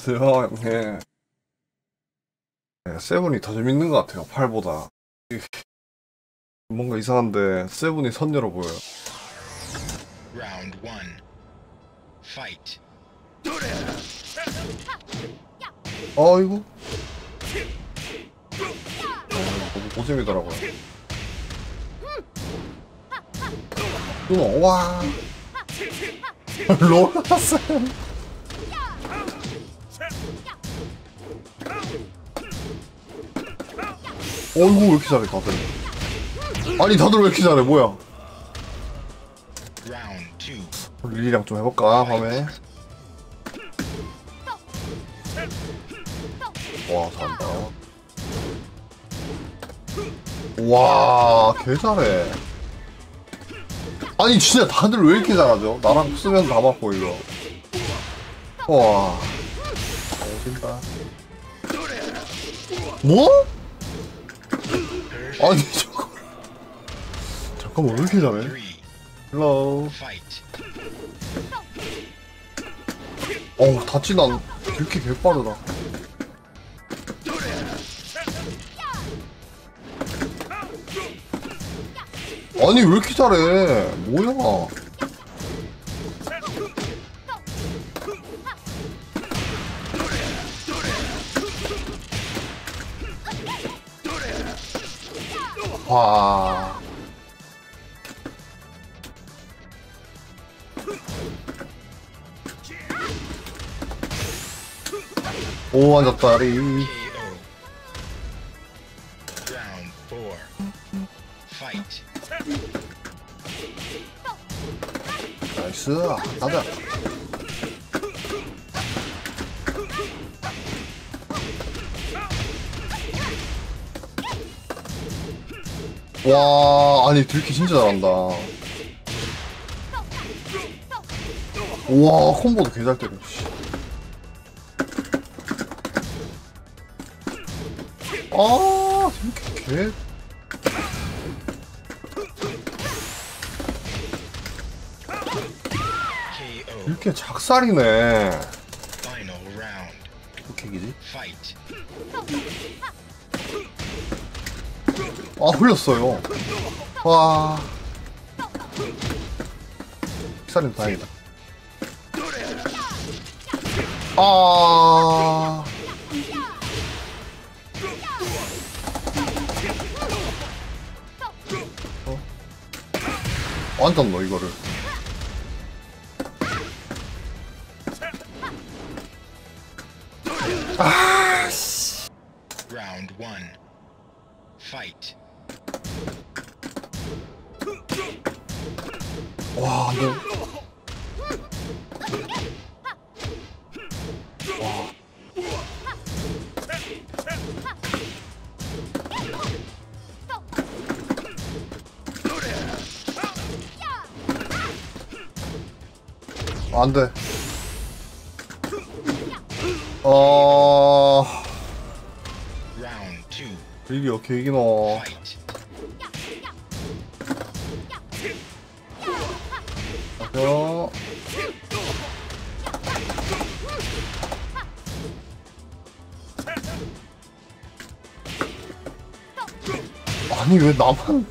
안녕하세요, 형님. 네, 세븐이 더 재밌는 것 같아요, 8보다. 뭔가 이상한데, 세븐이 선녀로 보여요. 어이구. 어, 너무 고집이더라고요. 누나, 와. 롤라쌤. 어이구, 왜 이렇게 잘해, 다들. 아니, 다들 왜 이렇게 잘해, 뭐야. 릴리랑 좀 해볼까, 밤에. 와, 잘한다. 와, 개 잘해. 아니, 진짜 다들 왜 이렇게 잘하죠? 나랑 쓰면 다 맞고, 이거. 와. 어딘다. 뭐? 아니, 저거. 잠깐만, 왜 이렇게 잘해? 헬로. 어우 다치난 이렇게 개빠르다 아니 왜 이렇게 잘해 뭐야 와 오 앉았다리. 나이스 가자 와 아니 들키 진짜 잘한다 우와 콤보도 개잘 때려 씨. 아 들키 개. 이렇게 작살이네 이기지? 아 흘렸어요 와 식사님 다행이다 아 어? 완전 너 이거를 Round one. Fight. 와 너. 와. 안 돼. 어. 이게 어떻게 이기노? 어. 아니 왜 나만.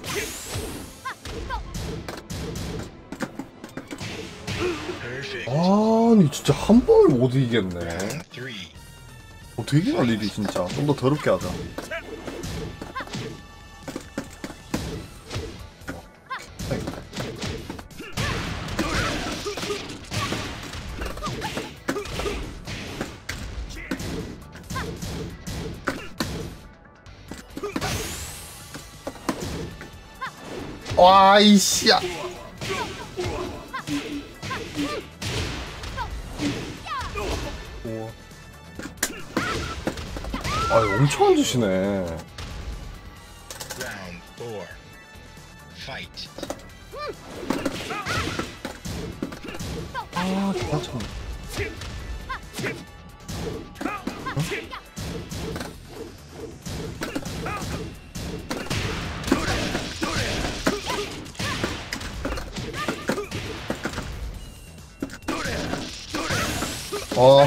아니 진짜 한 번을 못 이기겠네. 어떻게 이기나 릴이 진짜 좀 더 더럽게 하자 와 이씨야. 아 엄청 안 주시네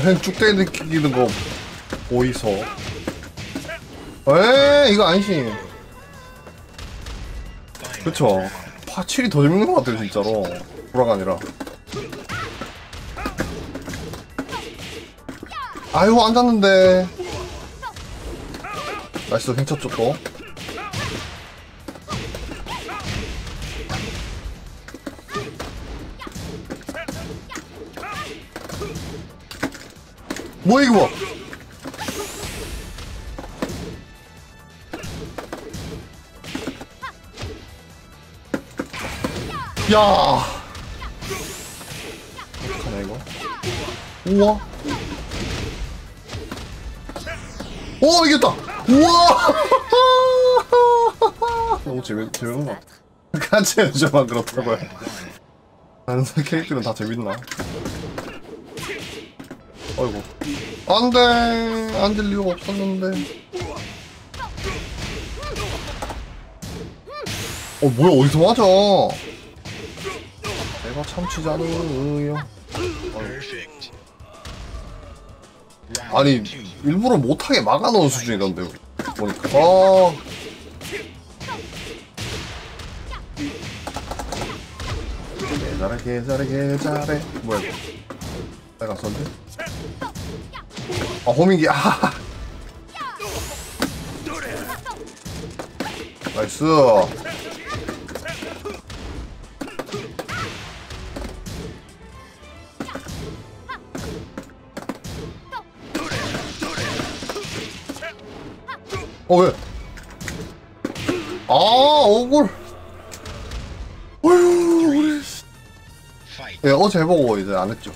아, 횡쭉 때리는 거 보이소. 에 이거 아니지. 그쵸. 파칠이 더 재밌는 것 같아요, 진짜로. 보라가 아니라. 아유, 앉았는데. Nice, 괜찮죠, 또. 뭐야, 이거 봐. 야. 어떡하냐 이거? 우와. 오 이겼다. 우와. 너무 재밌 재밌는 것 같아. 같이 해줘만 그렇다고요. 다른 캐릭터는 다 재밌나? 어이구. 안돼 앉을 이유가 없었는데. 어 뭐야 어디서 맞아? 내가. Round 아니. 일부러 못하게 막아놓은 수준이던데 보니까. 어. 개잘해 개잘해 개잘해. 뭐야? 내가 썼는데? 아 호민기 아. 나이스. 어 왜? 아 억울. 어휴 우리. 예 어제 해보고 이제 안 했죠.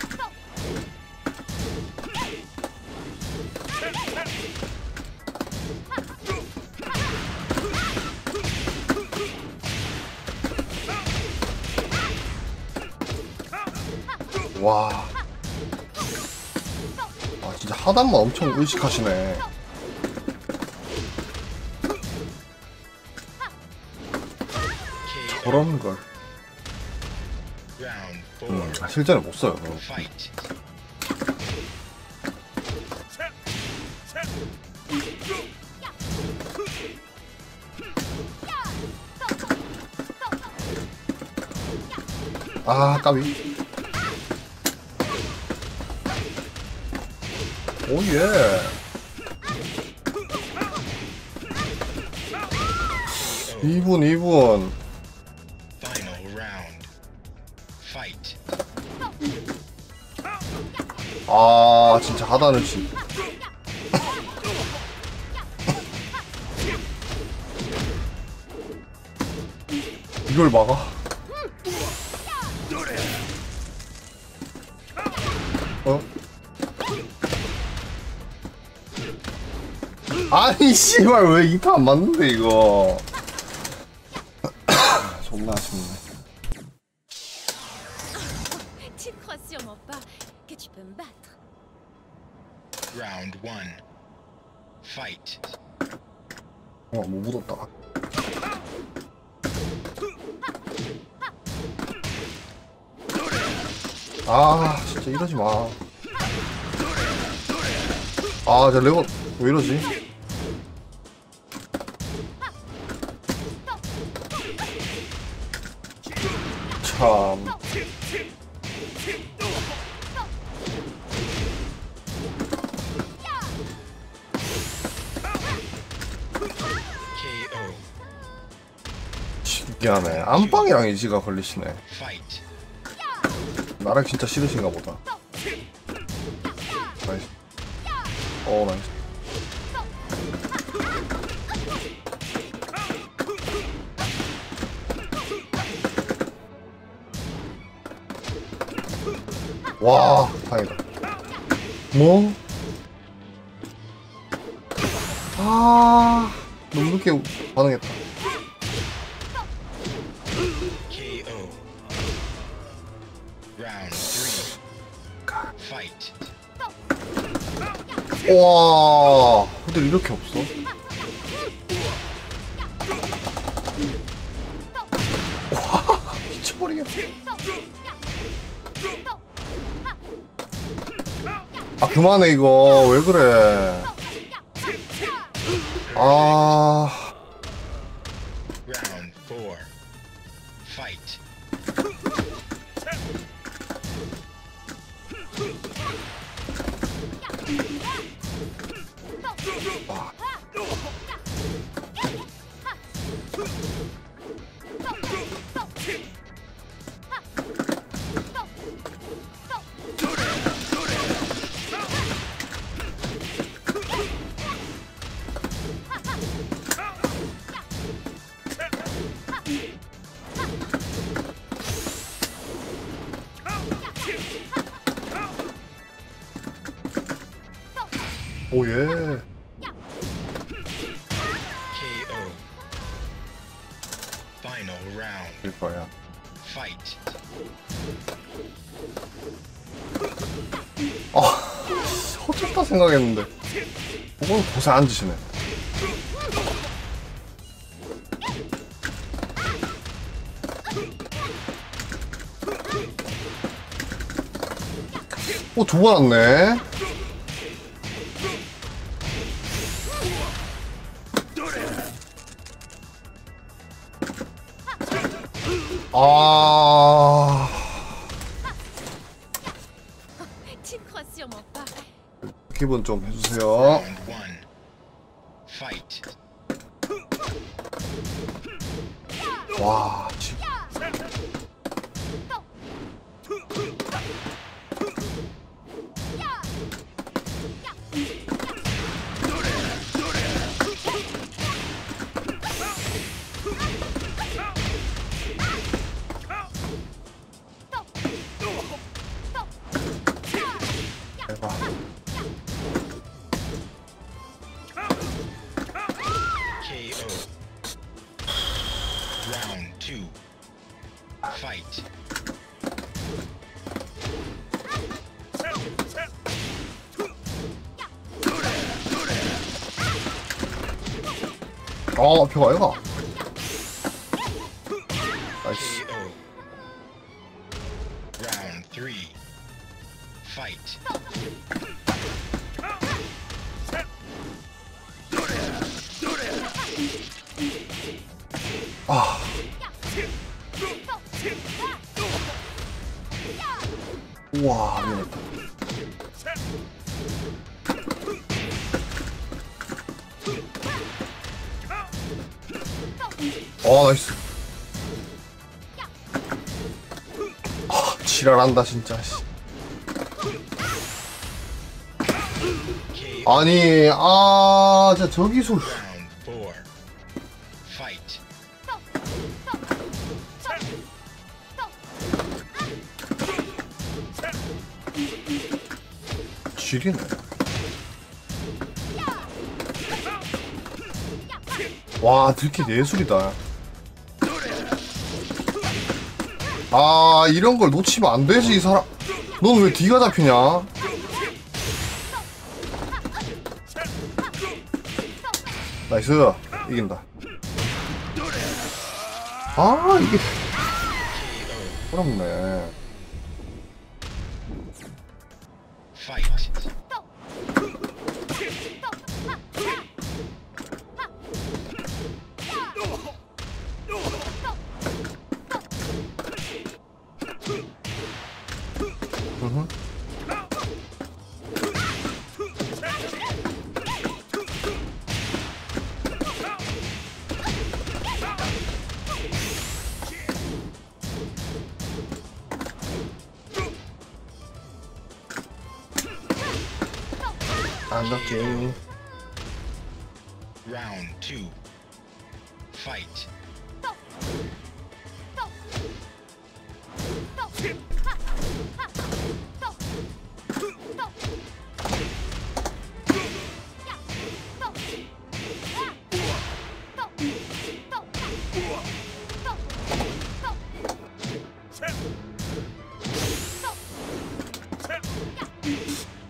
와. 아 진짜 하단만 엄청 의식하시네. 저런 걸. 음. 아, 실전에 못 써요. 아 까비. 오예. 이분 이분 round. Fight. 아 진짜 하단을 치. 이걸 막아? 아니 씨발 왜 이타 안 맞는데 이거 존나 아쉽네. Round one. Fight. 어뭐 묻었다 아 진짜 이러지 마아 저 레고 안방이랑 의지가 걸리시네. 나랑 진짜 싫으신가 보다 나이스 어 나이스 와 다행이다 뭐? 그만해 이거. 왜 그래 고세 앉으시네. 오 두 번 왔네. 아. pas. 기분 좀 해주세요 아 벽아 이가 나 아 지랄한다 진짜 씨. 아니 아 진짜 저기서. 지리네 와 들키 예술이다 아 이런 걸 놓치면 안 되지 이 사람. 넌 왜 뒤가 잡히냐? 나이스. 이긴다. 아 이게. 어렵네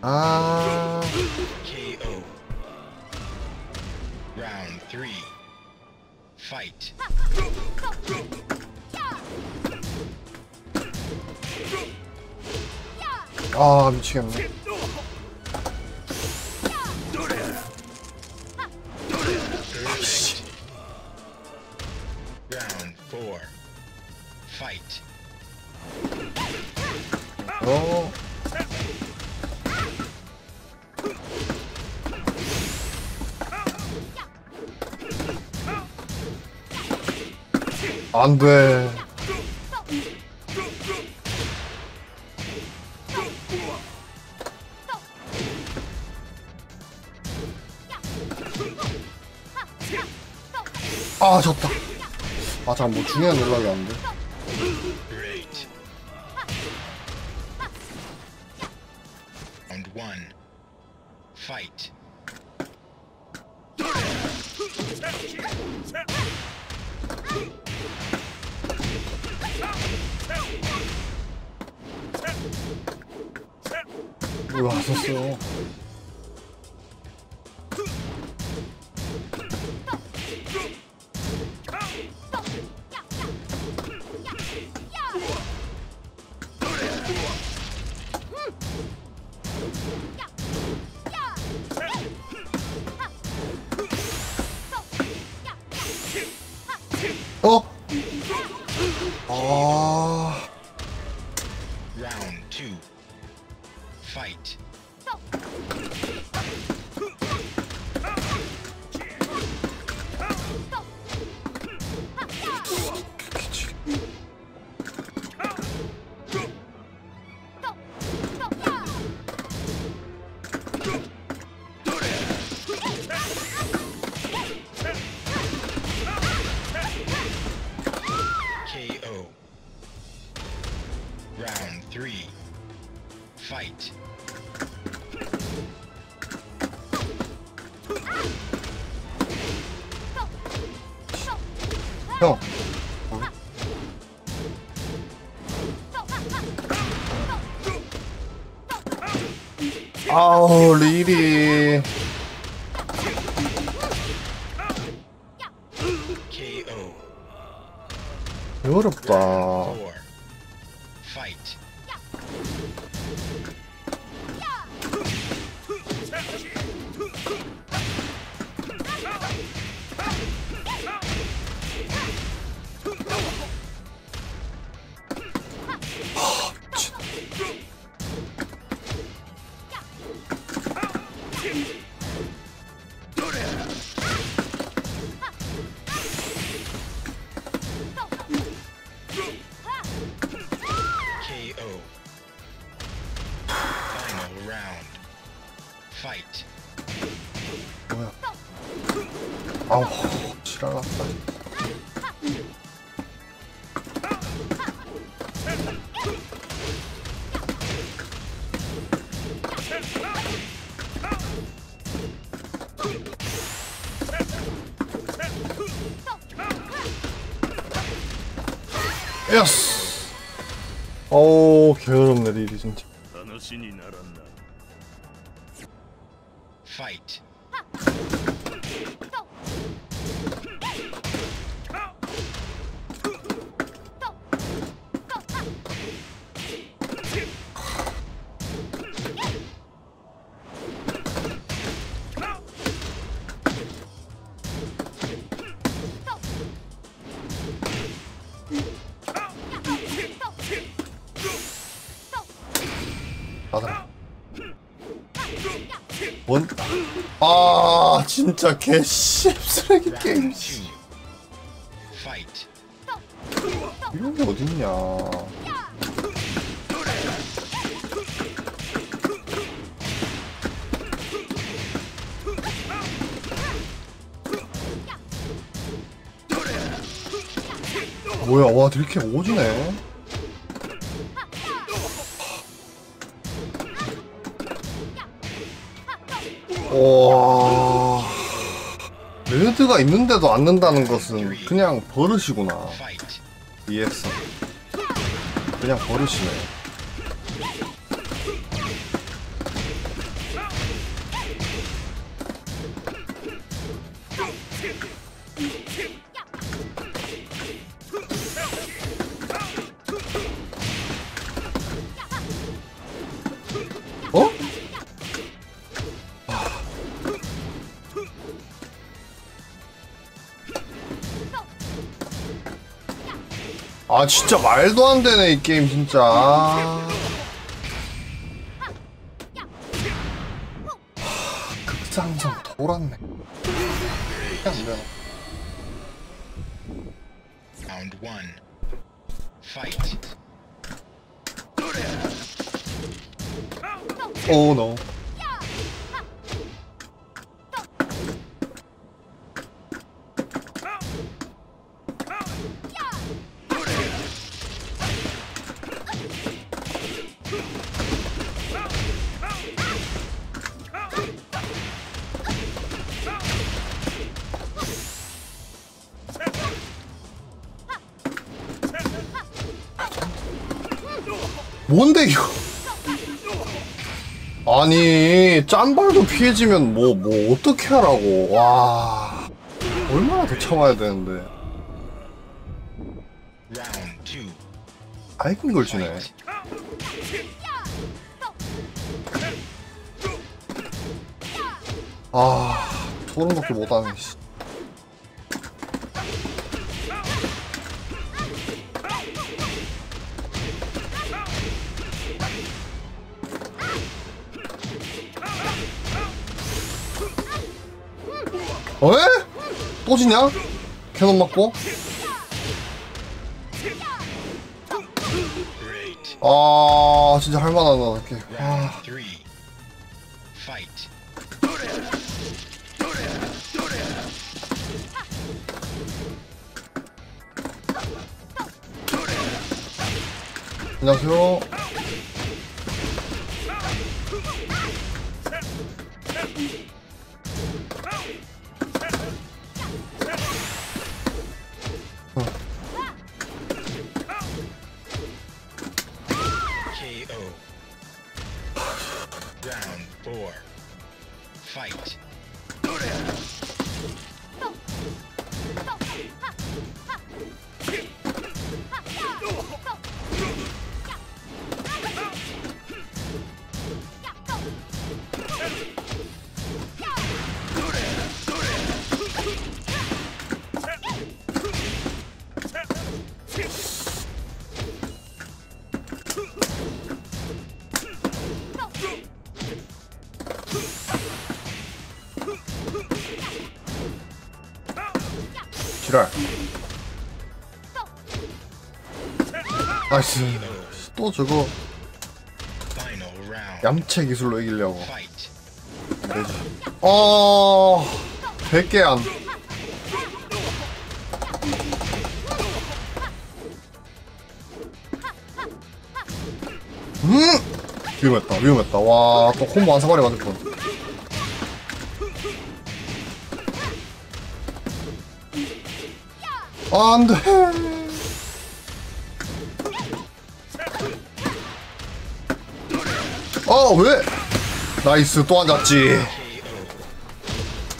아 KO. Round three. Fight. 아 미치겠네 안 돼. 아, 졌다. 아, 잠깐, 뭐 중요한 연락이 안 돼. 話にならんな。 진짜 개 씹쓰레기 게임. 이런 게 어딨냐. 뭐야, 와, 이렇게 오지네. 레드가 있는데도 안 는다는 것은 그냥 버릇이구나. EX. 그냥 버릇이네. 진짜 말도 안 되네 이 게임 진짜 짠발도 피해지면 뭐 뭐 어떻게 하라고 와 얼마나 더 참아야 되는데 Round two. 아이큰 걸 지네 Fight. 아 소름밖에 못하네 씨. 또 지냐? 캐논 맞고? 아 진짜 할만하다 이렇게 아. 안녕하세요 nice 또 저거. 얌체 기술로 이기려고 Fight. 되지 어... 100개 안 음! 위험했다 위험했다 와 또 콤보 한 사발이 맞을 뻔 아, 안돼 왜? nice 또 앉았지. KO.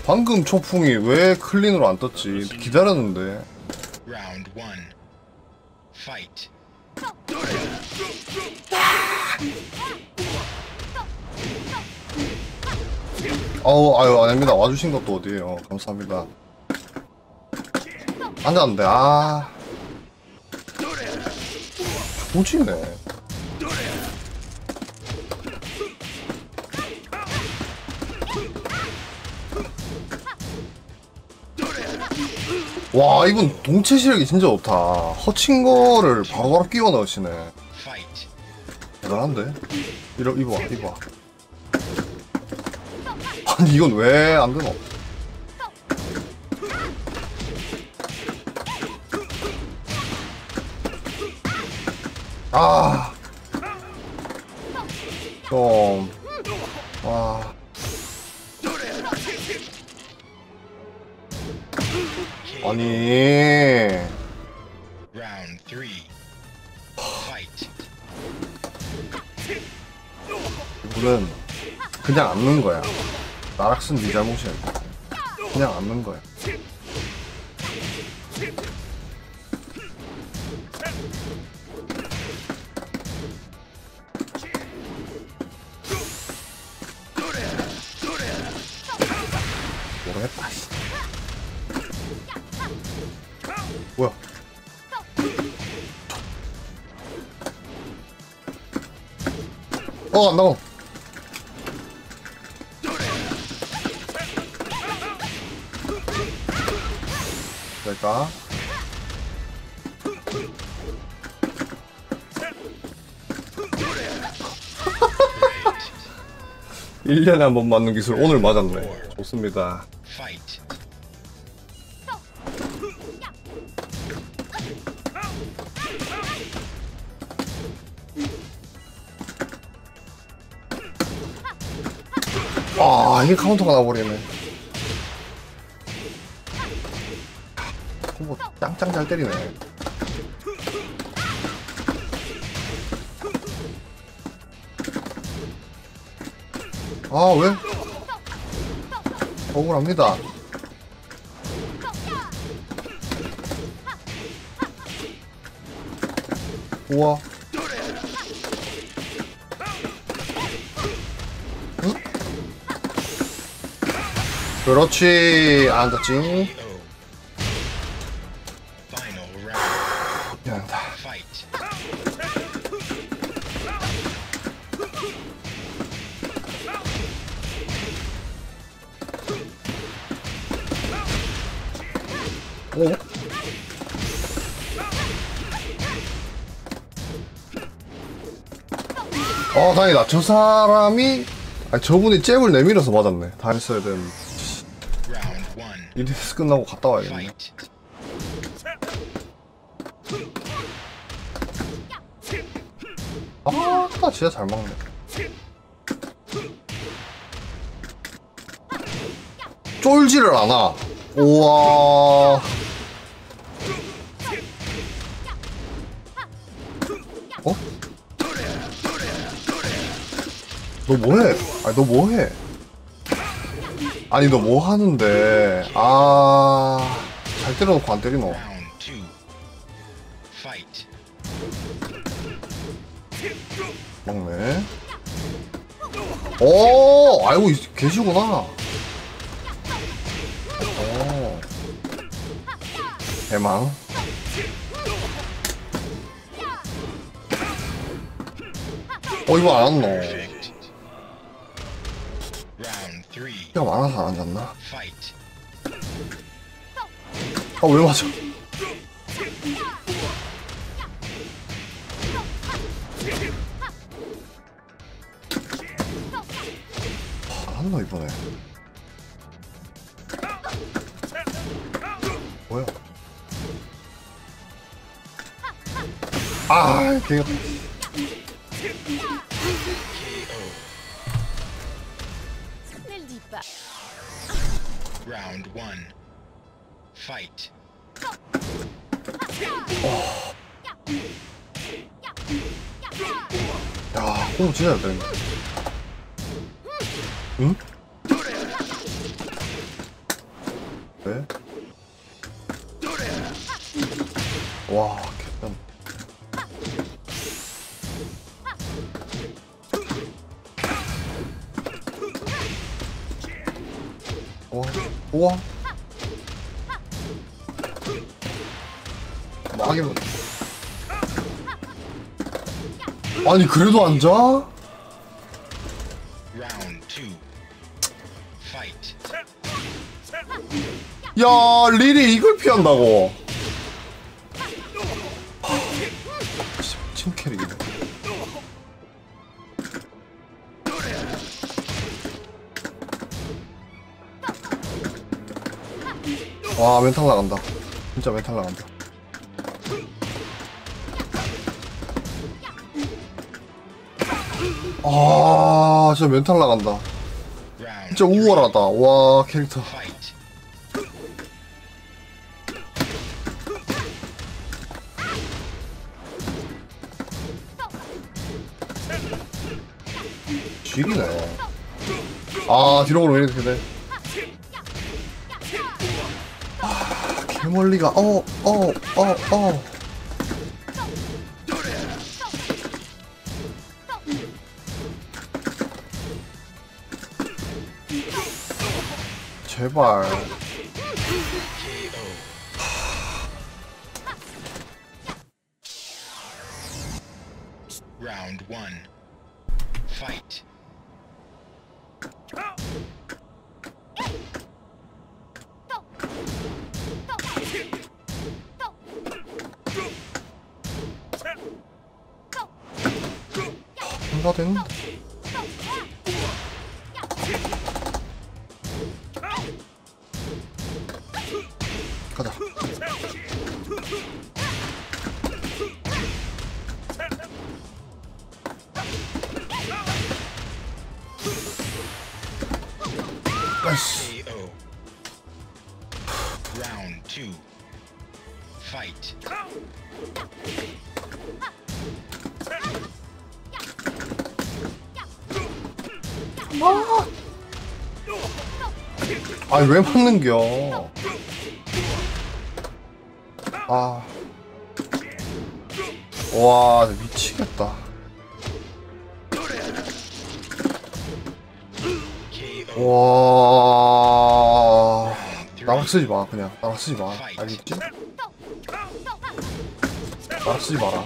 방금 초풍이 왜 clean으로 안 떴지? 기다렸는데. 어우 아유 아닙니다. 와주신 것도 어디에요? 감사합니다. 앉았는데 아. 조지네 와 이분 동체 시력이 진짜 좋다 허친 거를 바로바로 끼워 넣으시네. 대단한데? 이러, 이봐, 이봐. 아니, 이건 왜 안 되노? 아. 좀. 와. 아니. Fight. 이분은 그냥 앉는 거야. 나락슨 네 잘못이야. 이거. 그냥 앉는 거야. 어, 안 나와. 될까? Great. 1년에 한 번 맞는 기술 오늘 맞았네. 좋습니다. 아, 이게 카운터가 나버리네. 콤보 짱짱 잘 때리네. 아, 왜? 억울합니다. 우와. 그렇지. 안 닿지. 미안하다. 오. 어, 다행이다. 저 사람이, 아니, 저분이 잽을 내밀어서 맞았네. 다 했어야 되는. Round 이리스 끝나고 갔다 와야겠네. Fight. 아, 나 진짜 잘 막네. 쫄지를 않아. 우와. 어? 너 뭐해? 아니, 너 뭐해? 아니, 너 뭐 하는데? 아, 잘 때려놓고 안 때리노. 막네. 오, 알고 있, 계시구나. 오. 대망. 어, 이거 안 왔노. 피가 많아서 안 앉았나? 아, 왜 맞아? 잘한다, 이번에. 뭐야? 아, 걔가. 진짜 잘 때린다. 응? 네? 와, 개단. 와, 우와. 막이면. 아니, 그래도 앉아? 야, 릴이 이걸 피한다고. 침캐릭이네. 와, 멘탈 나간다. 진짜 멘탈 나간다. 아, 진짜 멘탈 나간다. 진짜 우월하다. 와, 캐릭터. 쥐기네. 아, 뒤로 왜 이렇게 돼? 아, 개멀리가, 어, 어, 어, 어. 제발. 아니 왜 맞는겨 아. 와 미치겠다. 와 나락 쓰지 마 그냥 나락 쓰지 마 알겠지? 나락 쓰지 마라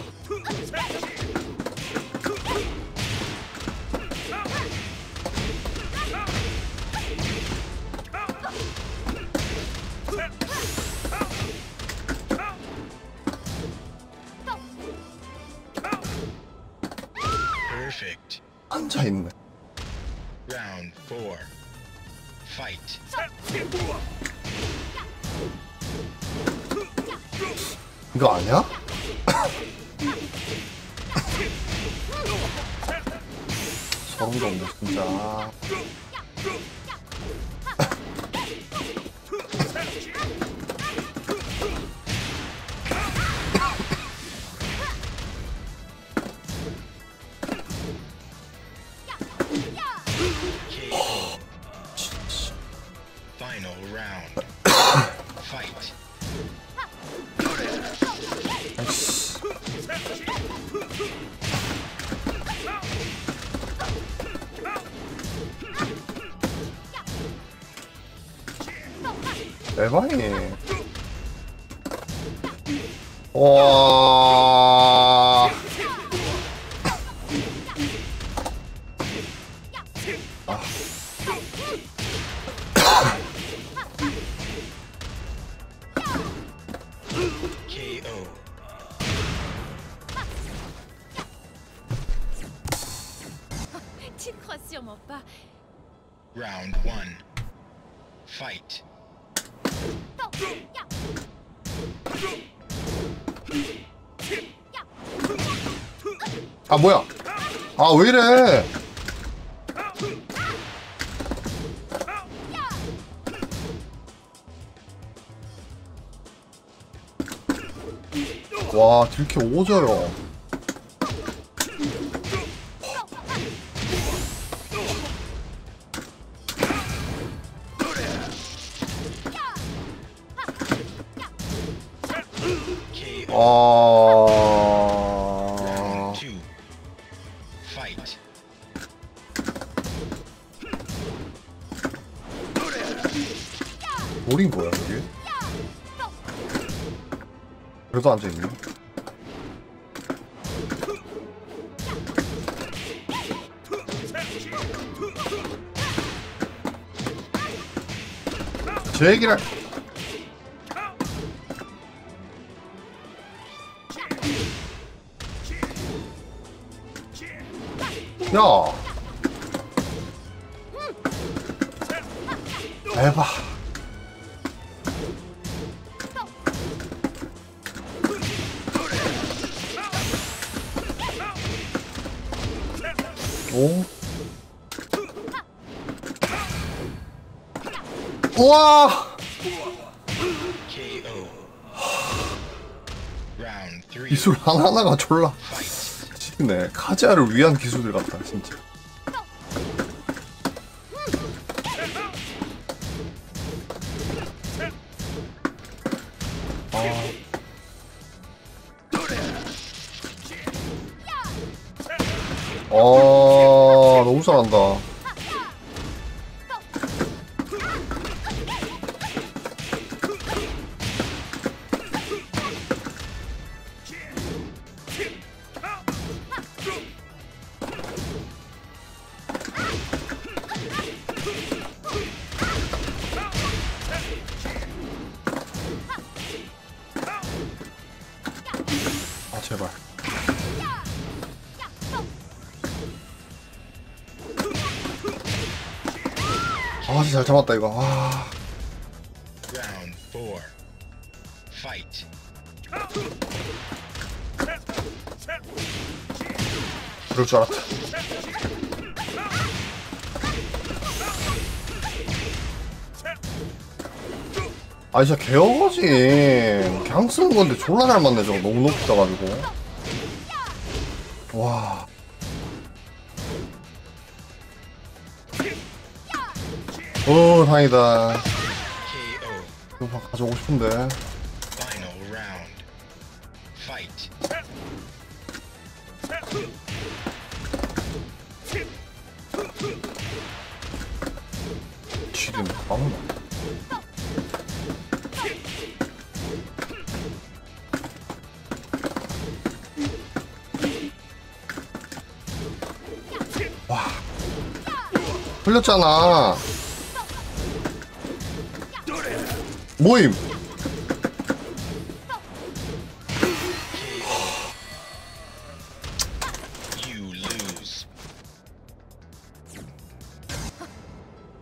에바이 왜 이래 제 하나하나가 졸라 Fight. 치네 카지아를 위한 기술들 같다 진짜 잡았다, 이거. 아, four. Fight. 그럴 줄 알았다. 아, 진짜 개어거지. 그냥 쓰는 건데 졸라 잘 맞네, 저거. 너무 높이 떠가지고. KO. 이거 막 가져오고 싶은데. 지금 아무나. 와. 흘렸잖아. 모임. You lose.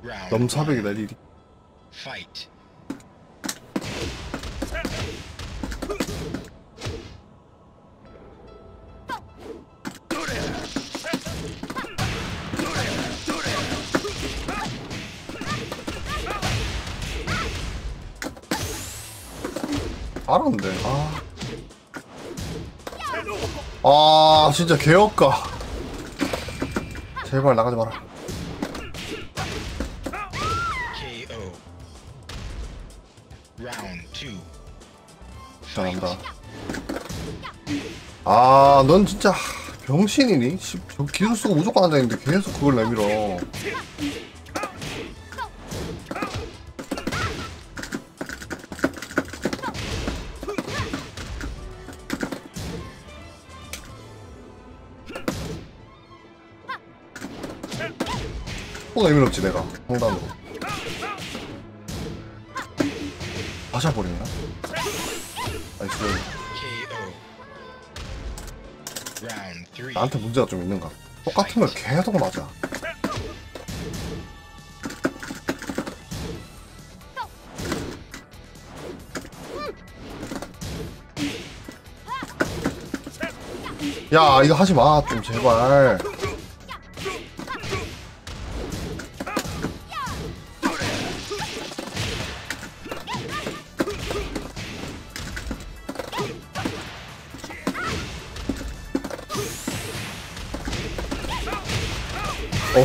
Round 넘 one. 400이다, 릴이. 알았는데. 아. 아, 진짜 개업가. 제발 나가지 마라. 잘한다. 아, 넌 진짜 병신이니? 기술 쓰고 무조건 앉아있는데 계속 그걸 내밀어. 또 내밀었지, 내가. 상단으로. 맞아버리나? 나이스. 나한테 문제가 좀 있는가? 똑같은 걸 계속 맞아. 야, 이거 하지 마, 좀 제발.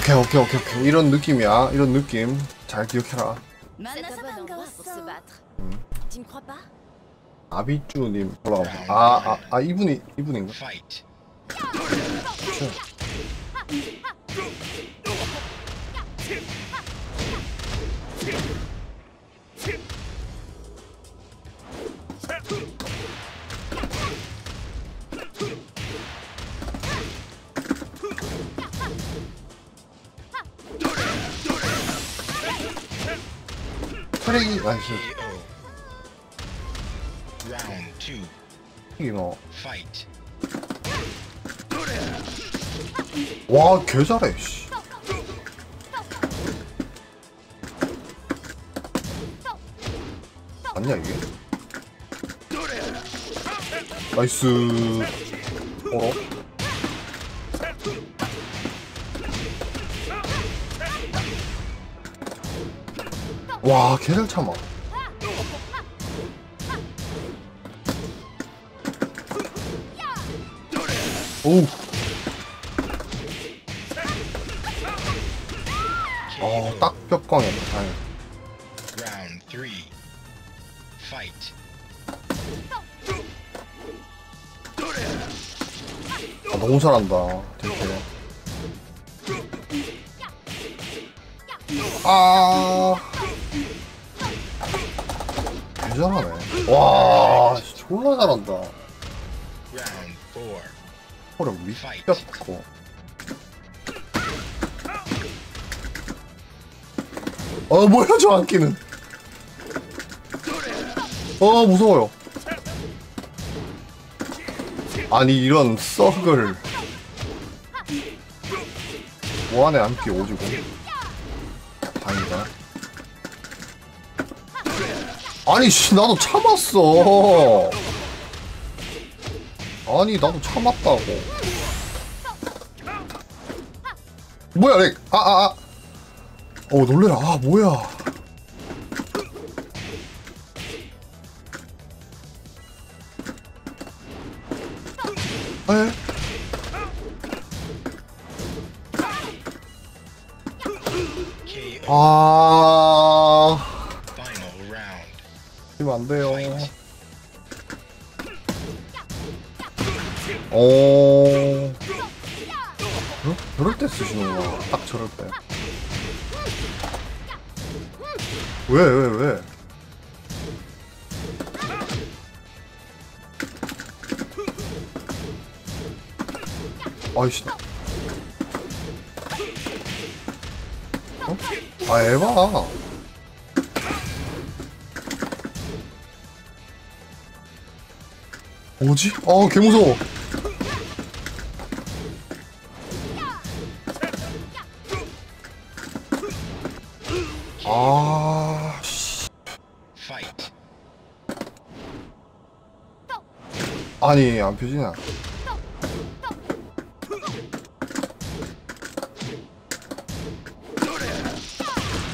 오케이, 오케이, 오케이, 오케이. 이런 느낌이야. 이런 느낌. 잘 기억해라. Ne crois pas 아비쭈님 올라가보자. 아, 아, 아, 이분이, 이분인가? 개 잘해, 씨. 맞냐, 이게? 나이스. 어라? 와, 개잘 참아. 오우. 잘한다, 되게. 아. 개 잘하네. 와, 씨, 졸라 잘한다. 허력 미쳤고. 어, 뭐야, 저 안기는. 어, 무서워요. 아니 이런 썩을 뭐하네 안피 오지고. 다행이다. 아니 씨 나도 참았어. 아니 나도 참았다고. 뭐야 렉? 아아아. 어 놀래라. 아 뭐야 뭐지? 아, 개 무서워. 아, 씨. 아니, 안 펴지냐.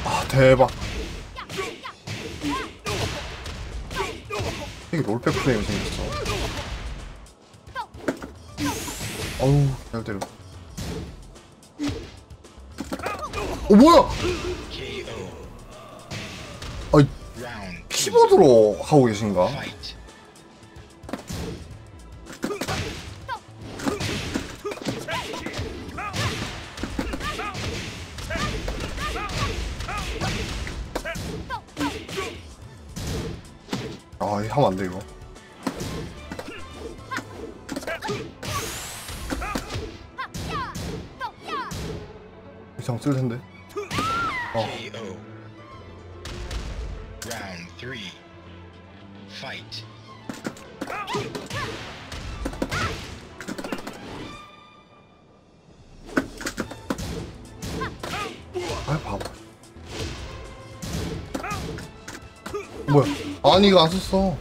아, 대박. 이게 롤백 프레임 생겼어. 아니, 이거 안 썼어.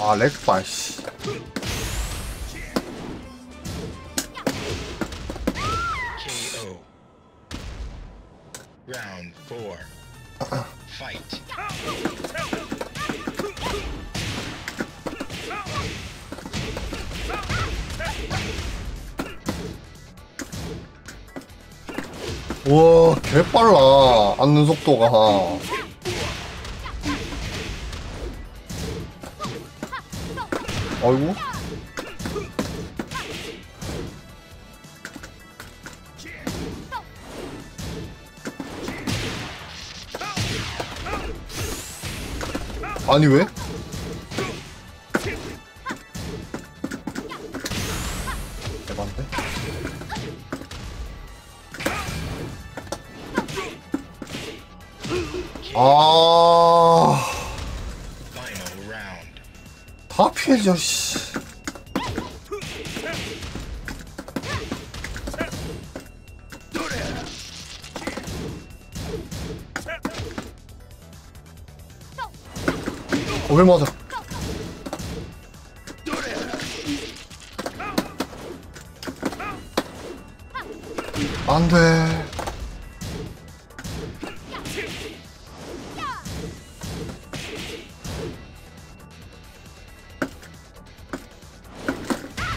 아, 렉바, 씨. 앉는 속도가. 아이고. 아니 왜? 피해져, 씨. 어, 왜 맞아? 안 돼.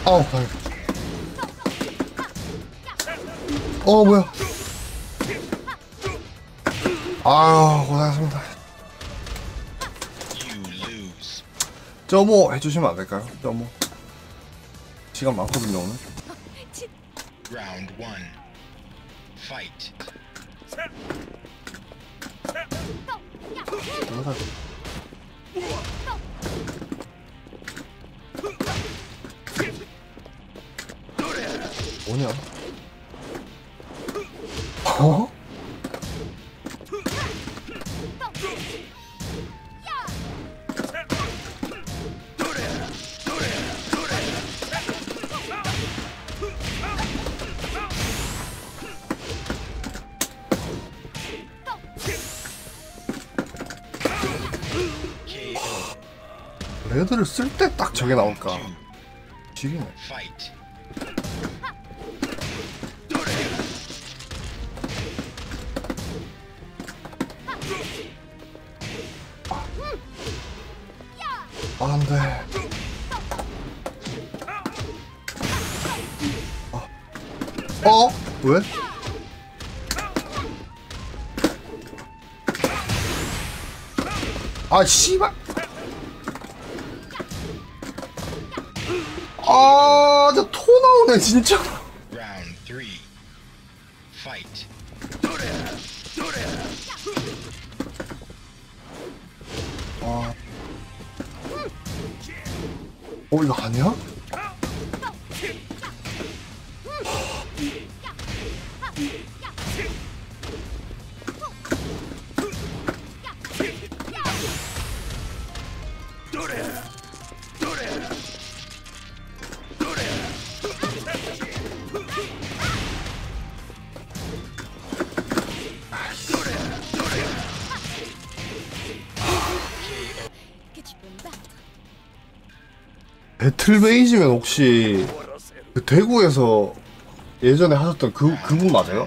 아우, 다행이다. 어, 뭐야. 아유, 고생하셨습니다. 점오 해주시면 안 될까요? 점오. 시간 많거든요, 오늘. Round one. Fight. 레드를 쓸 때 딱 저게 나올까 Fight. 아, 안돼 어? 왜? 아 씨발 진짜 틀베이지면 혹시 그 대구에서 예전에 하셨던 그 그분 맞아요?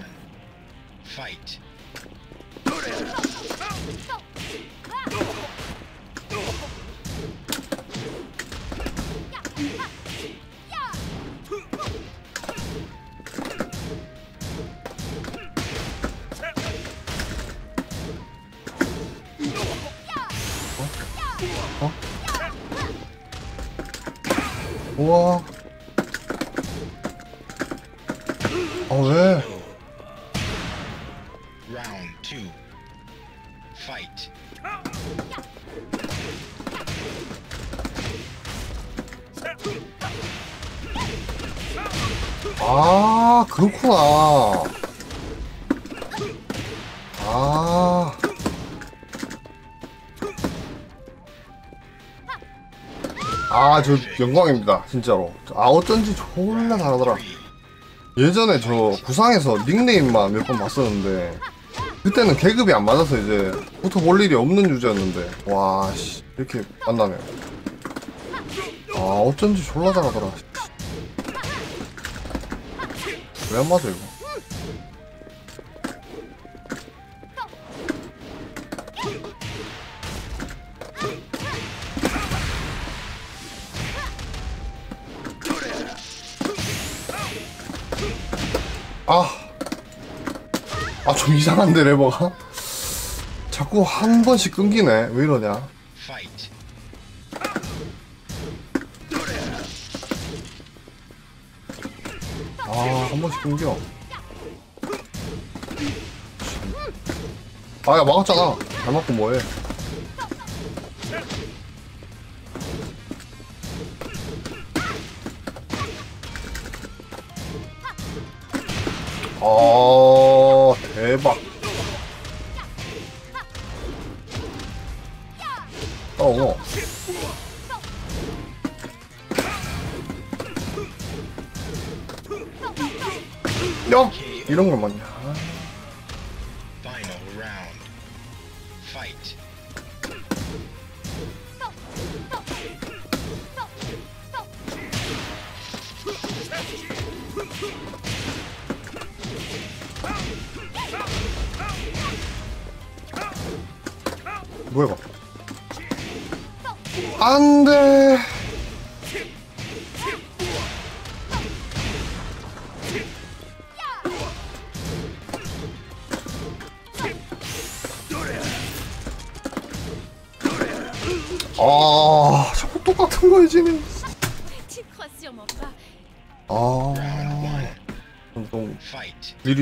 저 영광입니다, 진짜로. 아, 어쩐지 존나 잘하더라. 예전에 저 구상에서 닉네임만 몇 번 봤었는데, 그때는 계급이 안 맞아서 이제 붙어볼 일이 없는 유저였는데, 와, 씨, 이렇게 만나네. 아, 어쩐지 졸라 잘하더라. 왜 안 맞아, 이거? 이상한데, 레버가? 자꾸 한 번씩 끊기네. 왜 이러냐? Fight. 아, 한 번씩 끊겨. 아, 야, 막았잖아. 잘 맞고 뭐해.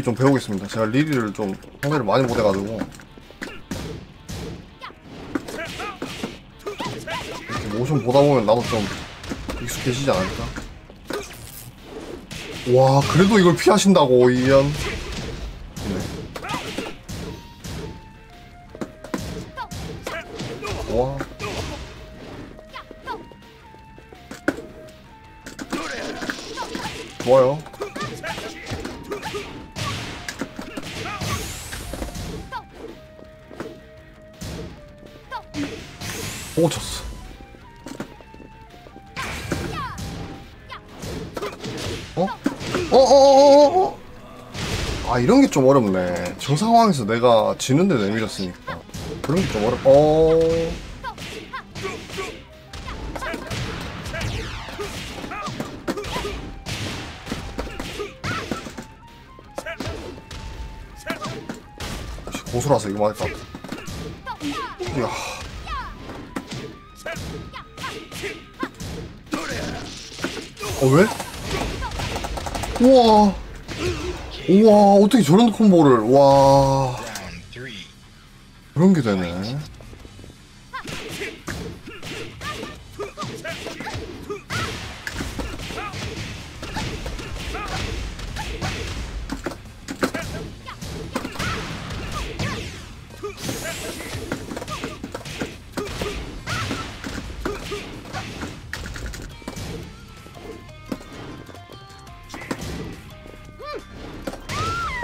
좀 배우겠습니다. 제가 리리를 좀 상대를 많이 못해가지고 이렇게 모션 보다 보면 나도 좀 익숙해지지 않을까? 와, 그래도 이걸 피하신다고 이연. 좀 어렵네. 저 상황에서 내가 지는데 내밀었으니까. 그런 게 좀 어렵 어. 고수라서 이거 맞을 것 이야. 어 왜? 우와 우와 어떻게 저런 콤보를 와. 그런 게 되네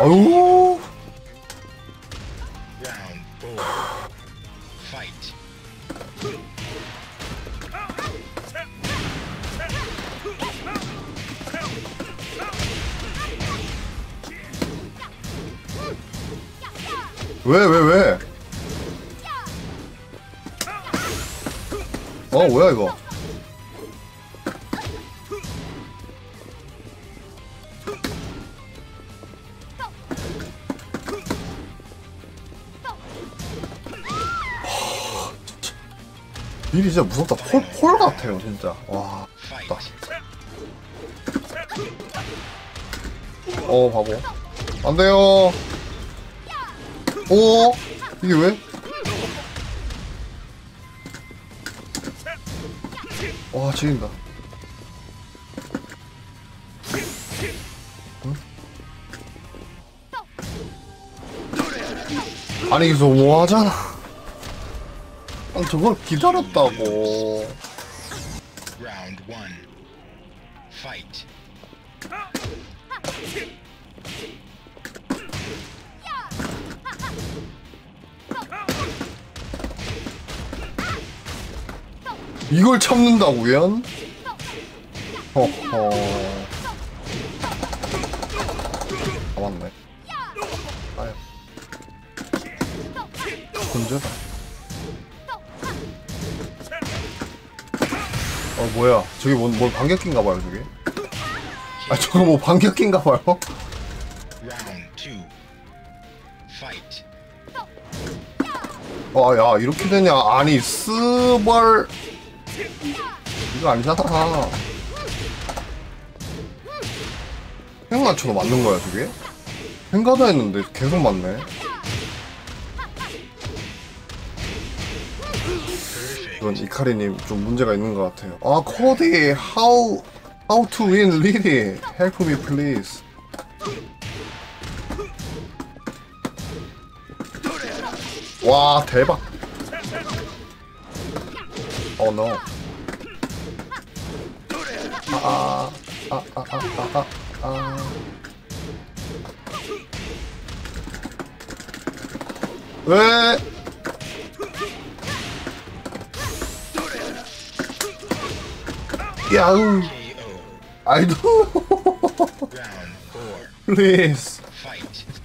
아유 Round four. Fight. 왜, 왜, 왜? 어, 뭐야, 이거? 일이 진짜 무섭다. 폴, 폴 같아요, 진짜. 와. Fight. 어, 바보. 안 돼요. 오, 이게 왜? 와, 지린다. 응? 아니, 이거 뭐 하잖아. 아니, 저걸 기다렸다고. Round one. Fight. 이걸 참는다고요? 허허. 뭐야. 저게 뭔, 뭘 반격기인가봐요, 저게. 아, 저거 뭐 반격기인가봐요. Round two. Fight. 아, 야, 이렇게 되냐. 아니, 스벌. 이거 아니잖아. 행 맞춰도 맞는 거야, 저게? 행가다 했는데 계속 맞네. 이건 이카리님 좀 문제가 있는 것 같아요. 아, 코디, how, how to win, really? Help me, please. 와, 대박. 어, oh, no. 아, 아, 아, 아, 아, 아, 아. 왜? 야우. I do. Please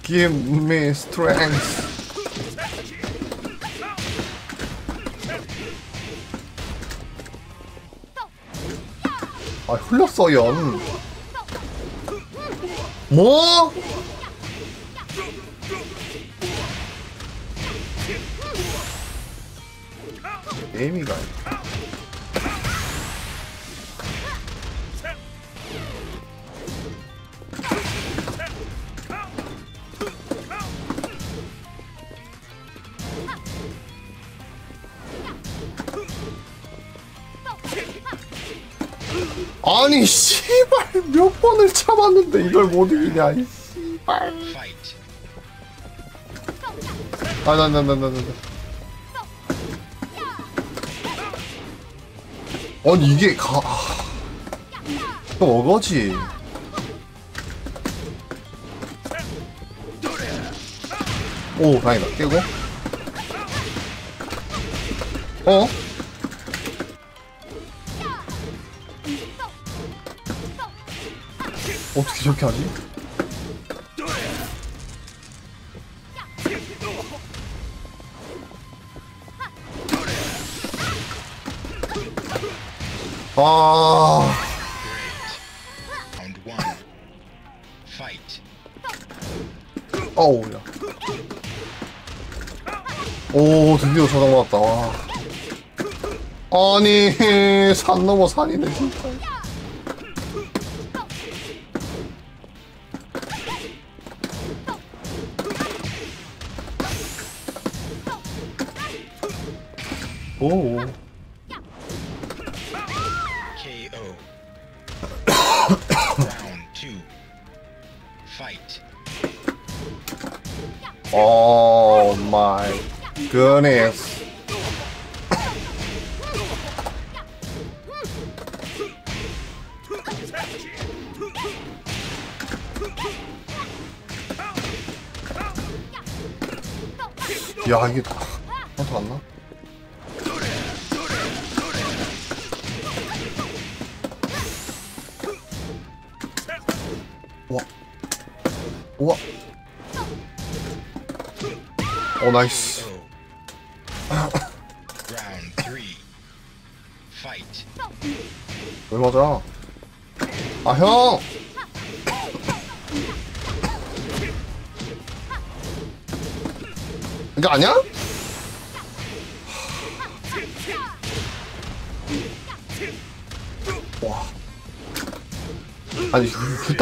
give me strength. 아 흘렸어 연. 뭐? 몇 번을 참았는데 이걸 못 이기냐 이 씨발. 아나나나나나 아니 이게 가 아. 또 어거지 오 다행이다 깨고 어? 어떻게 저렇게 하지? 아. 어우, 야. 오, 드디어 저장 와. 아니, 산 넘어 산이네, 진짜.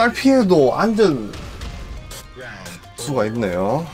딸 피해도 Round 수가 있네요.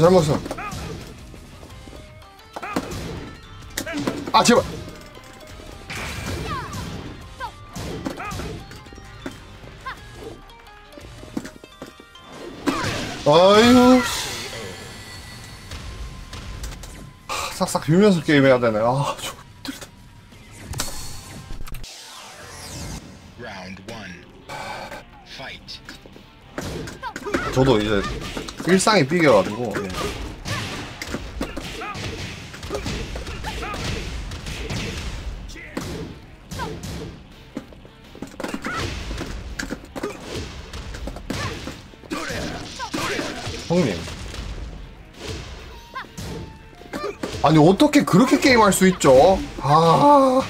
잘못했어, 잘못했어. 아 제발 아유 씨. 하, 싹싹 빌면서 게임해야 되네 아. Fight. 저도 이제 일상이 삐겨가지고 아니 어떻게 그렇게 게임할 수 있죠? 아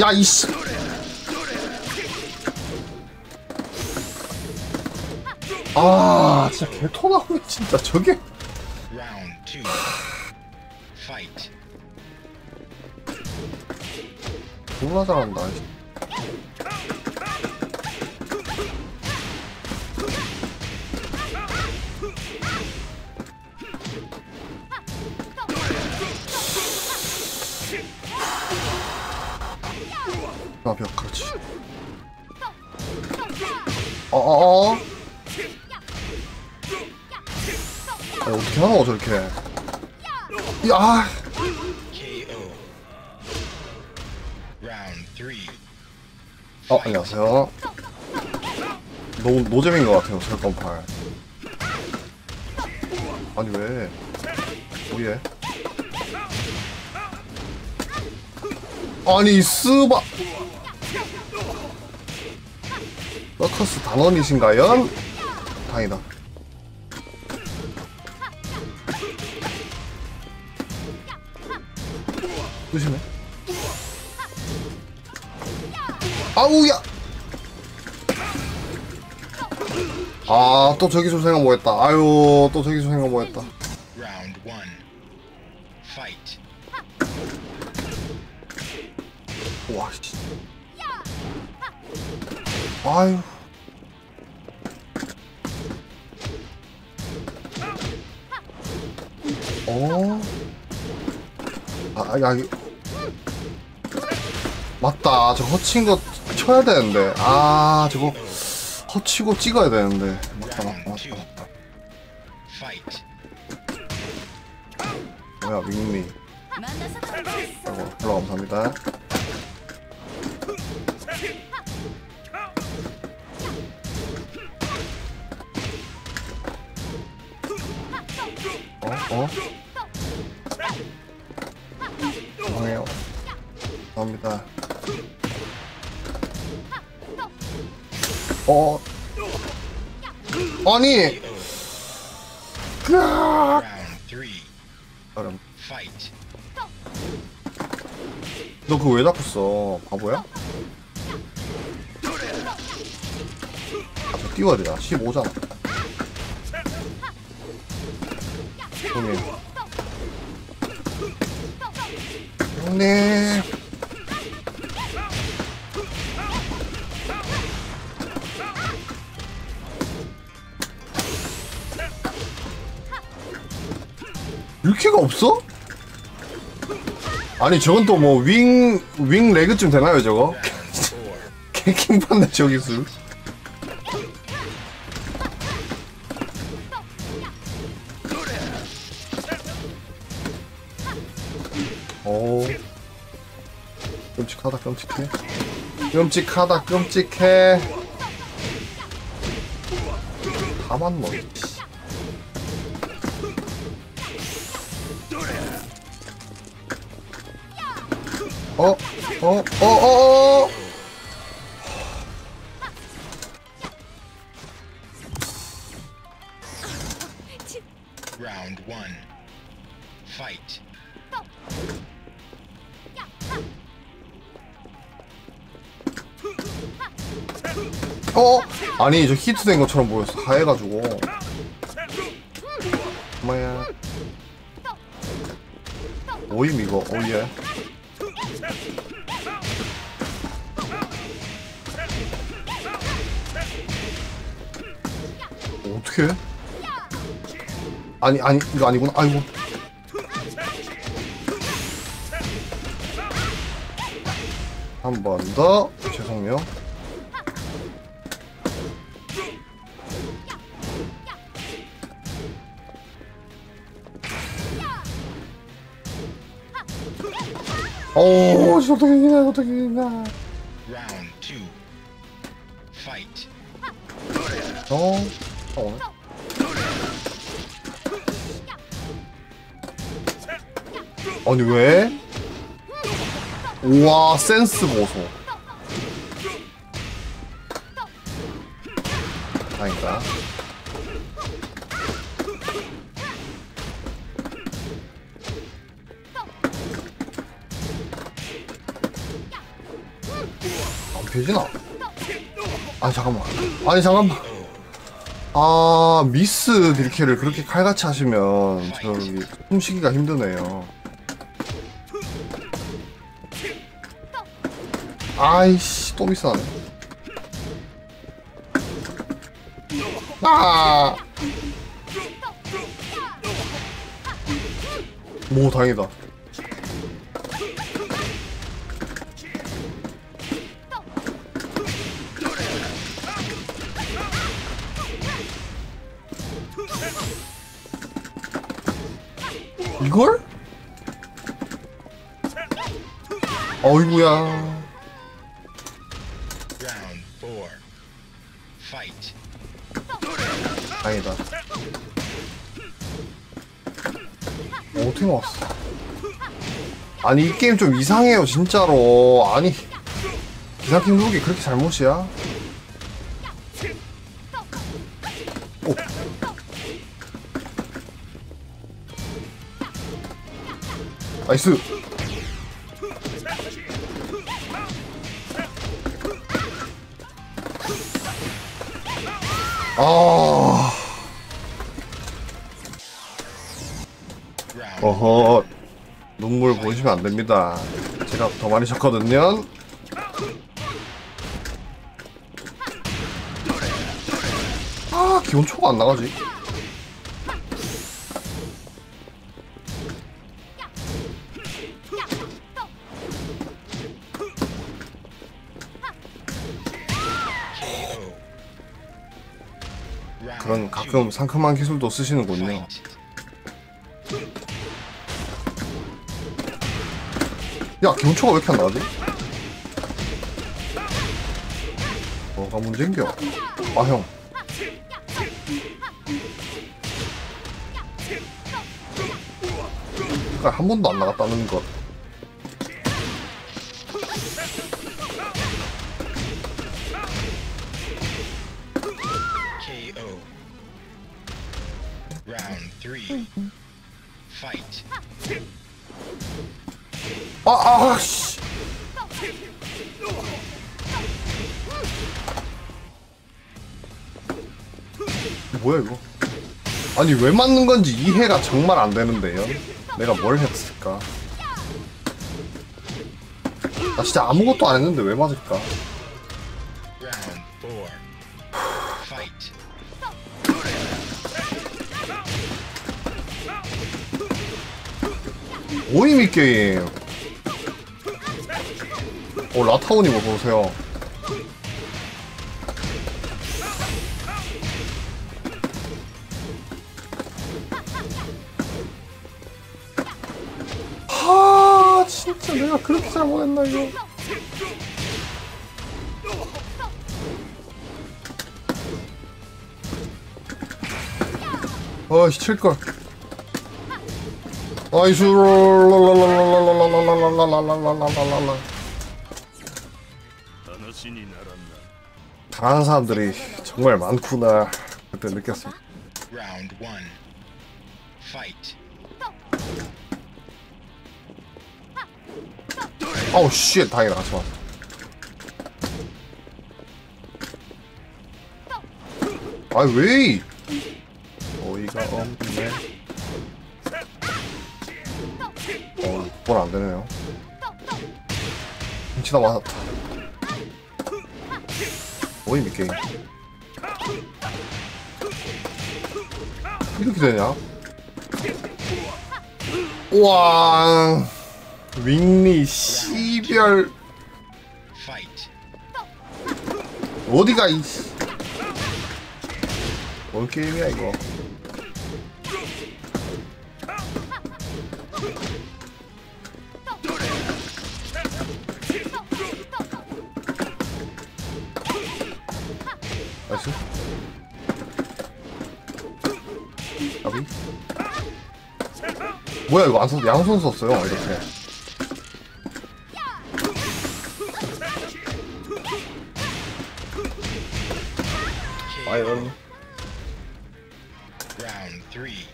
야, 이씨. 아, 진짜 개토 나오네, 진짜. 저게. Fight. 졸라 잘한다. 벽, 그렇지. 어어어. 아, 어떻게 하노, 저렇게. 야. 어, 안녕하세요. 너무 노잼인 것 같아요, 설건팔. 아니, 왜? 뭐해? 아니, 스바! 서커스 단원이신가요? 다행이다. 조심해. 아우야! 아, 또 저기서 생각 뭐 했다. 아유, 또 저기서 생각 뭐 했다. Round one. Fight. 와, 씨. 아유. 아, 야, 이 맞다. 저 허친 거 쳐야 되는데. 아, 저거 허치고 찍어야 되는데. 맞다, 맞다. 맞다. 뭐야, 윙미. 아이고, 별로 감사합니다. 어? 어? 감사합니다. 어? 아니! 으악! 너 그거 왜 써? 바보야? 아, 저 띄워야 되잖아. 15잖아. 형님. 형님. 없어? 아니 저건 또 뭐 윙 윙 레그쯤 되나요 저거? Round four. 개킹 판네 저기 수. 오. 끔찍하다 끔찍해. 끔찍하다 끔찍해. 가만 뭐. 씨. 어? 어? 어? 어? 어? Round one. Fight. 어? 아니 저 히트된 것처럼 보였어 하얘가지고 엄마야 오임 이거 오예 아니 아니 이거 아니구나. 아이고 아니, 왜? 우와, 센스 보소. 아니다. 안 펴지나? 아 잠깐만 아니 잠깐만 아 미스 딜캐를 그렇게 칼같이 하시면 저기 숨쉬기가 힘드네요 아이씨 또 미스하네 아! 뭐 다행이다 이걸? 어이구야 아니 이 게임 좀 이상해요 진짜로 아니 기사킹 누르기 그렇게 잘못이야? 오. 나이스 안 됩니다. 제가 더 많이 졌거든요. 아 기온초가 안 나가지. 그런. 가끔 상큼한 기술도 쓰시는군요. 야 경초가 왜 이렇게 안 나지? 뭐가 문제인겨? 아 형. 그러니까 한 번도 안 나갔다는 것. Round three. Fight. 아, 아, 씨. 이거 뭐야 이거? 아니 왜 맞는 건지 이해가 정말 안 되는데요. 내가 뭘 했을까? 나 진짜 아무것도 안 했는데 왜 맞을까? 오이미 게임. 어 라타오님 어서 오세요. 하 진짜 내가 그렇게 잘못했나 이거. 어이씨 칠걸. 아이스 랄랄랄랄랄랄랄랄랄랄랄랄랄랄랄랄 당하는 사람들이 정말 많구나 그때 느꼈습니다. 어우 쉣 다행이다. 같이 아이? 왜 어이가 없네. 어, 뭘 안되네요. 김치다 맞았다 어이 미 게임. 이렇게 되냐? 우와. 윙리 시별. 어디가 이 씨. 뭔 게임이야 이거 뭐야 이거 안 썼, 양손 썼어요 이렇게 three.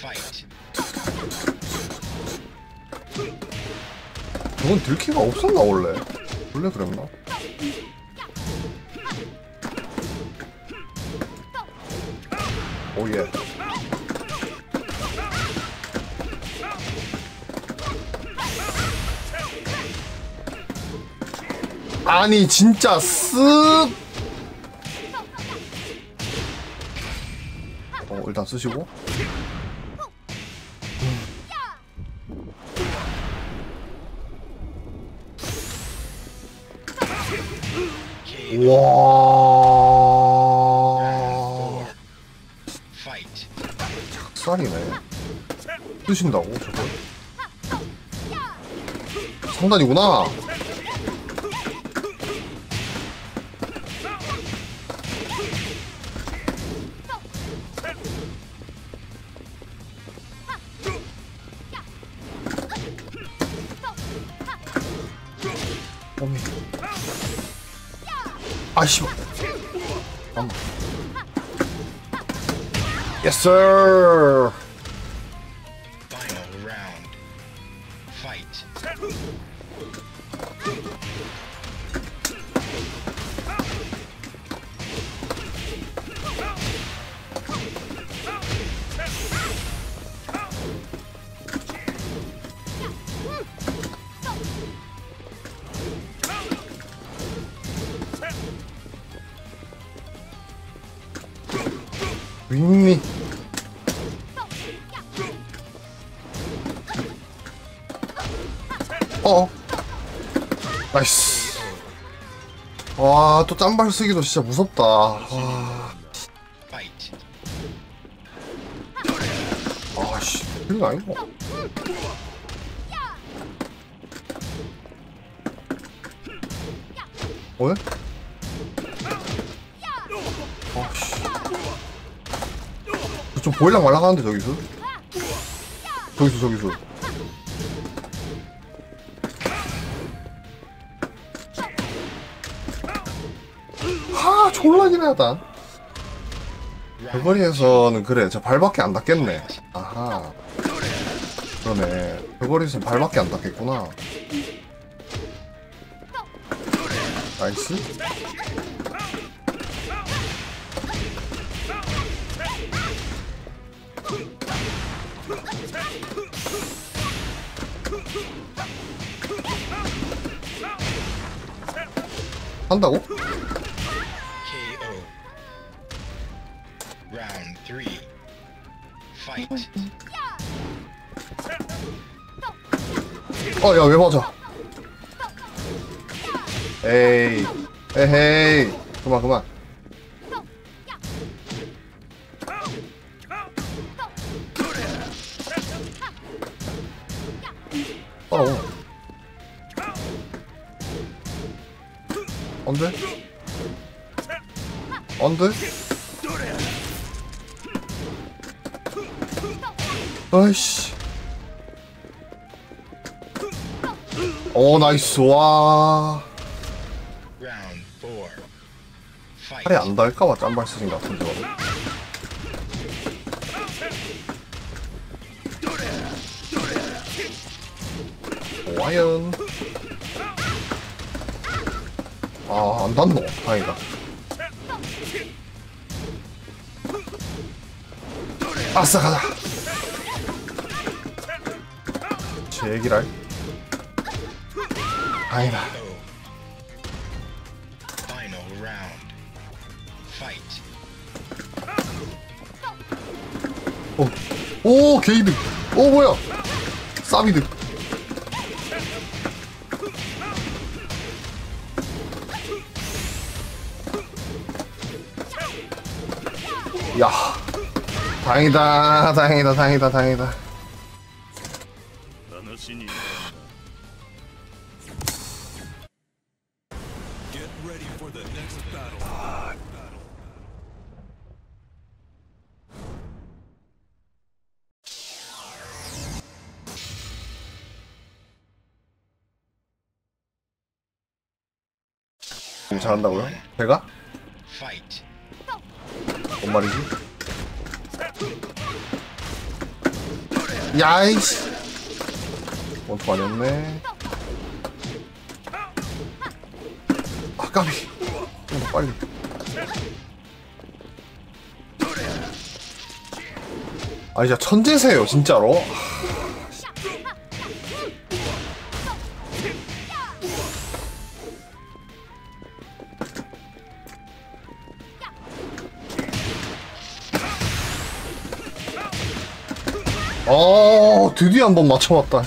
Fight. 저건 들키가 없었나 원래? 원래 그랬나? 오예. 아니 진짜 쓱. 어 일단 쓰시고. 와. 쌀이네. 쓰신다고 저걸? 상단이구나. Yes, sir. 짬발 쓰기도 진짜 무섭다. 와. 아씨, 거 아니고. 왜? 아씨. 좀 보일랑 말랑 하는데 저기서? 저기서 저기서. 하 졸라긴 하다. 벽거리에서는 그래 저 발밖에 안 닿겠네. 아하. 그러네. 벽거리에서는 발밖에 안 닿겠구나. nice. 한다고? 어, 야, 왜 맞아? 에이, 에헤이. 그만, 그만. 나이스, 와. 팔이 안 닿을까봐 짬발 쓰신 것 같은데, 저거. 와연. 아, 안 닿노. 다행이다. 아싸, 가자. 제기랄. 다행이다. 오, 오, 게이드. 오, 뭐야? 사비드. 야, 다행이다, 다행이다, 다행이다, 다행이다. 잘한다고요? 제가? 뭔 말이지? 야이씨. 원투 아니었네. 아, 까비. 좀 더 빨리. 아, 진짜 천재세요, 진짜로. 드디어 한번 맞춰봤다.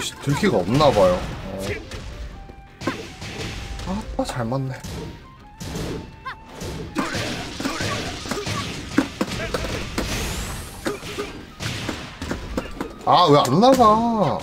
씨, 들키가 없나봐요. 어. 아, 아, 잘 맞네. 아, 왜 안 나가?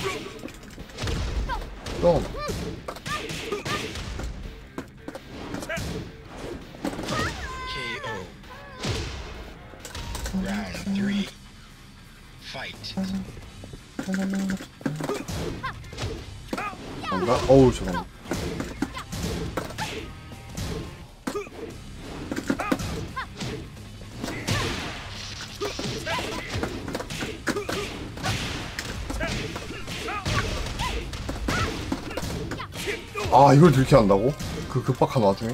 아, 이걸 들키 한다고? 그 급박한 와중에?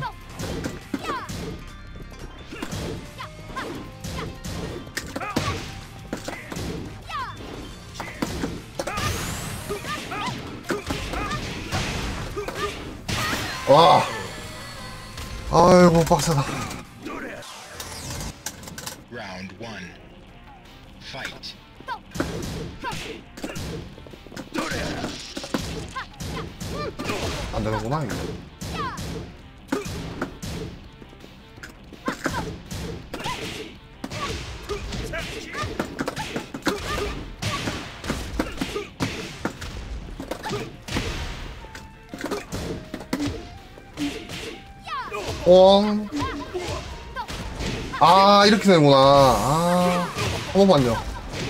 이렇게 되는구나. 아, 한 번만요.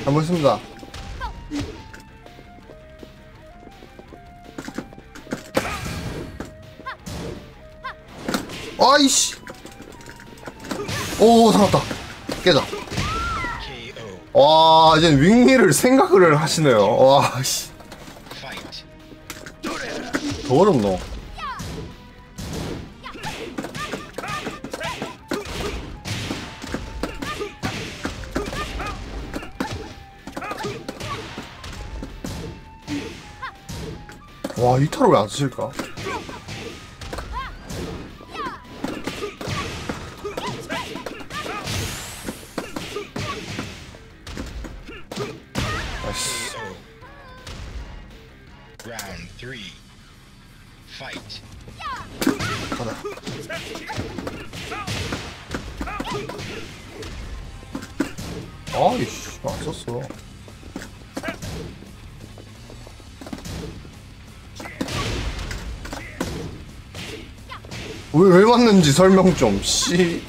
잘못했습니다. 아이씨. 오 살았다. 깨자. 와 이제 윙리를 생각을 하시네요. 와 씨. 더 어렵노. 와, 이 타로 왜 안 쓰실까? 맞는지 설명 좀, 씨.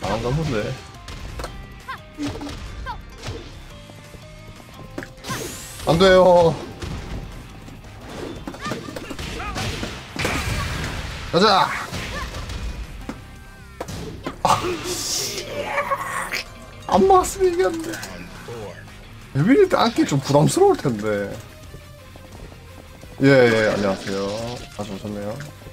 안 갔는데. 안 돼요. 가자! 아, 씨. 안 맞았으면 이겼네. 때 안기 좀 부담스러울 텐데. 예, 예, 안녕하세요. 아주 오셨네요.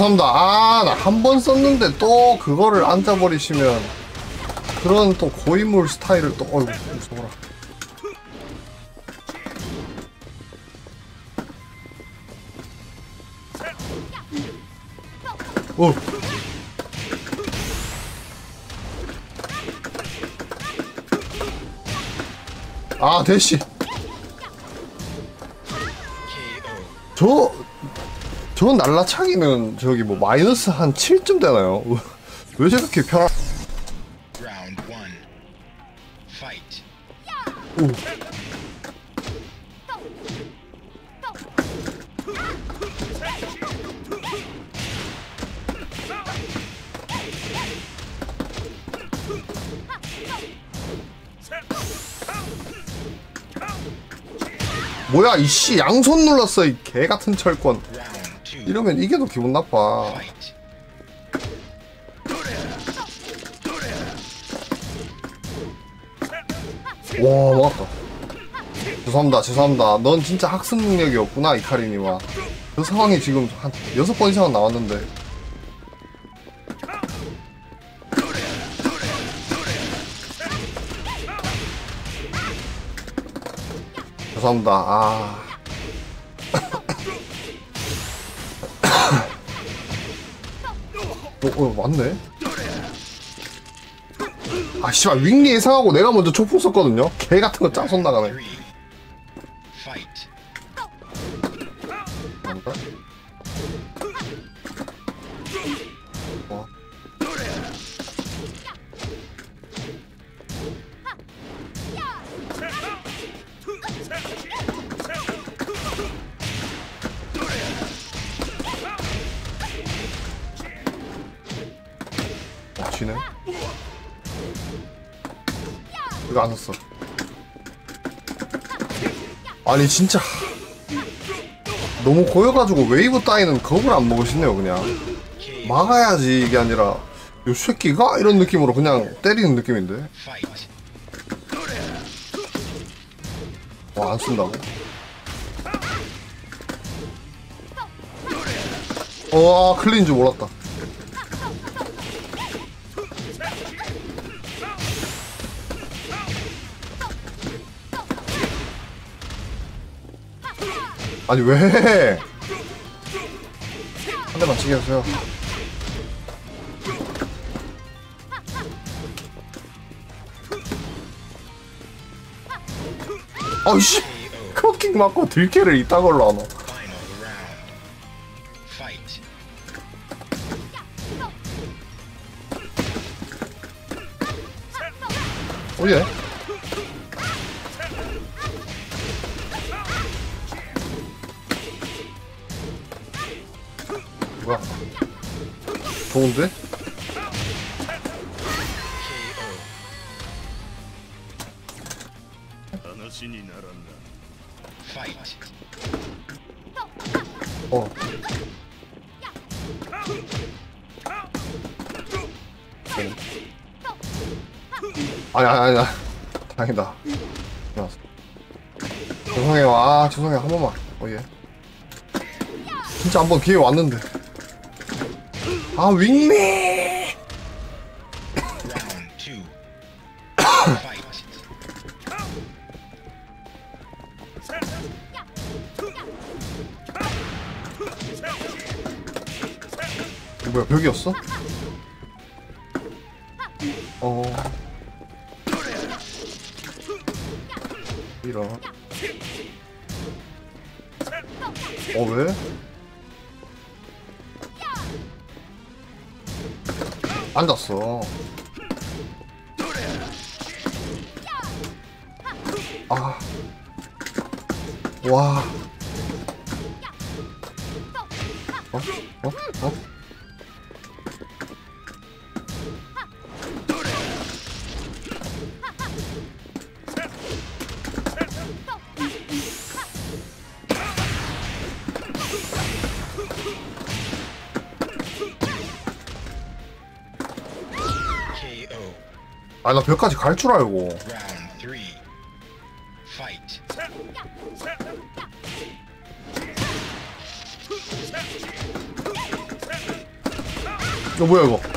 죄송합니다. 아, 나 한 번 썼는데 또 그거를 앉아버리시면 그런 또 고인물 스타일을 또 어이구 무서워라 어. 아 대시 저 날라차기는 저기 뭐 마이너스 한 7쯤 되나요? 왜 저렇게 편한. 뭐야 이씨 양손 눌렀어 이 개 같은 철권. 이러면 이게도 기분 나빠. 와 막았다. 죄송합니다 죄송합니다. 넌 진짜 학습 능력이 없구나 이카리니와. 그 상황이 지금 한 여섯 번 이상 나왔는데. 죄송합니다. 아 어, 어 맞네. 아 씨발 윙리 예상하고 내가 먼저 초풍 썼거든요? 개 같은 거 짱손 나가네 아니 진짜. 너무 고여가지고 웨이브 따위는 겁을 안 먹고 싶네요 그냥. 막아야지 이게 아니라. 요 새끼가? 이런 느낌으로 그냥 때리는 느낌인데. 와 안쓴다고? 와 어, 아, clean지 몰랐다. 아니 왜? 한 대만 치게 해주세요. 아이씨, 크로킹 맞고 딜캐를 이딴 걸로. Fight. 오예. 좋은데? 어. 아니 아니 아니 다행이다. 죄송해요. 아 죄송해요. 한 번만. 어예. 진짜 한 번 기회 왔는데. 아 윙미. Round 나 벽까지 갈 줄 알고. 이거 뭐야, 이거?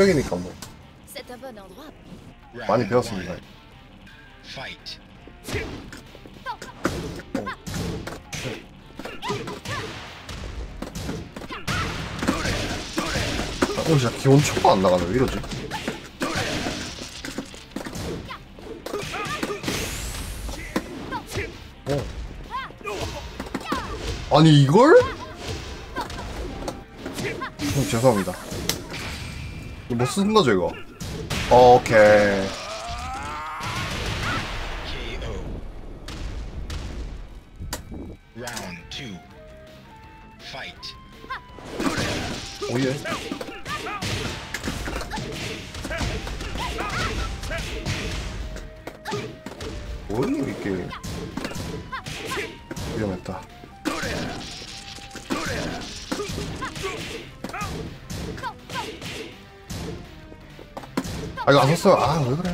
새벽이니까 뭐 많이 배웠습니다. 어, 진짜 기온 초가 안 나가네. 왜 이러지? 어. 아니 이걸? 형 죄송합니다. 이거 뭐쓴 거죠 이거? 오케이. 썼어요. 아왜 그래?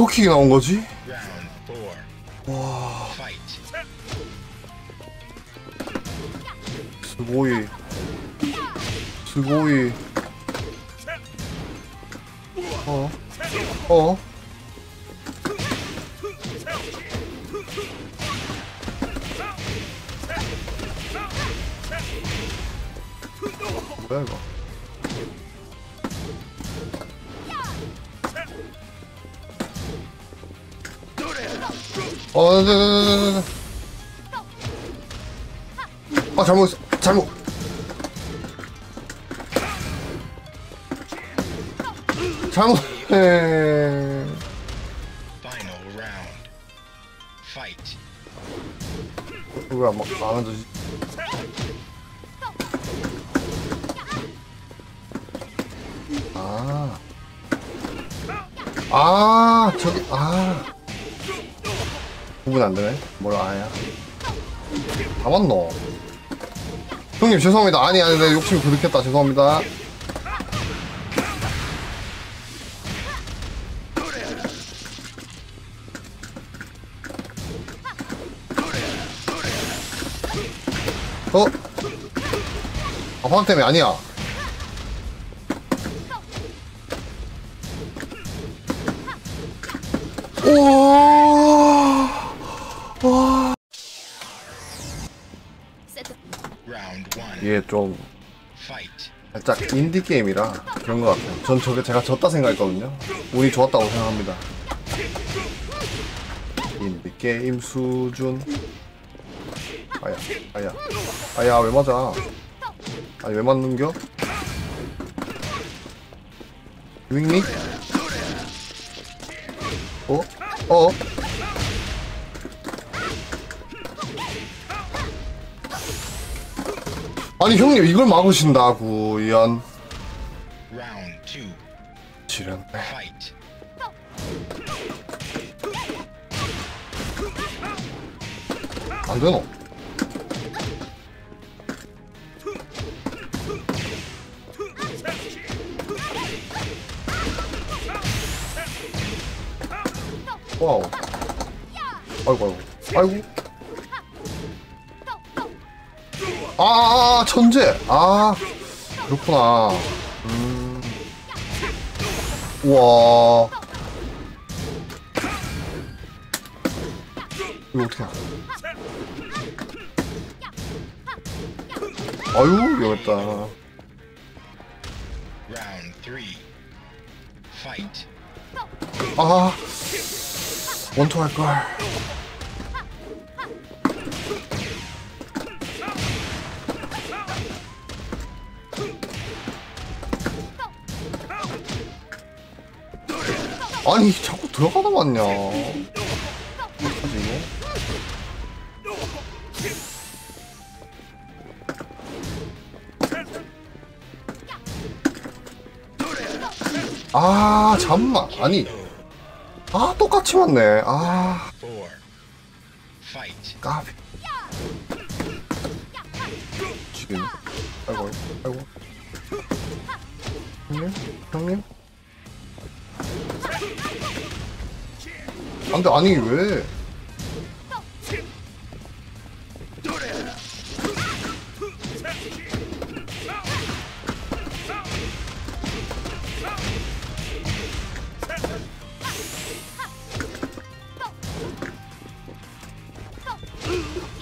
커킥이 나온 거지? 죄송합니다. 아니, 아니, 내 욕심이 그득했다. 죄송합니다. 어? 아, 방학 때문에 아니야. 좀. 살짝 인디 게임이라 그런 것 같아요. 전 저게 제가 졌다 생각했거든요. 운이 좋았다고 생각합니다. 인디 게임 수준. 아야, 아야, 아야 왜 맞아? 아니 왜 맞는겨? 윙니? 아니 형님 이걸 막으신다고 이안 Fight. 안 되노? 와우. 아이고, 아이고. 아이고. 아, 아, 아, 천재. 아, 그렇구나. 음. 우와. 이거 어떻게 알아? 아유, 위험했다. Round three. Fight. 아, 원투 할걸. 아니, 자꾸 들어가다 맞냐. 어떡하지, 이거? 아, 잠만. 아니, 아, 똑같이 맞네. 아. 까비. 안 돼, 아니, 왜?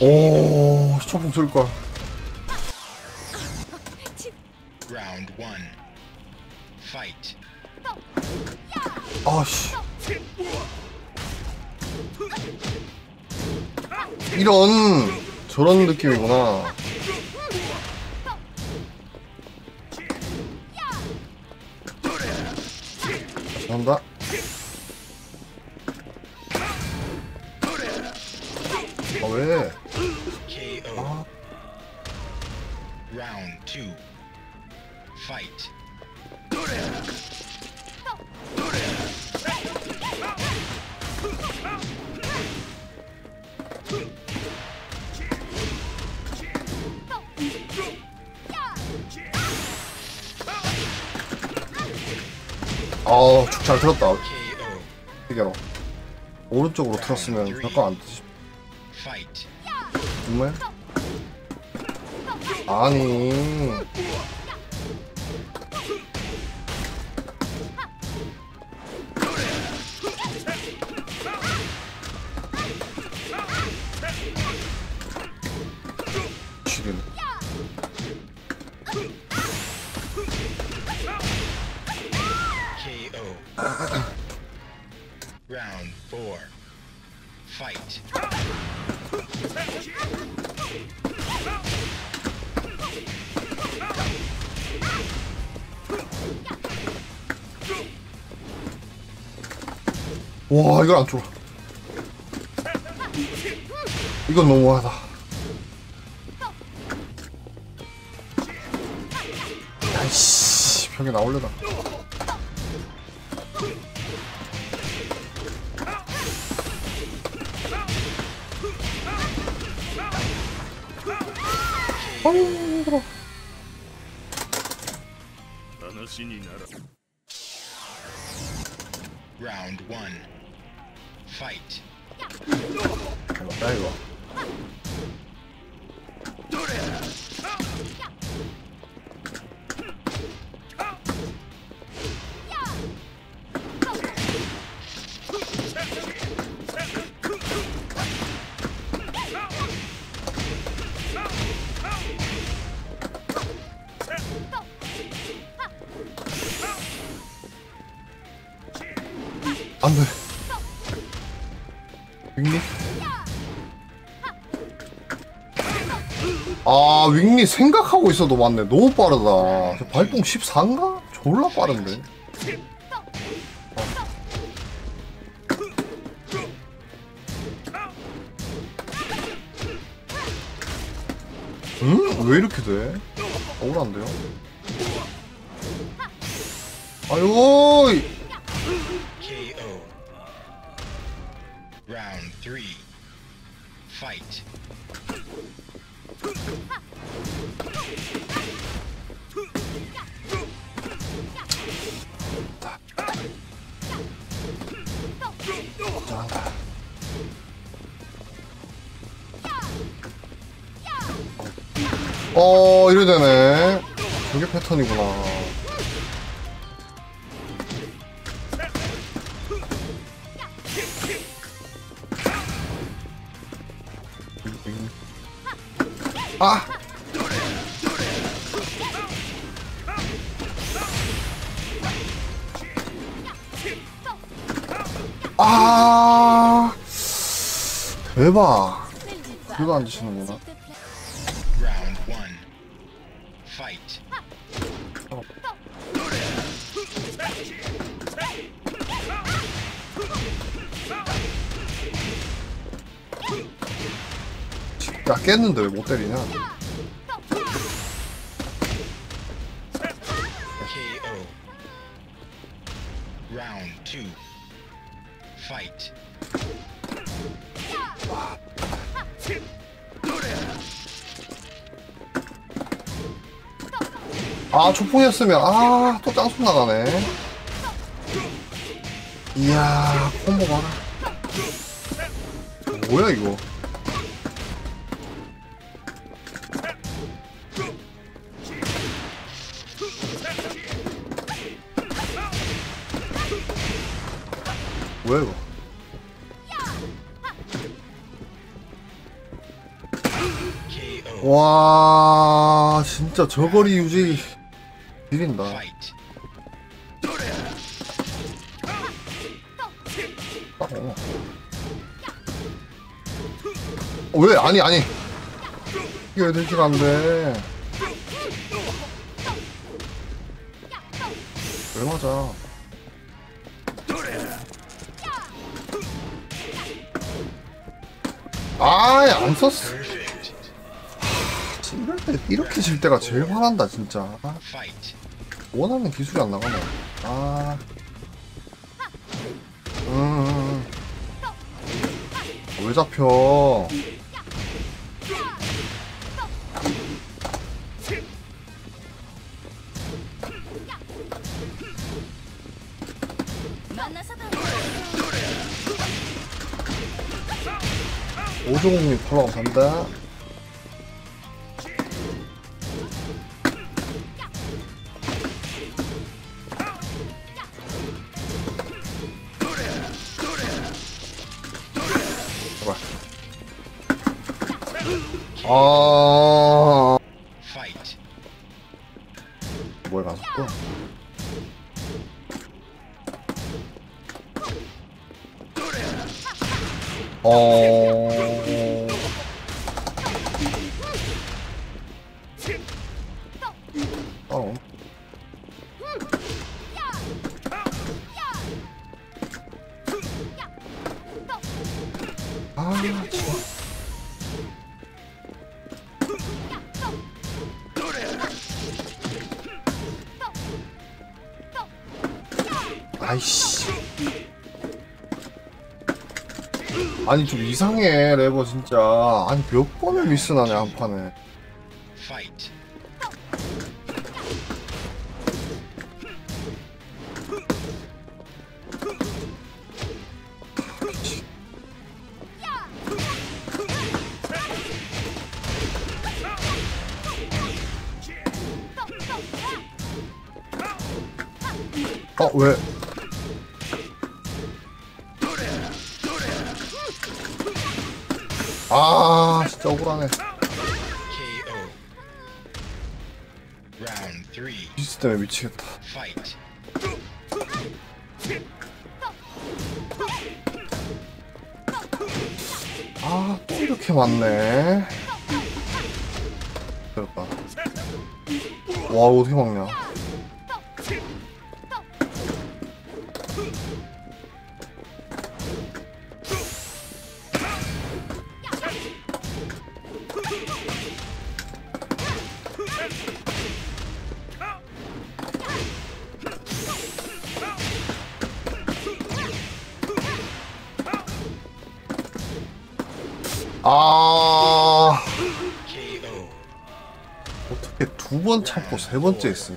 오, 초풍 쓸걸. 이런 저런 느낌이구나. 오른쪽으 와 이걸 안 줘. 이건 너무하다. 아, 윙리 생각하고 있어도 맞네. 너무 빠르다. 저 발봉 14인가? 졸라 빠른데. 응? 왜 이렇게 돼? 억울한데요? 아이 대박. 그거 안 드시는구나. Fight. 야, 깼는데 왜 못 때리냐? 초풍이었으면, 아, 또 짱수 나가네. 이야, 콤보 봐라. 뭐야, 이거. 뭐야, 이거. 와, 진짜 저거리 유지 Fight. 어. 어, 왜? 아니, 아니. 이게 왜 들키가 안 돼? 왜 맞아? 아이, 안 썼어. 이렇게 질 때가 제일 화난다, 진짜. 원하는 기술이 안 나가네. 아. 음. 왜 잡혀? 오종욱님 팔로우 감사합니다. 레버 진짜. 아니 몇 번을 미스나냐 한 판에. 비스 때문에 미치겠다. 아 또 이렇게 많네. 됐다. 와 어떻게 막냐? 세 번째 했어?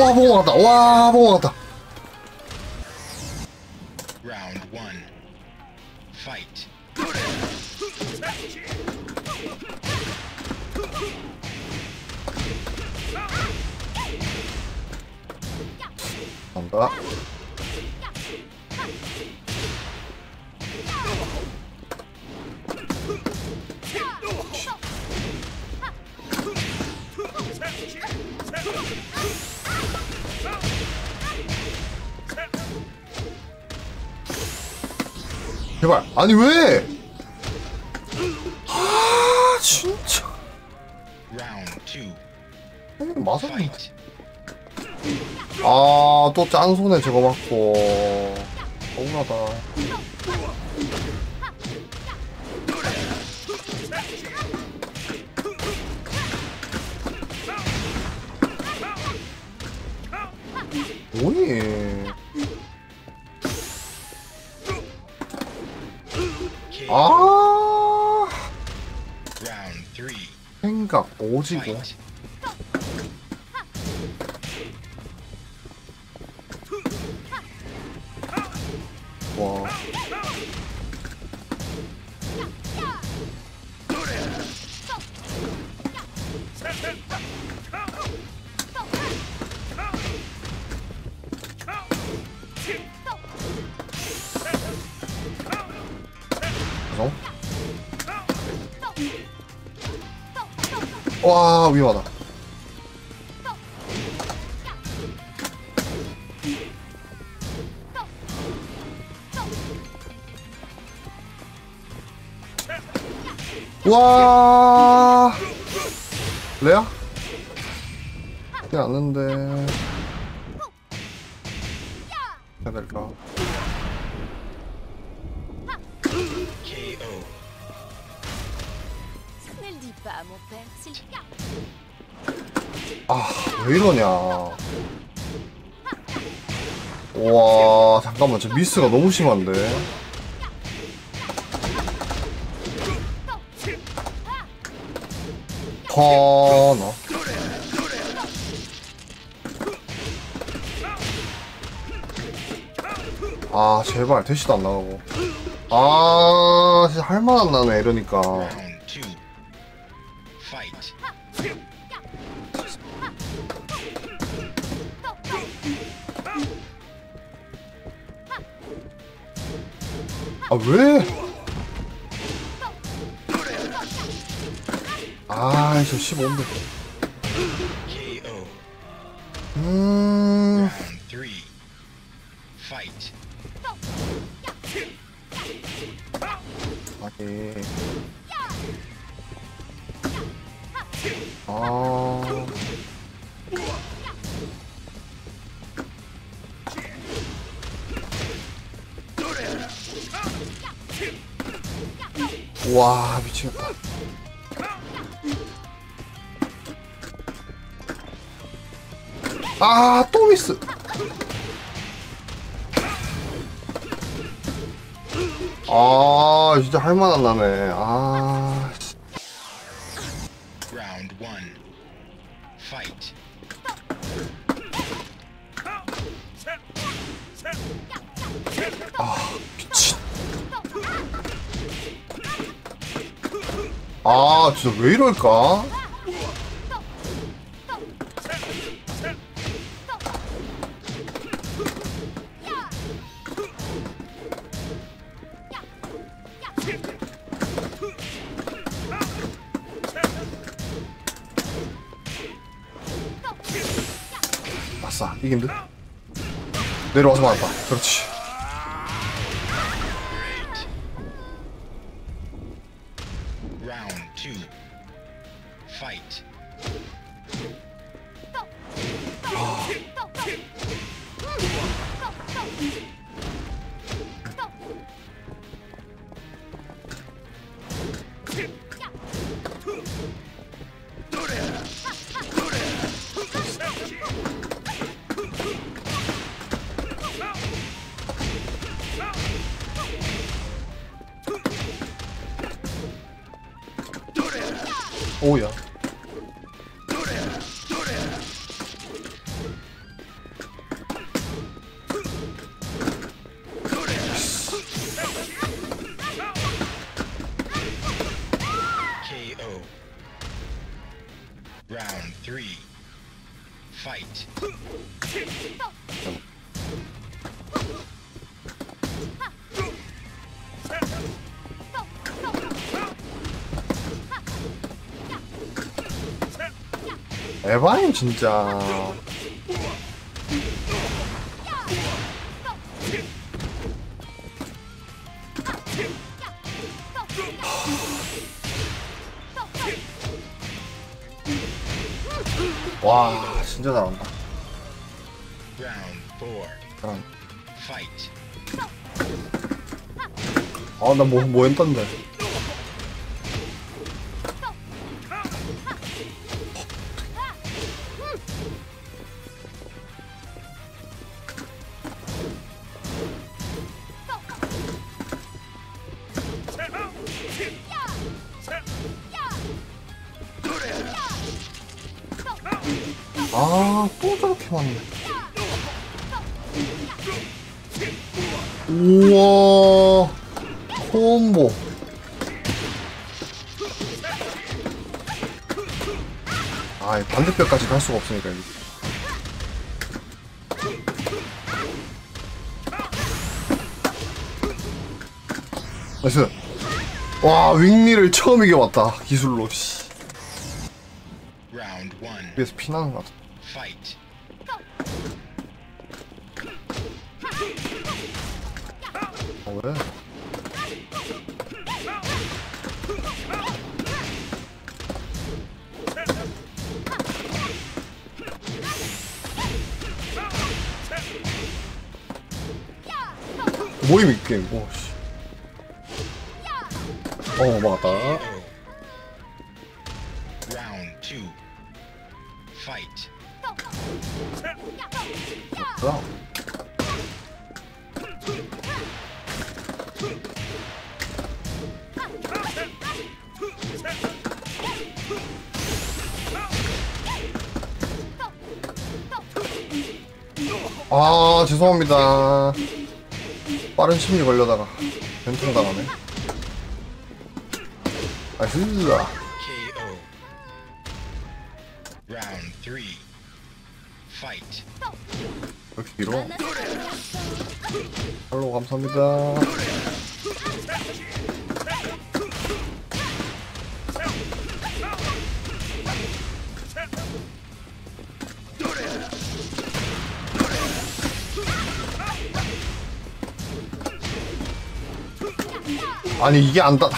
와 보고 갔다. 와 보고 아니 왜? 아 진짜. 아니, 맞았는데. Fight. 아, 또 짠손에 저거 맞고. 오지고 미스가 너무 심한데. 터너. 아, 제발, 대시도 안 나가고. 아, 진짜 할만 안 나네, 이러니까. 15인데. KO. 음. 아니. 아. 와, 미치겠다. 아, 또 미스. 아, 진짜 할만 안 나네. 아. 미친. 아, 진짜 왜 이럴까? 내려와서 맞았다. 그렇지. 에바인 진짜. 와, 진짜 잘한다. Round four. 응. Fight. 아, 나 뭐, 뭐 했던데. 갈 수가 없으니까, 이거. 나이스. 와, 윙리를 처음 이겨봤다. 기술로, 씨. 위에서 피나는 것 같아. 죄송합니다. 빠른 심리 걸려다가 변통 당하네. three. Fight. 이렇게 길어? 팔로우 감사합니다. 아니 이게 안 닿.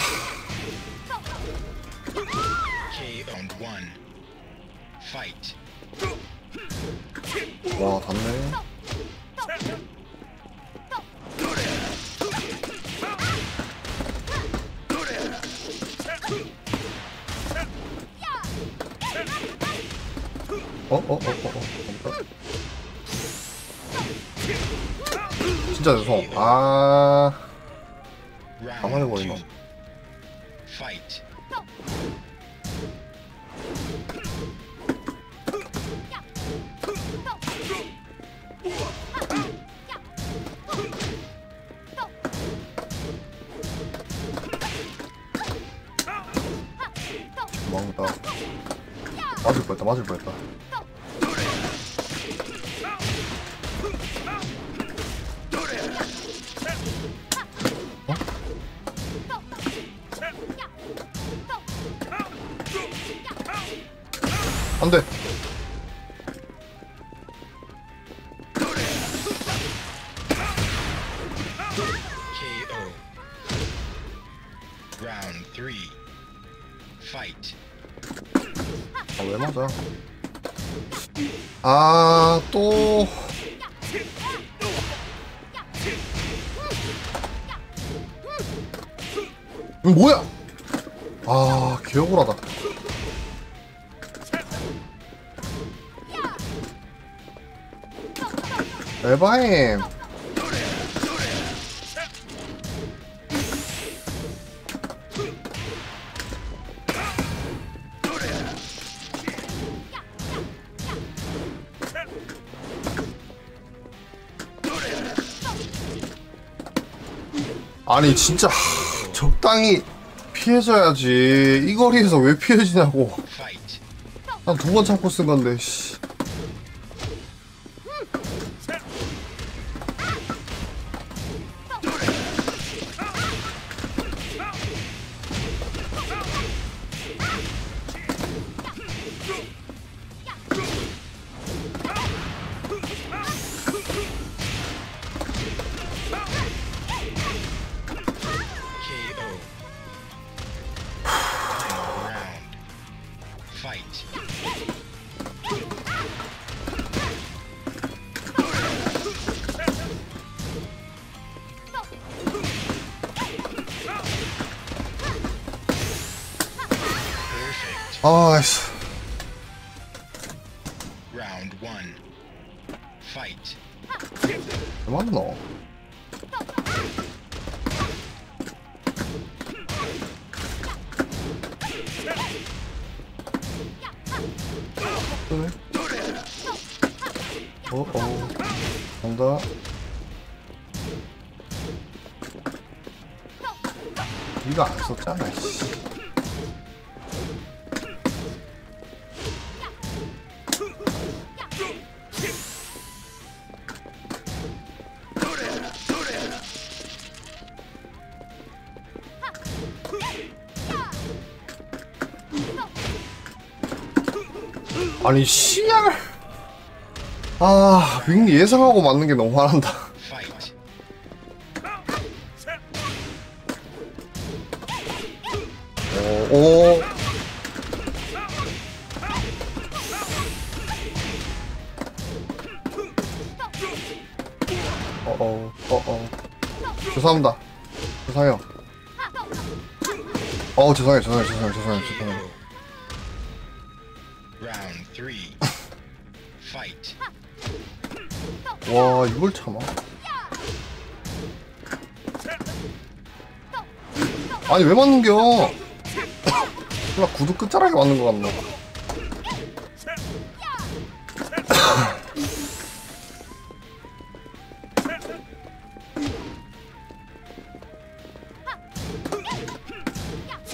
진짜 하, 적당히 피해줘야지 이 거리에서 왜 피해지냐고. 난 두 번 참고 쓴 건데 씨. Fight. Perfect. 아 아니, 씨발. 아, 윙리 예상하고 맞는 게 너무 화난다. 아니, 왜 맞는겨? 나 구두 끝자락에 맞는 것 같네.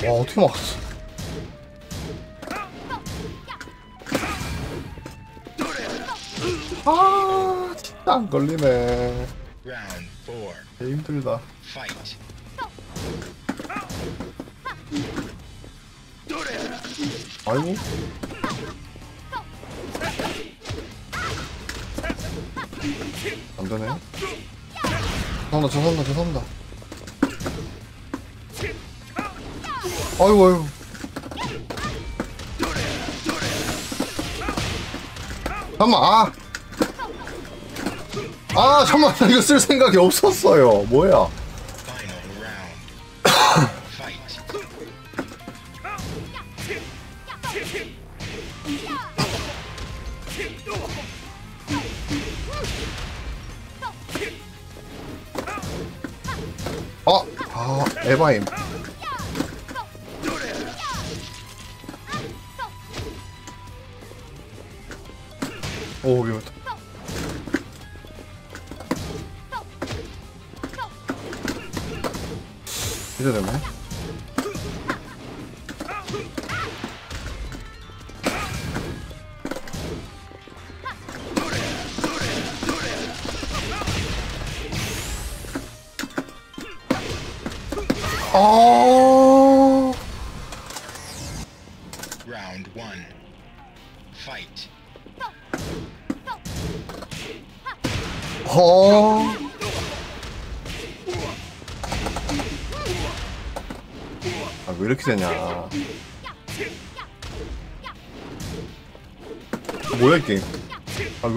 와, 어떻게 막았어? 아, 진짜 안 걸리네. 개 힘들다. 아이고. 안 되네. 죄송합니다, 죄송합니다, 죄송합니다. 아이고, 아이고. 잠깐만, 아! 아, 잠깐만, 나 이거 쓸 생각이 없었어요. 뭐야.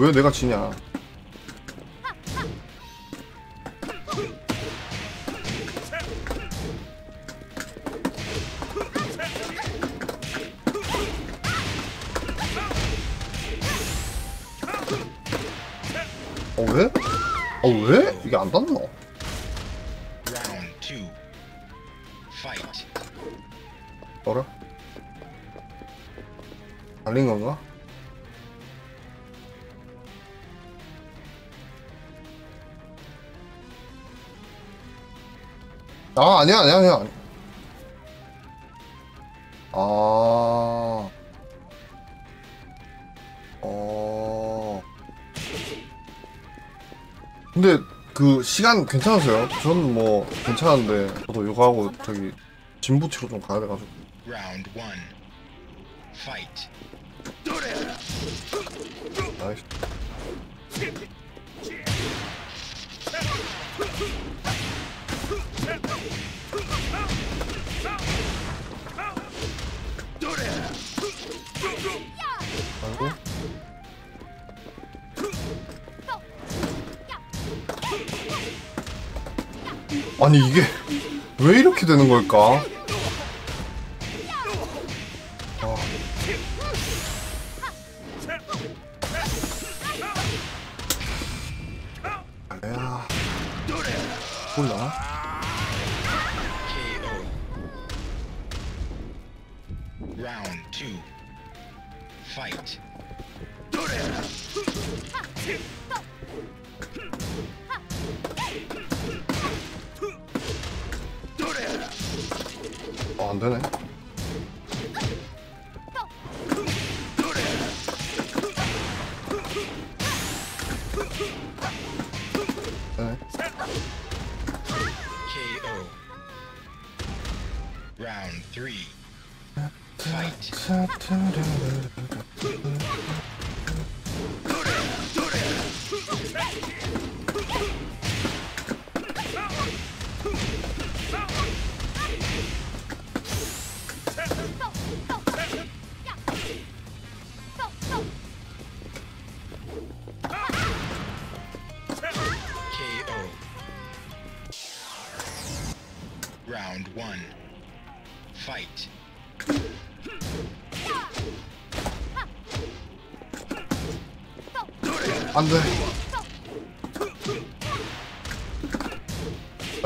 왜 내가 지냐. 시간 괜찮으세요? 저는 뭐 괜찮은데 저도 이거 하고 저기 진부 치고 좀 가야 돼가지고. 나이스. 아니 이게 왜 이렇게 되는 걸까?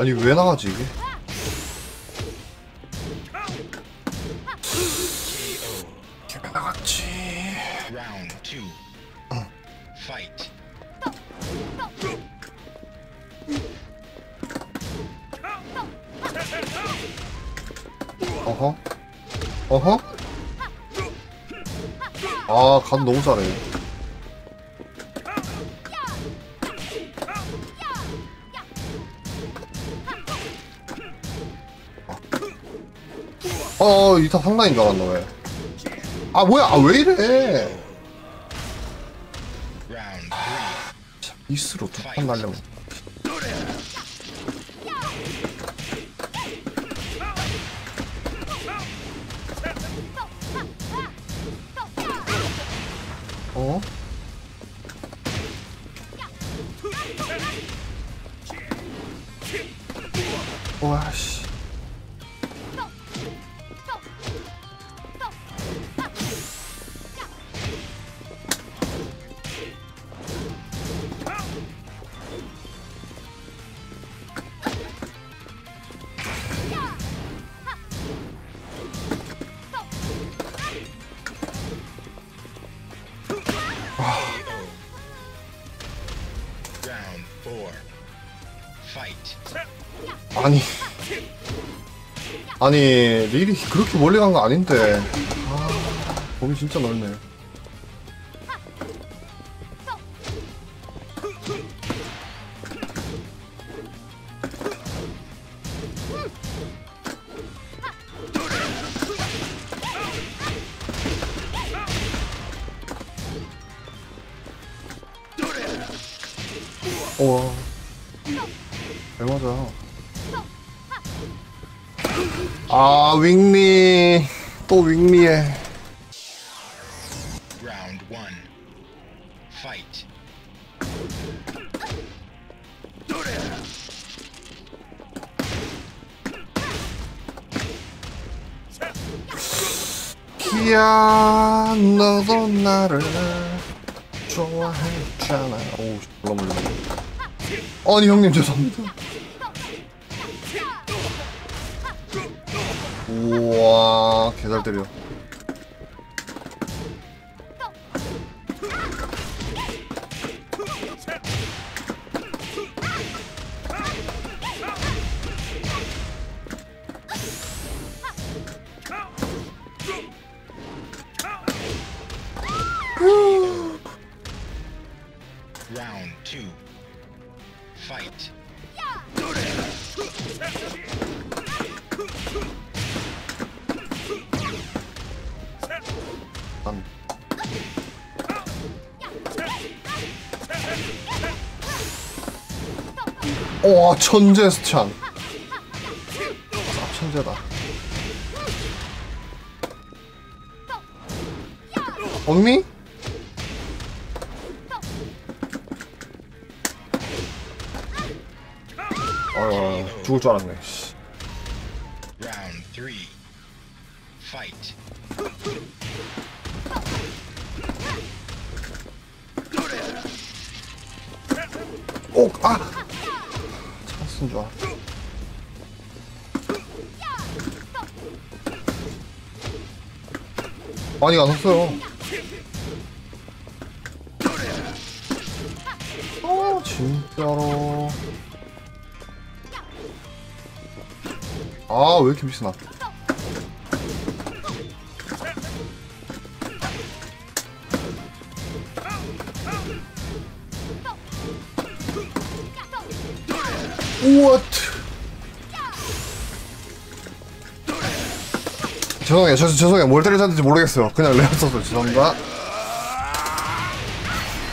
아니, 왜 나가지, 이게? 이타 상단인 줄 알았나, 왜? 아, 뭐야, 아, 왜 이래? 이스로 두판 날려면. 아니. 아니, 릴이 그렇게 멀리 간 거 아닌데. 아, 범이 진짜 넓네. 형님, 죄송 와, 천재 스찬. 아, 천재다. 언니? 아, 죽을 줄 알았네. 많이 안 왔어요. 아, 진짜로. 아, 왜 이렇게 비싸나? 죄, 죄송해요 뭘 때려졌는지 모르겠어요 그냥 레어 써서 죄송합니다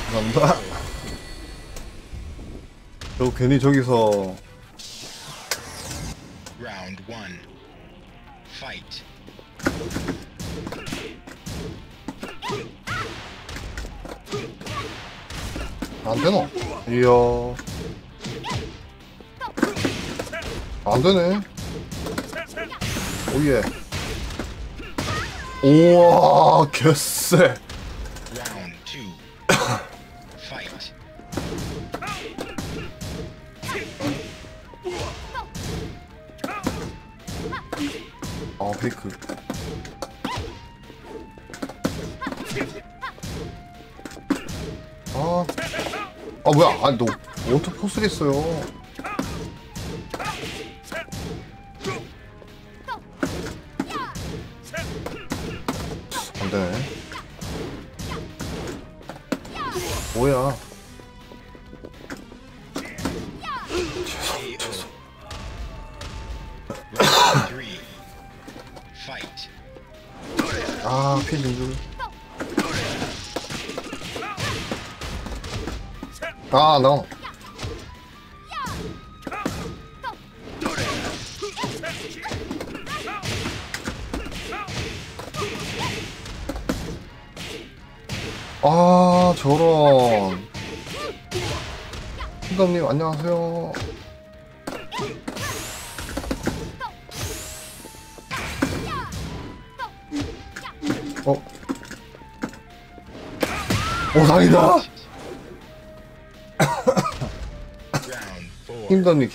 죄송합니다 저 괜히 저기서 Round one. Fight. 안 되노? 이야. 안 되네. 오예. 우와, 개쎄. 아, 페이크. 아, 아 뭐야? 아니 너 워터 포스겠어요.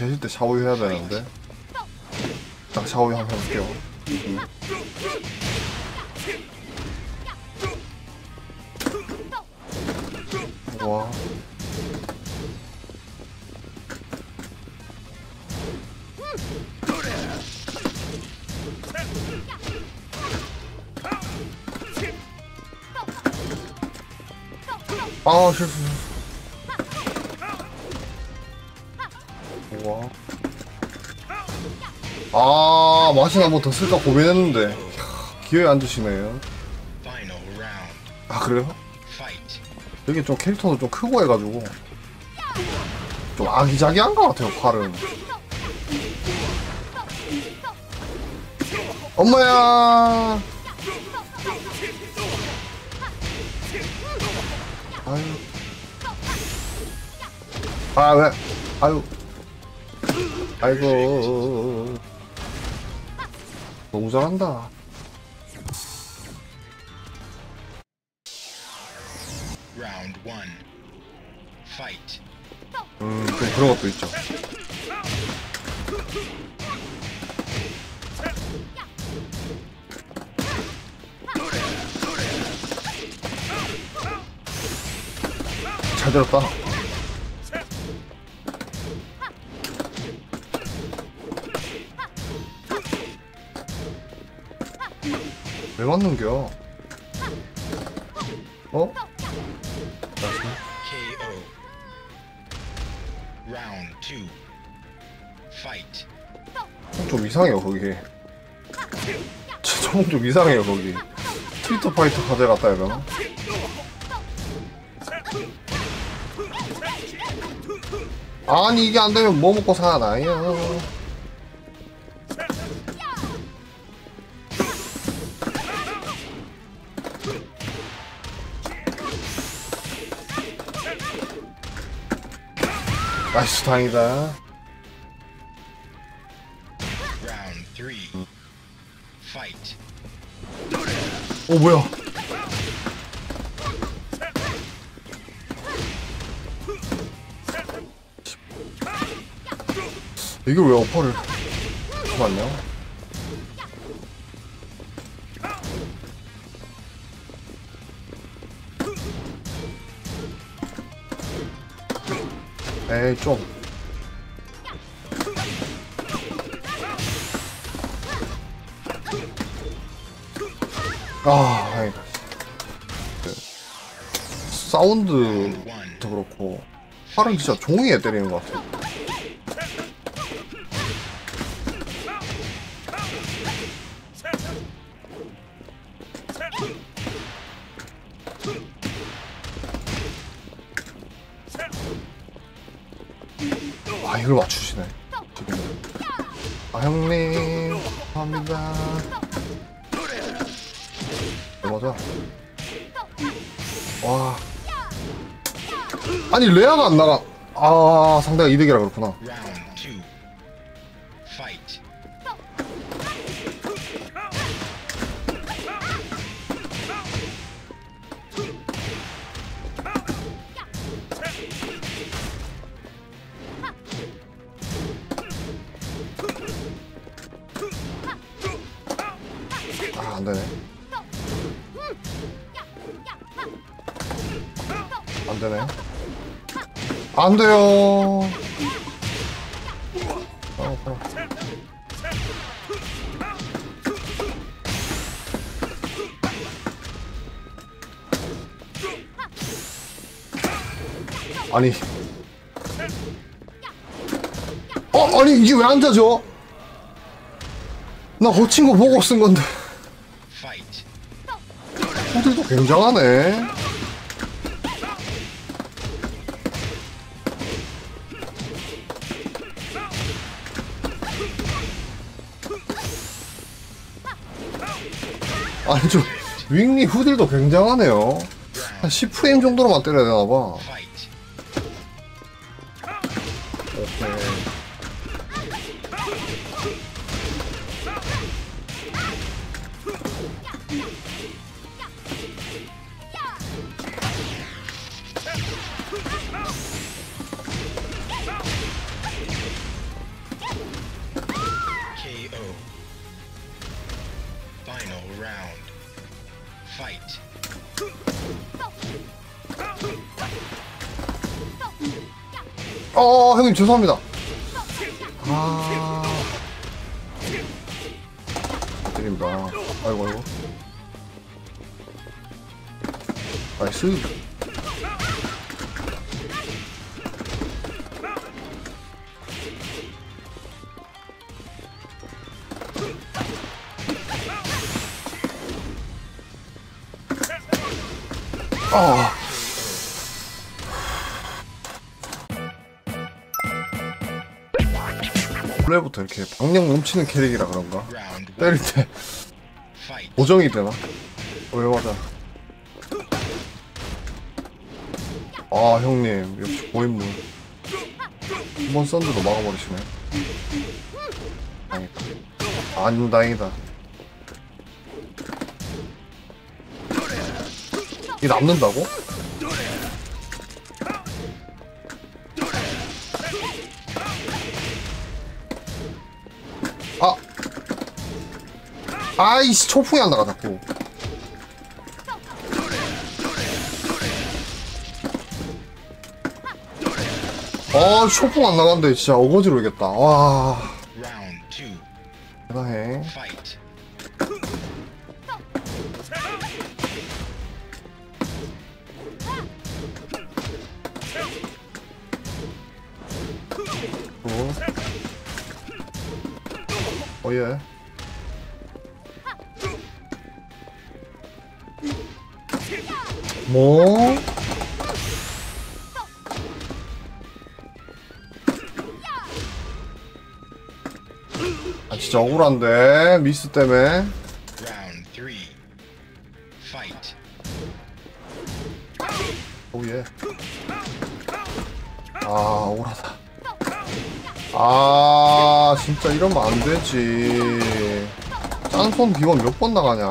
계실 때 샤워유 해야 되는데. 딱 샤워유 한번 해볼게요. 아 맛이 한번 더 쓸까 고민했는데. 기회에 안 주시네요. 아 그래요? 여기 좀 캐릭터도 좀 크고 해가지고. 좀 아기자기한 것 같아요 팔은. 엄마야! 아유. 아 왜? 아유. 아이고. 너 무 잘한다 Round one. Fight. 음, 좀 그런 것도 있죠. 잘 들었다. 왜 맞는겨? 어? 좀 이상해요 거기 좀, 좀 이상해요 거기 트위터 파이터 가져갔다 해야 되나? 아니 이게 안되면 뭐 먹고 사나요 나이스 다행이다. 오 뭐야? 이게 왜 어퍼를 잠깐만요 에이 좀 아, 다행이다. 그, 사운드도. 그렇고, 팔은 진짜 종이에 때리는 것 같아. 레아가 안 나가. 아 상대가 이득이라 그렇구나. 안 돼요. 아, 아파. 아니. 어, 아니, 이게 왜안 자죠? 나 거친 거 보고 쓴 건데. 호들도 굉장하네. 아니, 저, 윙리 후들도 굉장하네요. 한 10프레임 정도로만 때려야 되나봐. 죄송합니다. 아. 드립니다. 아이고, 아이고. 나이스. 원래부터 이렇게 박력 넘치는 캐릭이라 그런가? 때릴 때. 보정이 되나? 왜 맞아? 아 형님 역시 고인물 한 번 썬드도 막아버리시네 다행이다 안 다행이다 이게 남는다고? 아이씨 초풍이 안 나가 자꾸 아 초풍 안 나간대 진짜 어거지로 이겠다. 와 진짜 억울한데 미스 때문에. 오예. 아 억울하다. 아 진짜 이러면 안 되지. 짠손 비원 몇 번 나가냐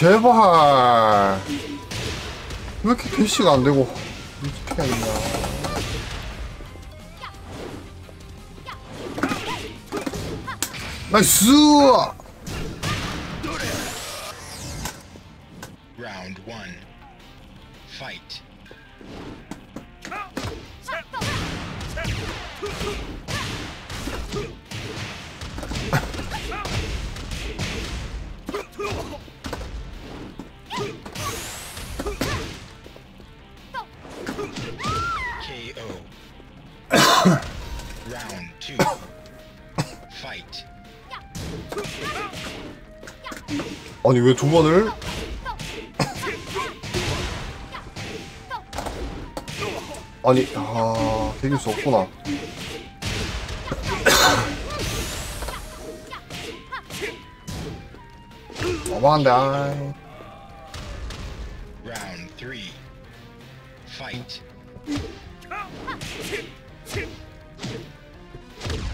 제발. 왜 이렇게 대시가 안 되고. 어떻게 하냐. 나이스 Round two. Fight. 아니 왜 두 번을 아니 아 이길 수 없구나 어마한데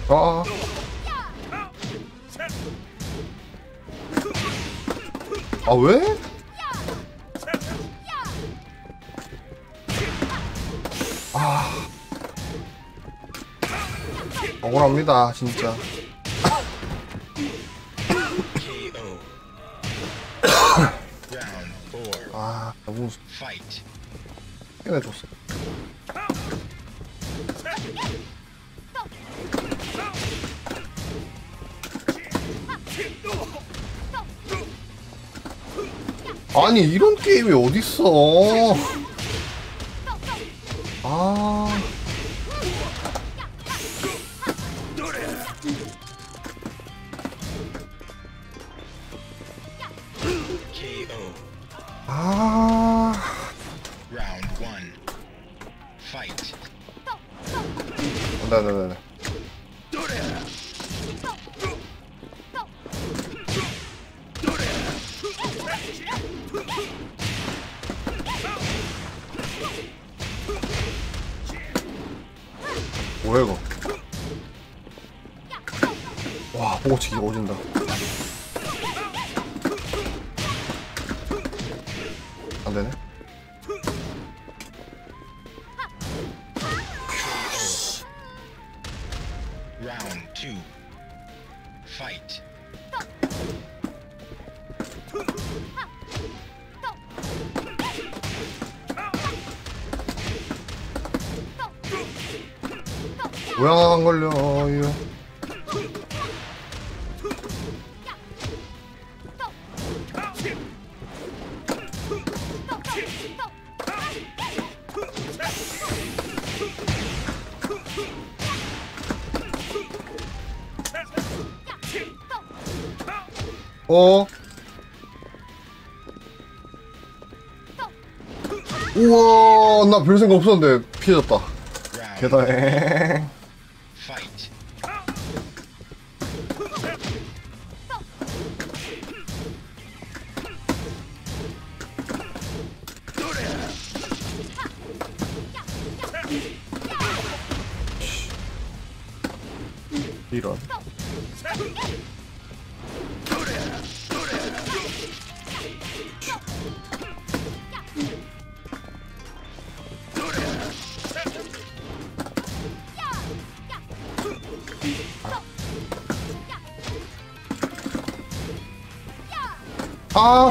아 아 왜? 아 억울합니다 진짜. 아 너무. 해내줬어 아니 이런 게임이 어딨어 없었는데 피해졌다. 계단에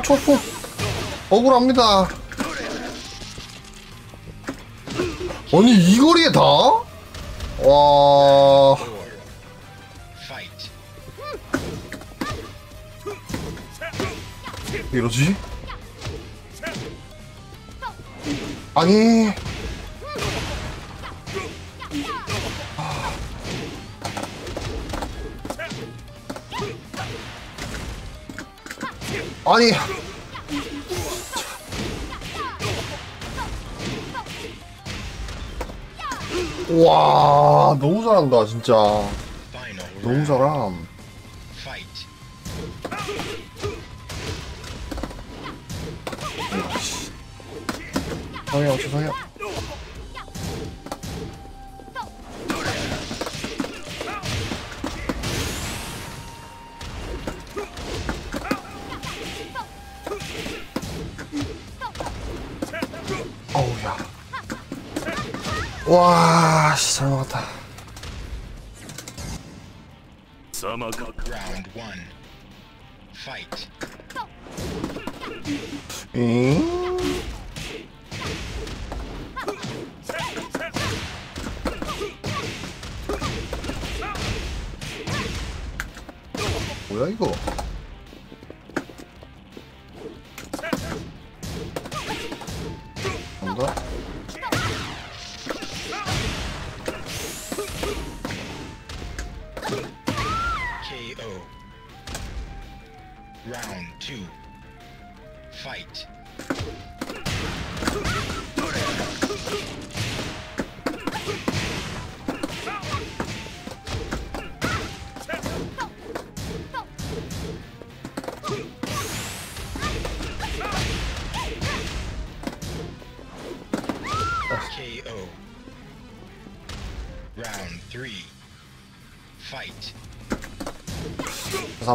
초코 억울합니다 아니 이 거리에 다? 와. 이러지? 아니 잘한다 진짜 너무. 잘함. 성형 죄송해요 어우야 와씨 잘 먹었다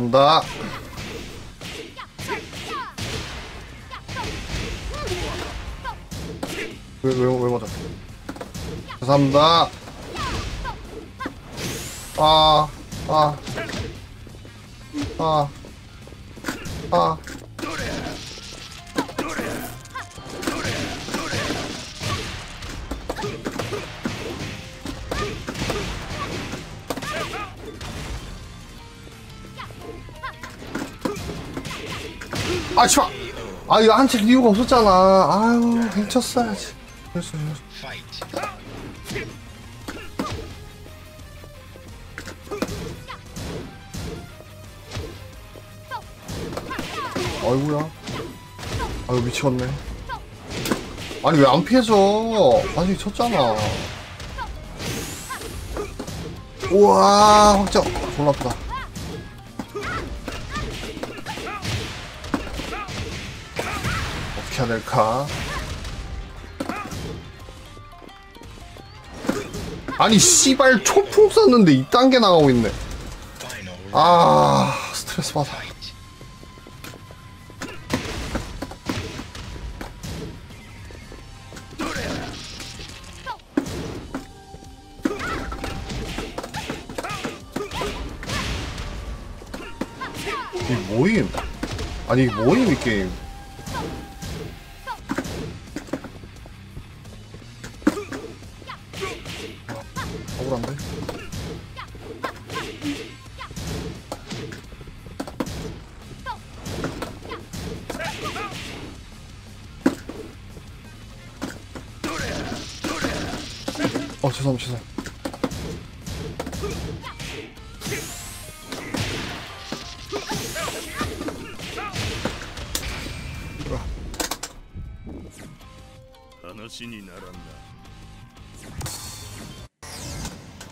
감 아, 이거 한칠 이유가 없었잖아. 아유, 괜찮았어야지. 됐어, 됐어. 아이고야. 아유, 미치겠네. 아니, 왜 안 피해져? 아직 쳤잖아. 우와, 확정. 졸라 아프다. 될까? 아니, 씨발, 초풍 썼는데 이딴 게 나가고 있네. 아, 스트레스 받아. Fight. 이 모임 아니 이 모임 이 게임 어 죄송합니다 죄송합니다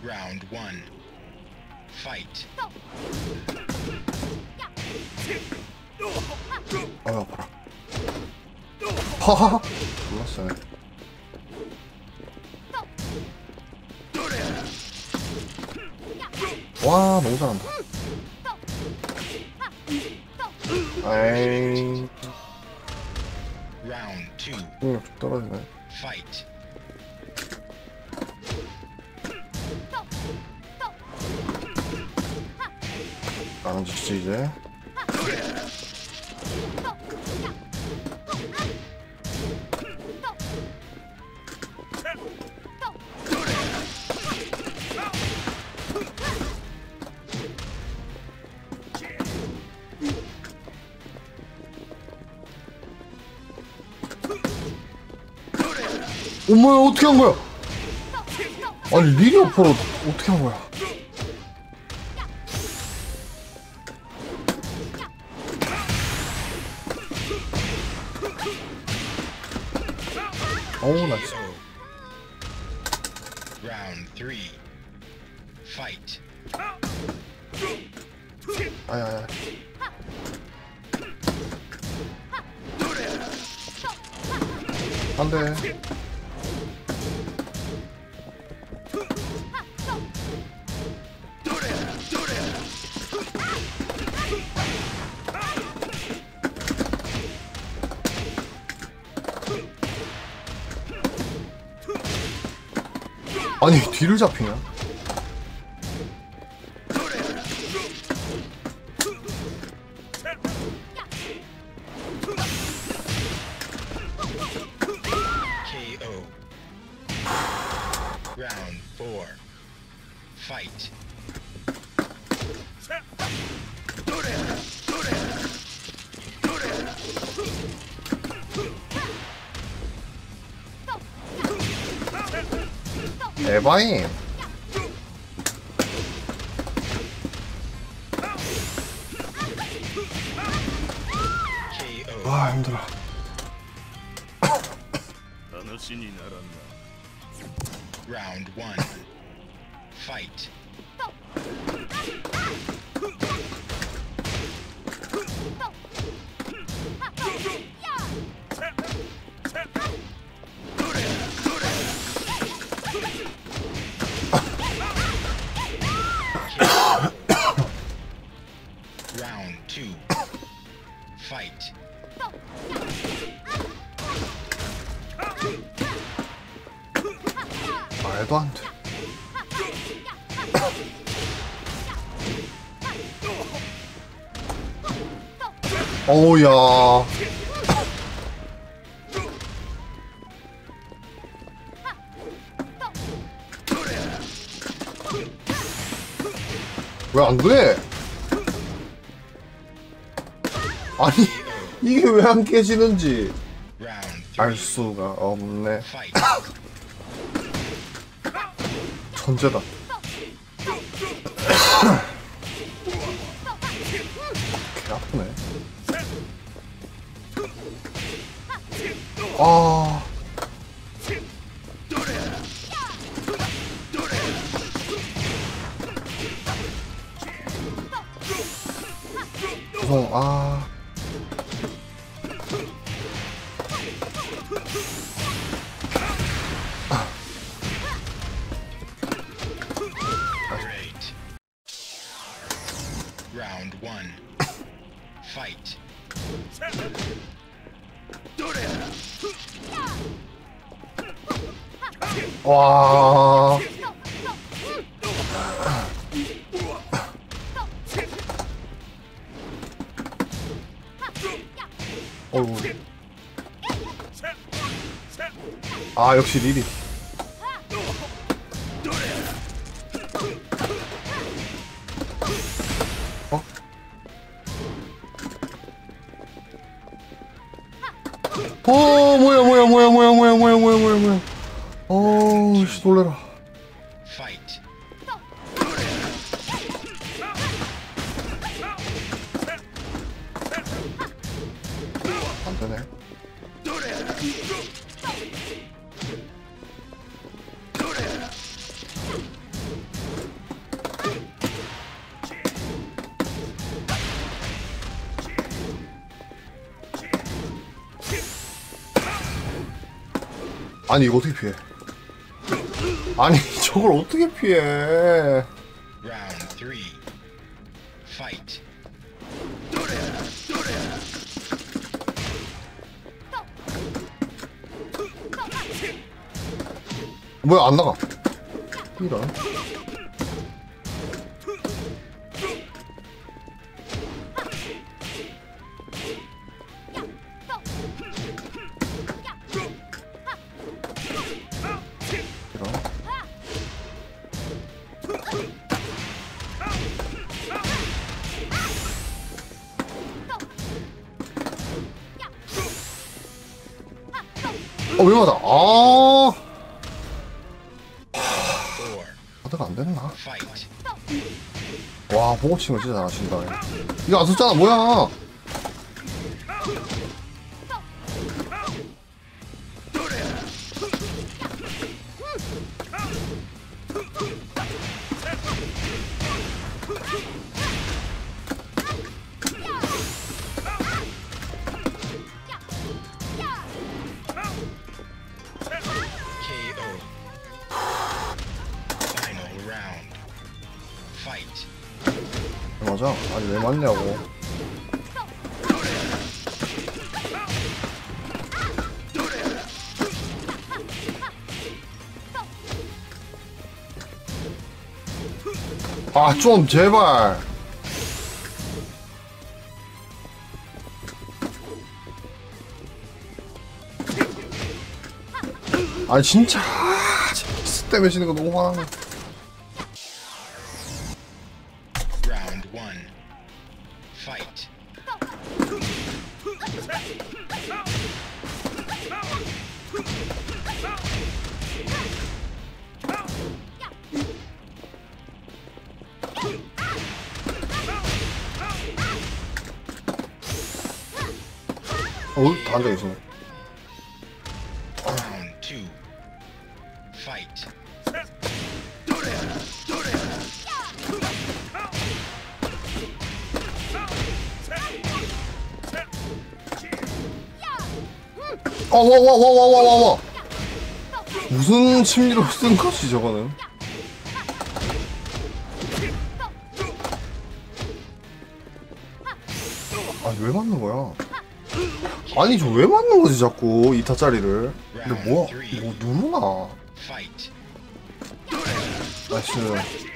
Round 1 Fight. 어, 아유 아파라. 하하하. 어머야 어떻게 한 거야? 아니 리리 어퍼로 어떻게 한 거야 뒤를 잡히 Bayern. 어우야. 왜 안 돼? 아니 이게 왜 안 깨지는지 알. 수가 없네. 천재다. Caio Cirili. 아니 이거 어떻게 피해? 아니 저걸 어떻게 피해? 뭐야 안 나가? 거 진짜 잘하신다. 이거 안 썼잖아, 뭐야? 좀 제발 아 진짜 아, 스 때문에 지는 거 너무 화나네 Round one. Fight. 어? 다 앉아계시네 Round two. Fight. 어, 와, 와, 와, 와, 와, 와, 와. 무슨 심리로 쓴 거지, 저거는? 아니, 왜 맞는 거야? 아니, 저 왜 맞는 거지, 자꾸, 2타짜리를? 근데 뭐야, 뭐 누르나? 나이스.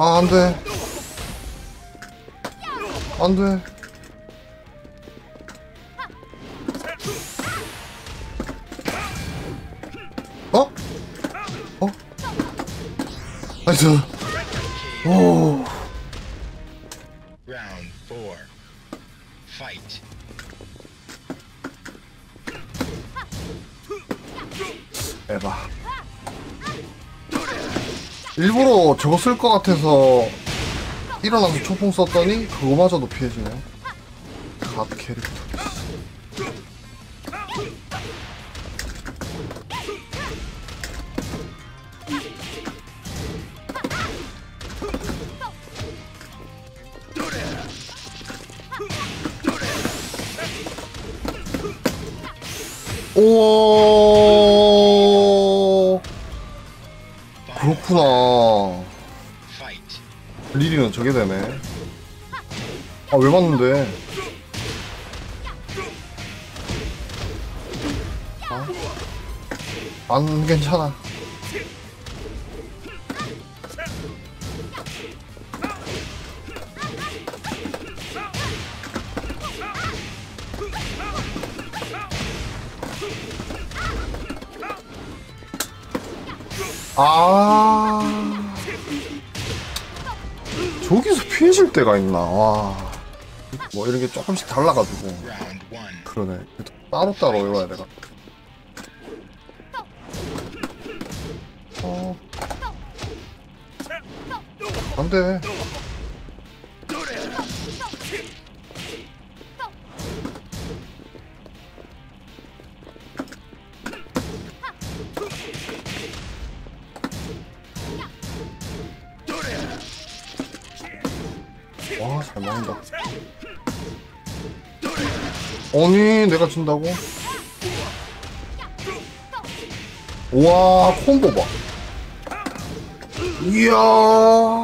아, 안 돼. 안 돼. 어? 어? 나이스. 쓸것 같아서 일어나서 초풍 썼더니 그거마저도 피해지네. 갓 캐릭터. 오 아, 왜 맞는데? 아? 안 괜찮아. 아. 저기서 피해질 때가 있나 와. 뭐 이런 게 조금씩 달라가지고. 그러네. 따로따로 외워야 돼가 어. 안돼 내가 진다고? 우와 콤보 봐 이야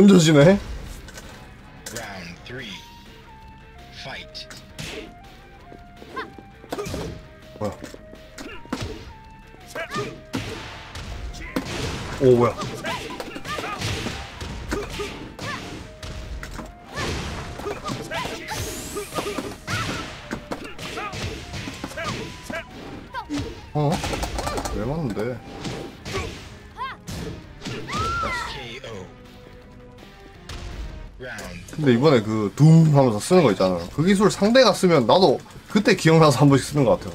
뭐야 건져지네 쓰는 거 있잖아요. 그 기술 상대가 쓰면 나도 그때 기억나서 한 번씩 쓰는 것 같아요.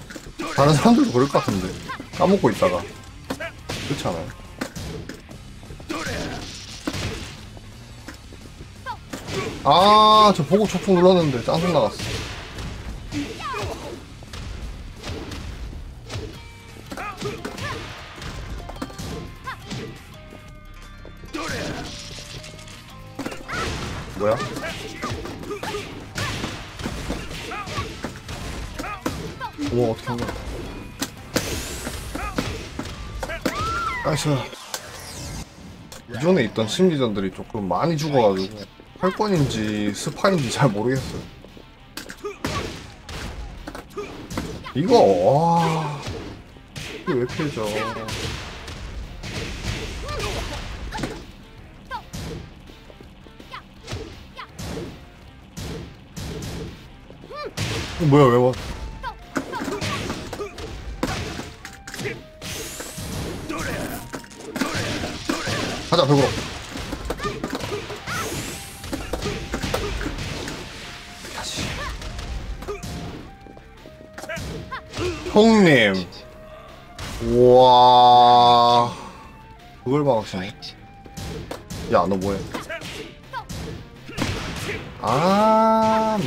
다른 사람들도 그럴 것 같은데 까먹고 있다가 그렇지 않아요? 아, 저 보고 초풍 눌렀는데 짱속 나갔어. 있던 심리전들이 조금 많이 죽어가지고 혈권인지 스파인지 잘 모르겠어요 이거 와 이게 왜 피해져 어, 뭐야 왜 와? 가 fight. 야 너 뭐해? 아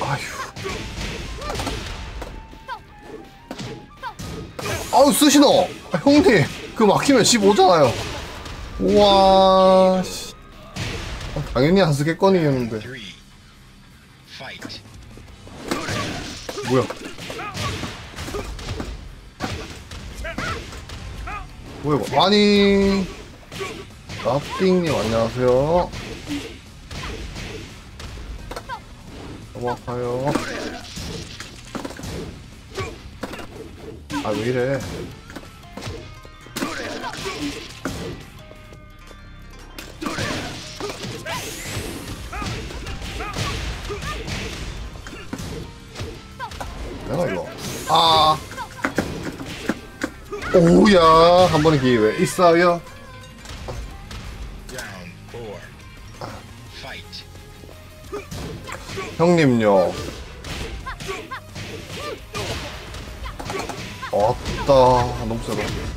아휴. 아우 쓰시노. 아, 형님 그 막히면 15잖아요. 우와 씨. 아, 당연히. Fight. 뭐야? 뭐야 이거? 아니 나띵님 안녕하세요. 넘어가요. 아 왜 이래? 아. 오우야 한 번의 기회 있어요. 형님요. 왔다. 너무 세다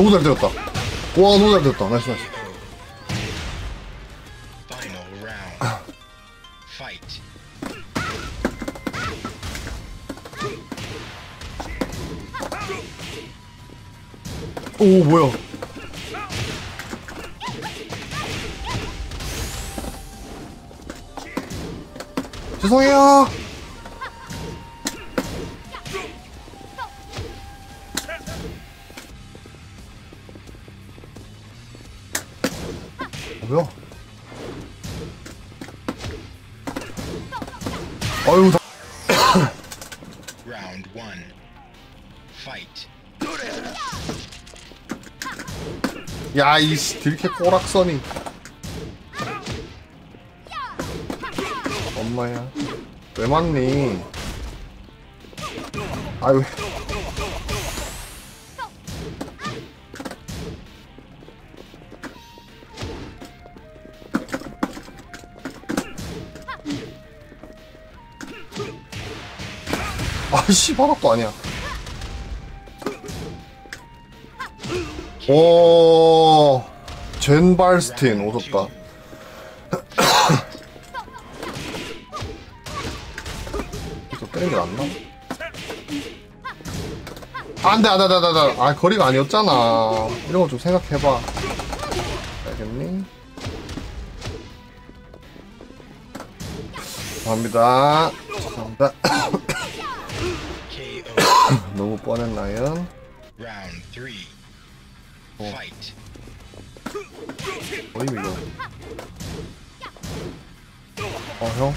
너무 잘 때렸다. 와 너무 잘 때렸다. 나이스 나이스. 오 뭐야 이씨 딜캐 꼬락선이 엄마야. 왜 맞니? 아유. 아씨 바닥도 아니야 오 젠발스틴 오졌다. 이거 때리는 게 낫나? 안돼 안돼 안돼 안돼 아 거리가 아니었잖아. 이런 거 좀 생각해봐. 알겠니? 감사합니다. 죄송합니다. 너무 뻔했나요? 뭐임 이거 어 형?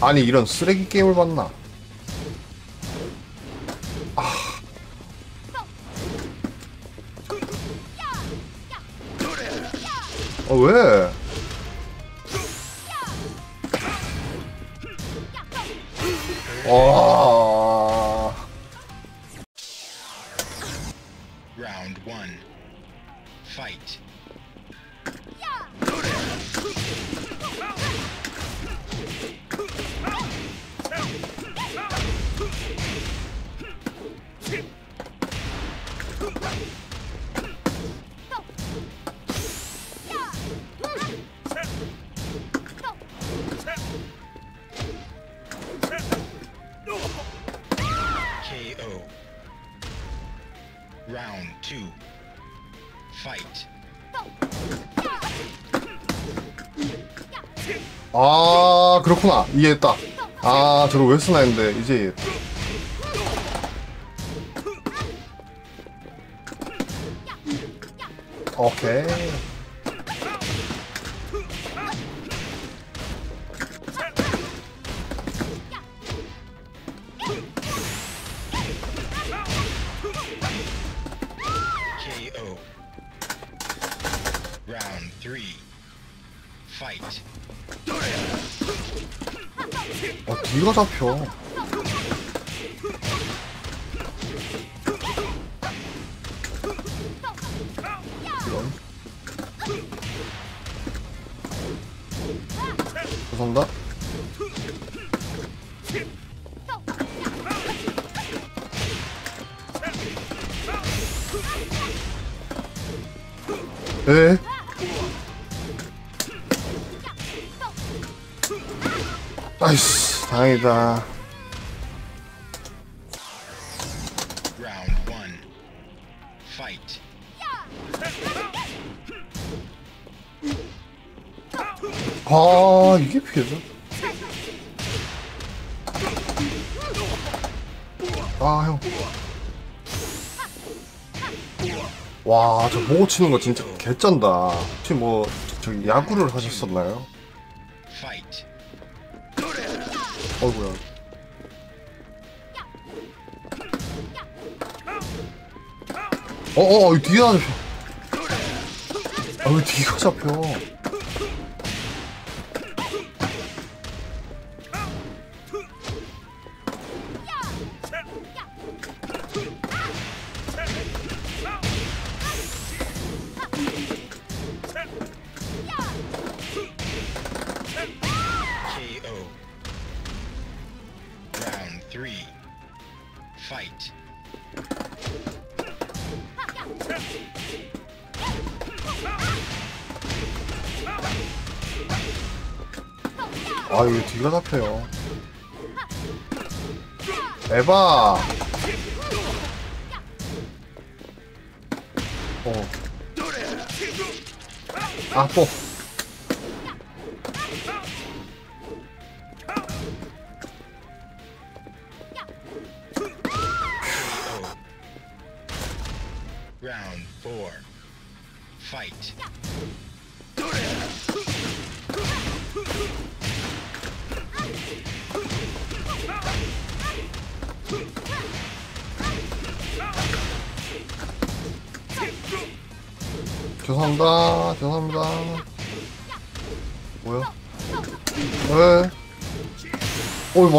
아니 이런 쓰레기 게임을 봤나? 이해했다. 아 저걸 왜 쓰나 했는데 이제 이해했다 Fight. 아 이게 피해져? 아 형. 와, 저 보고 치는 거 진짜 개쩐다. 혹시 뭐 저기 야구를 하셨었나요? 어어, 이 뒤가 잡혀. 아, 왜 뒤가 잡혀? 에바.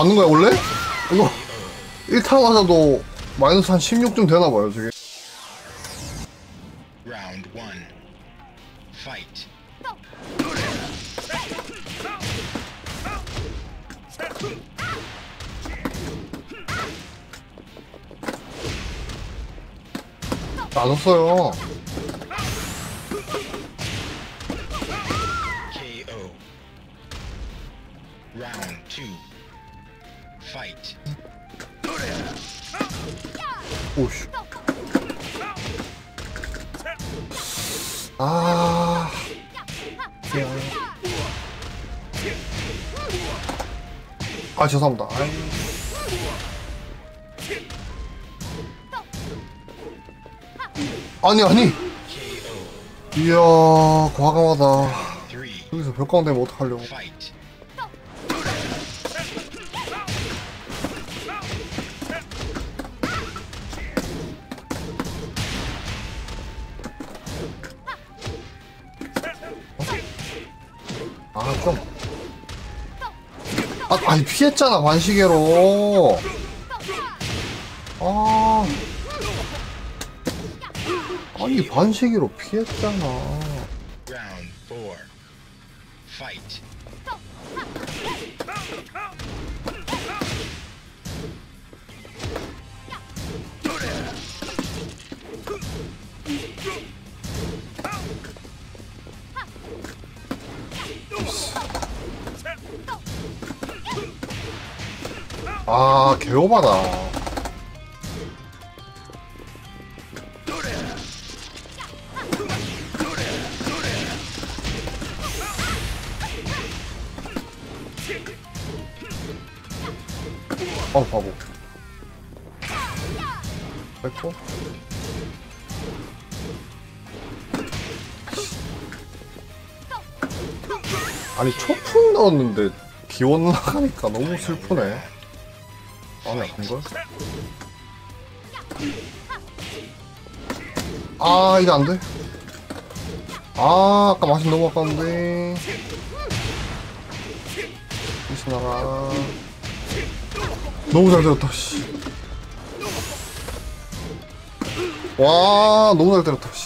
맞는 거야, 원래? 이거 1타 맞아도 마이너스 한 16쯤 되나봐요, 저게. Round. Fight. 맞았어요. 아. 미안. 아 죄송합니다. 아이. 아니 아니. 이야 과감하다. 여기서 벽광 되면 어떡하려고. 아 아니 피했잖아 관시계로. 아. 아니 반시계로 피했잖아. 오바다. 어 바보. 됐고. 아니 초풍 넣었는데 기원 나가니까 너무 슬프네. 아픈걸? 아 이거 안 돼 아 아까 맛이 너무 아까운데 이시나라 너무 잘 때렸다 씨. 와 너무 잘 때렸다 씨.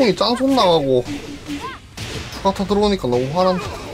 초풍이 짠손 나가고, 추가타 들어오니까 너무 화난다.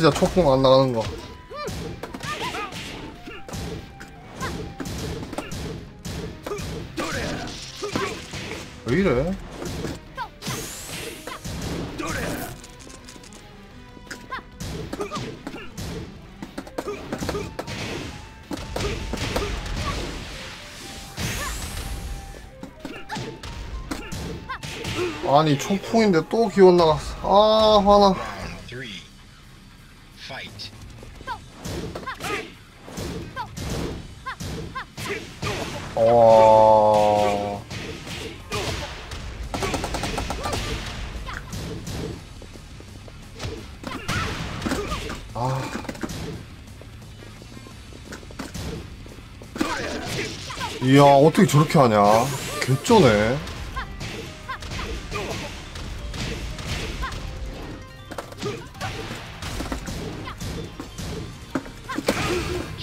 진짜 초풍 안 나가는 거. 왜 이래? 아니 초풍인데 또 기어 나갔어 아 화나 야 어떻게 저렇게 하냐? 개쩌네.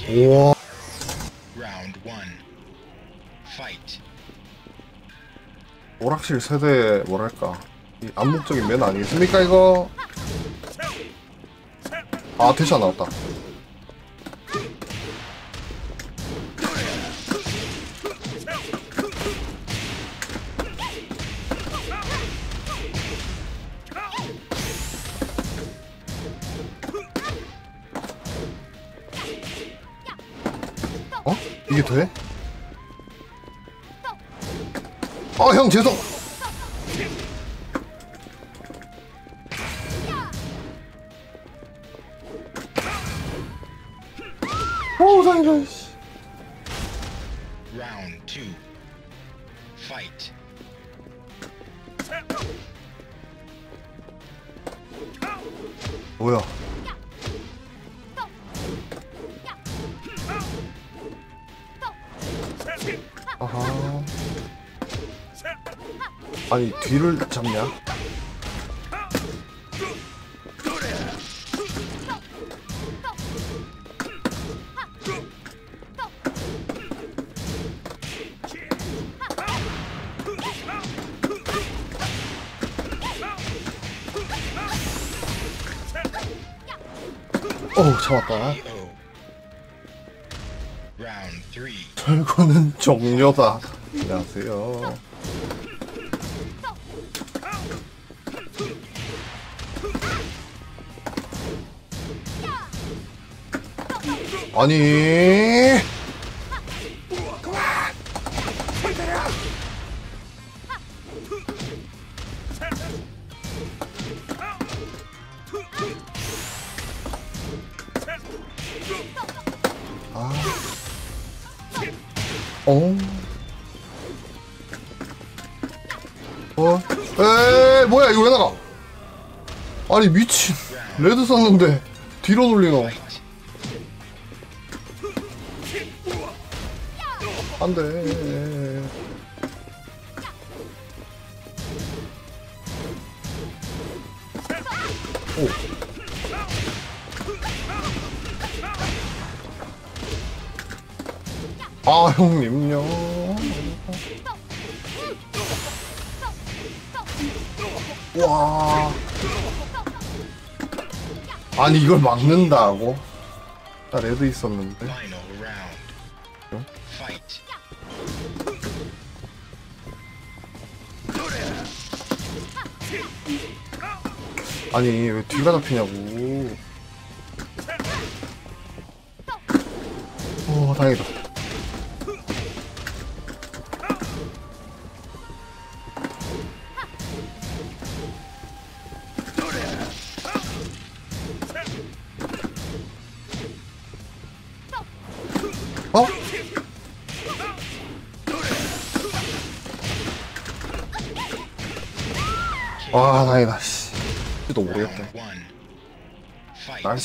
우와. 오락실 세대의 뭐랄까. 이 암묵적인 면 아니겠습니까 이거? 아 대샤 나왔다 아니 뒤를 잡냐 오 잡았다 KO. Round three. 철거는 종료다 안녕하세요 아니 어. 어? 에이 뭐야 이거 왜 나가? 아니 미친 레드 썼는데 뒤로 돌리노 안돼. 아 형님요. 와. 아니 이걸 막는다고? 나 레드 있었는데 아니 왜 뒤가 잡히냐고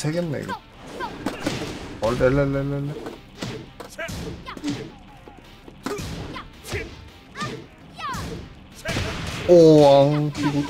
새겠네 이거. 얼렐렐렐렐레 오왕 피고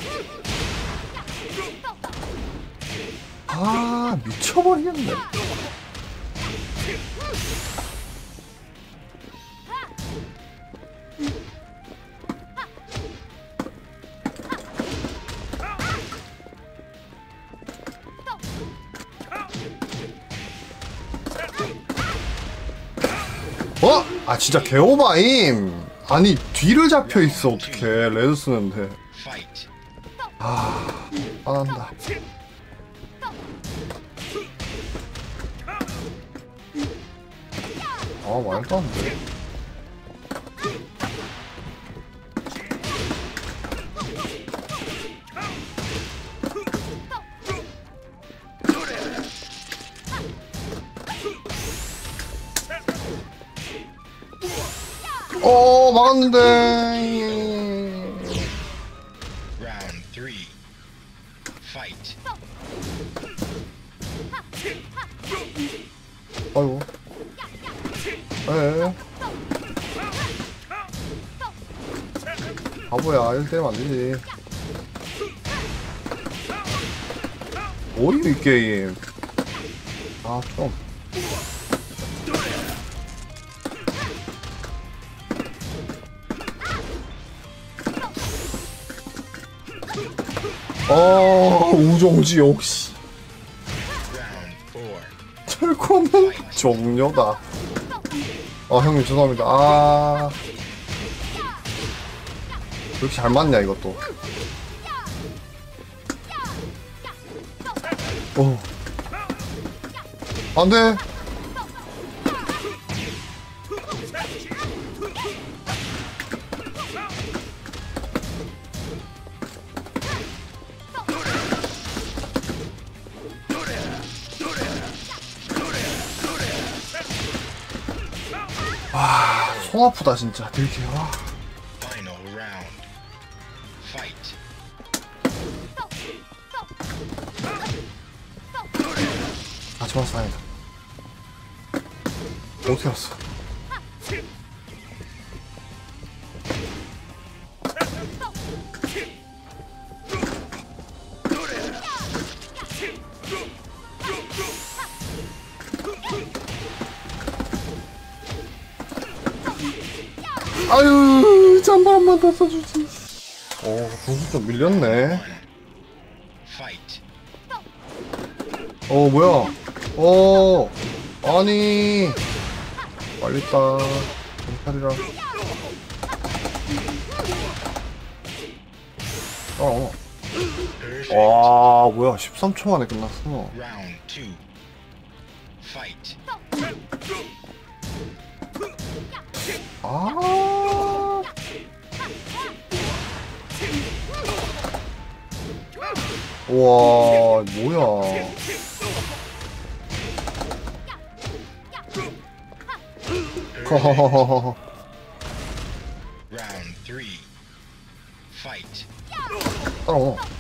진짜 개오바임. 아니 뒤를 잡혀있어. 어떡해. 레드 쓰는데. Fight. 화난다. 아 말도 안돼 우정지 역시. 철코는 종료다. 아 형님 죄송합니다. 아 이렇게 잘 맞냐 이것도. 오. 안돼. 손 아프다 진짜. 되게 와. 같이 왔어 다행이다. 어떻게 왔어? 써주지. 오 분수 좀 밀렸네. 어 뭐야 어 아니 빨리 따 경찰이라 어 Perfect. 와 뭐야 13초 만에 끝났어 와, 뭐야. 허허허허허. Round three. Fight. 따라와.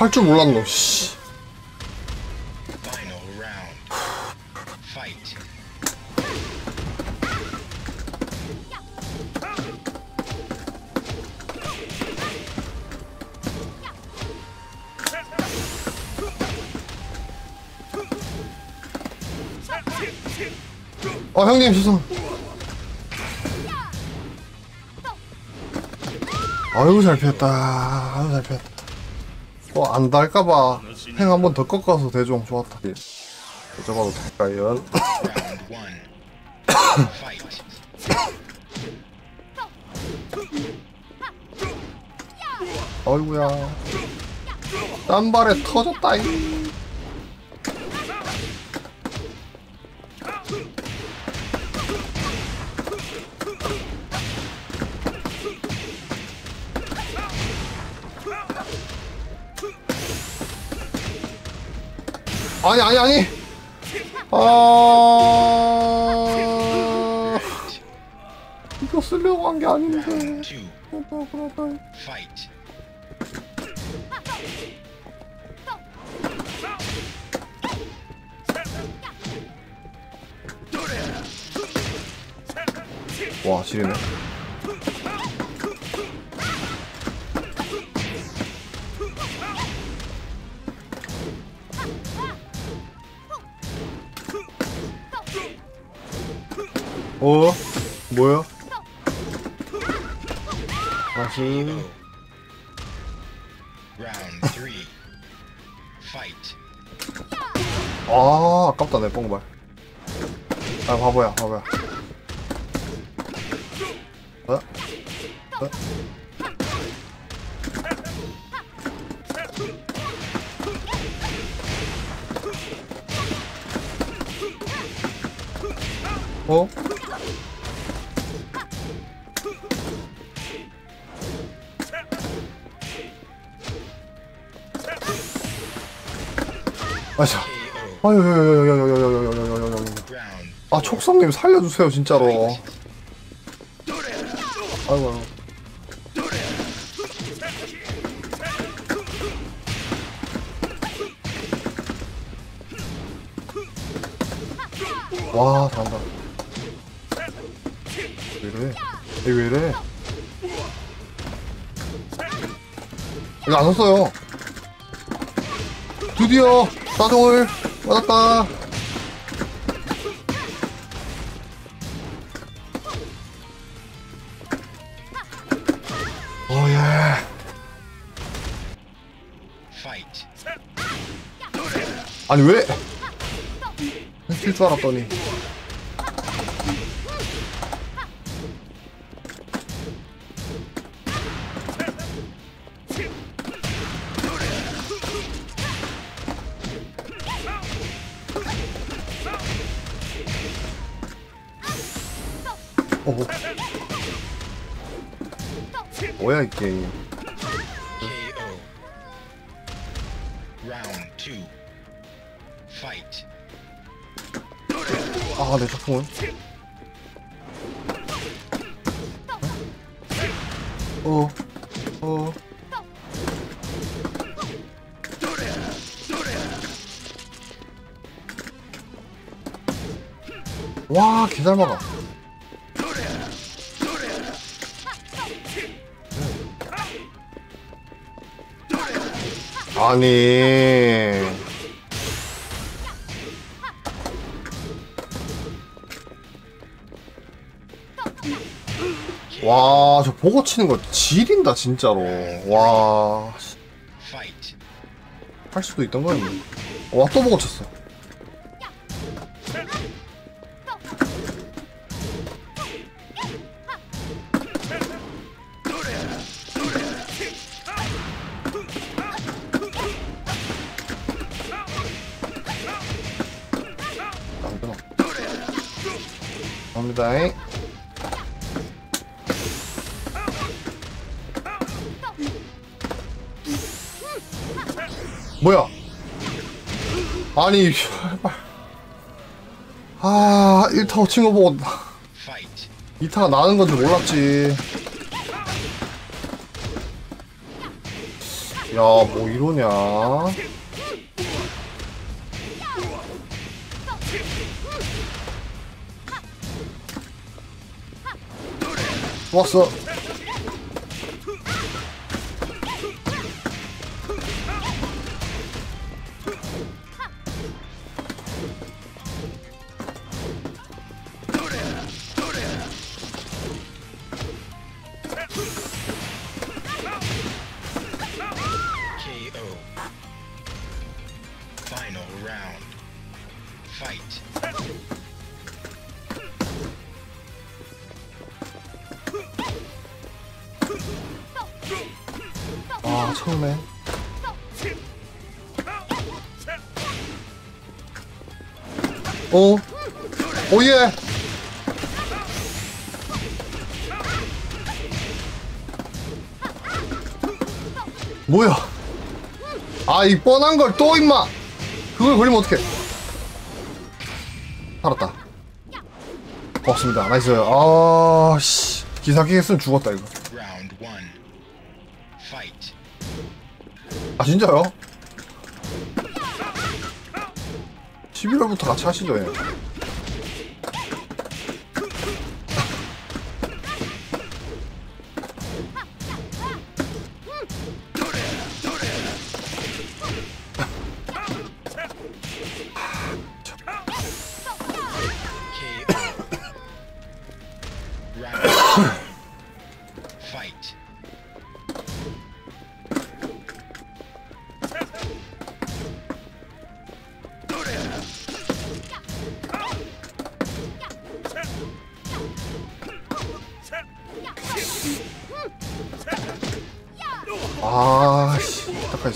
살 줄 몰랐노. 씨. 아 형님 죄송. 아유 잘 피했다. 아유 잘 피했다. 또안 달까봐 행 한 번 더 꺾어서 대종 좋았다. 예. 여쭤봐도 one. Fight. 아이구야. 딴발에 터졌다잉. 아니 아니 아니. 아. 이거 쓰려고 한 게 아닌데. 그러다. Fight. 와, 지리네. 어? 뭐야? Fight. 아, 아깝다, 내 뻥발. 아, 바보야, 바보야. 어? 어? 어? 아자. 아유, 아 촉성님 살려주세요 진짜로. 아이고. 와 잘한다. 왜 이래? 왜 이래? 이거 안 왔어요. 드디어. 사정을 받았다. 오예. 아니 왜? 했을 줄 알았더니. 뭐야 이 게임? KO. Round two. Fight. 아, 내 작품은? 어? 어? 와, 개잘 막아. 아니. 와, 저 보고 치는 거 지린다, 진짜로. 와. 할 수도 있던 거였네. 와, 또 보고 쳤어. 아니. 아, 1타워 친거 보고 Fight. 2타가 나는 건지 몰랐지. 야, 뭐 이러냐. 좋았어. 어? oh yeah! 뭐야? 아, 이 뻔한 걸 또 임마! 그걸 걸리면 어떡해? 살았다. 고맙습니다. nice. 아, 씨. 기사기 했으면 죽었다 이거. 아 진짜요? 11월부터 같이 하시죠 예.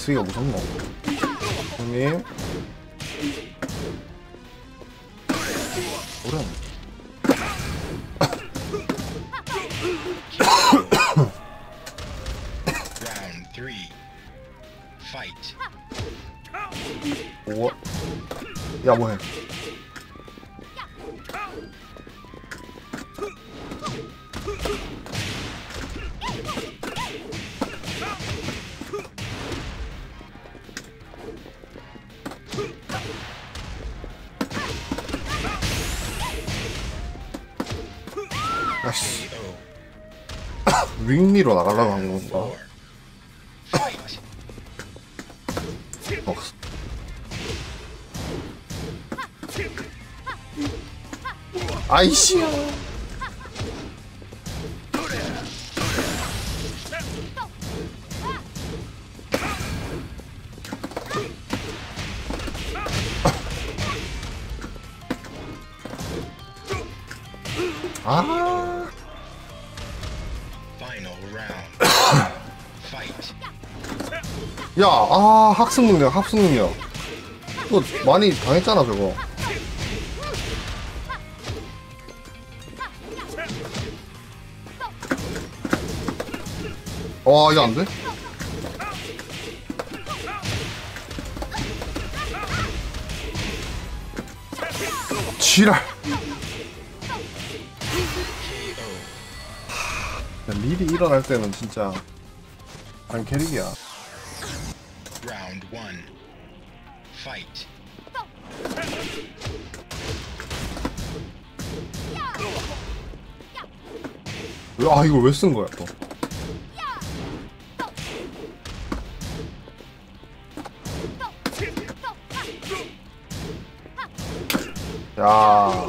쓰기가 무섭네 윙리로 나가려고 한 건가. Fight. 먹었어 아이씨 아 야, 아, 학습 능력, 학습 능력. 이거 많이 당했잖아, 저거. 와, 이거 안 돼? 지랄. 야, 일이 일어날 때는 진짜 안 캐릭이야. Fight. 왜- 아, 이걸 왜 쓴 거야, 또? 야,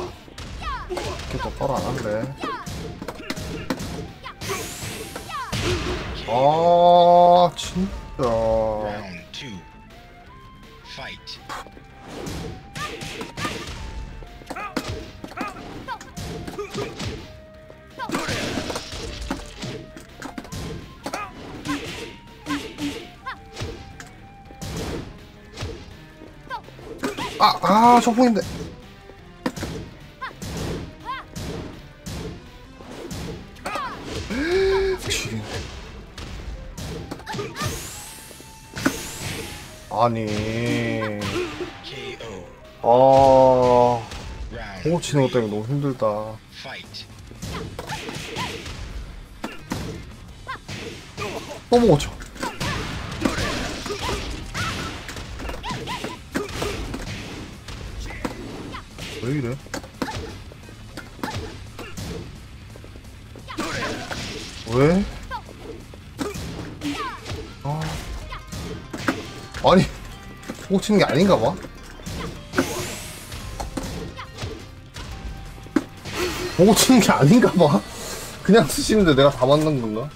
아. 지리네. 아니. 아, 공업 치는 것. 때문에 너무 힘들다. 또 쳐. 보고 치는 게 아닌가 봐. 보고 치는 게 아닌가 봐. 그냥 쓰시는데 내가 다 맞는 건가?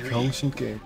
아나 이개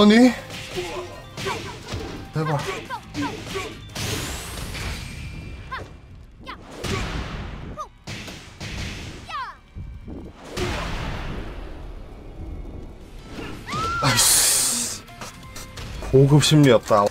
아니? 대박. 고급 심리였다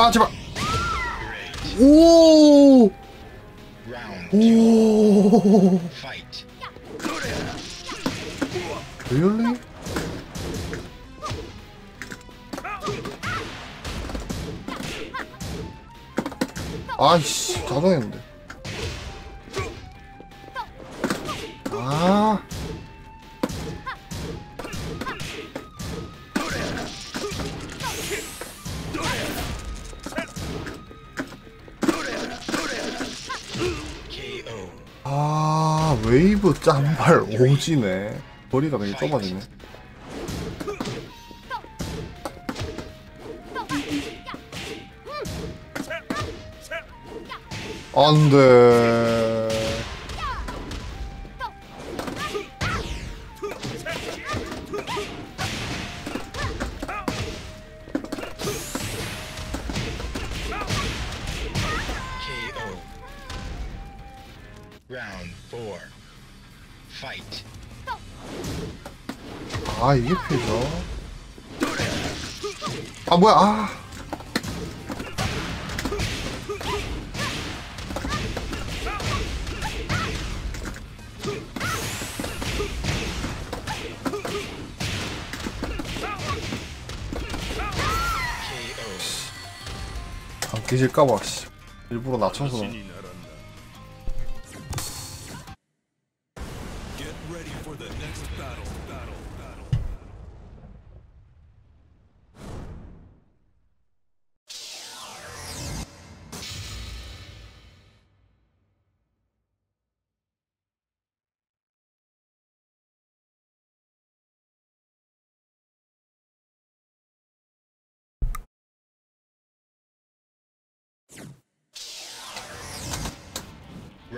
아 제발 Great. 오 Round two. 오 짠발 오지네. 거리가 되게 좁아지네. 안 돼. 뭐야, 아. 깨질까봐, 씨. 일부러 낮춰서.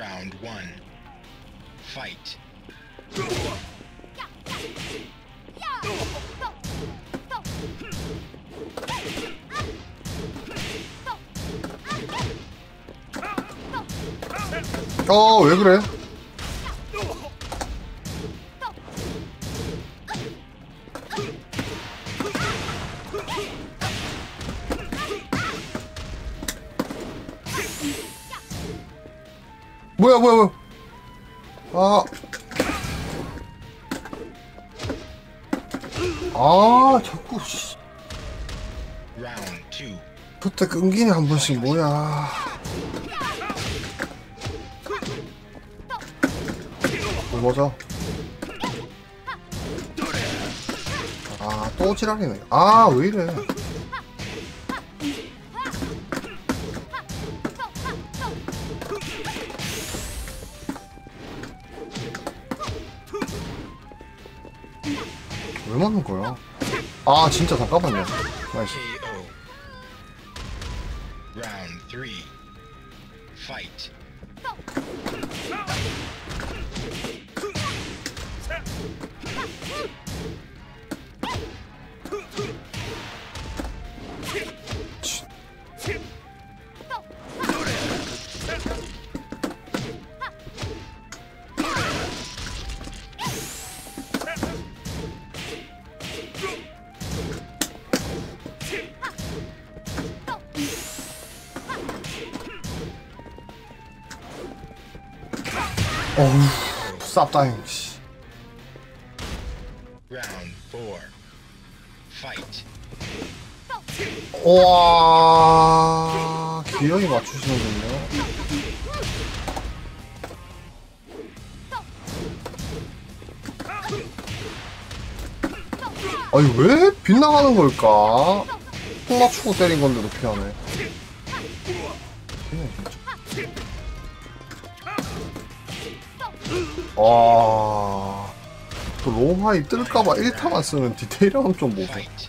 Round one. Fight. 어, 왜 그래? 뭐야, 뭐야, 뭐야. 아. 아, 자꾸. 그때 끊기니 한 번씩 뭐야 뭐죠? 아 또 지랄이네 아 왜 이래 왜 맞는 거야? 아 진짜 잠깐만요 나이스 씨. Round four. Fight. 와 기영이 맞추시는군요. 아니 왜 빗나가는 걸까? 통 맞추고 때린 건데도 피하네. 또 로우하이 뜰까봐 1타만 쓰는 디테일함 좀. Fight.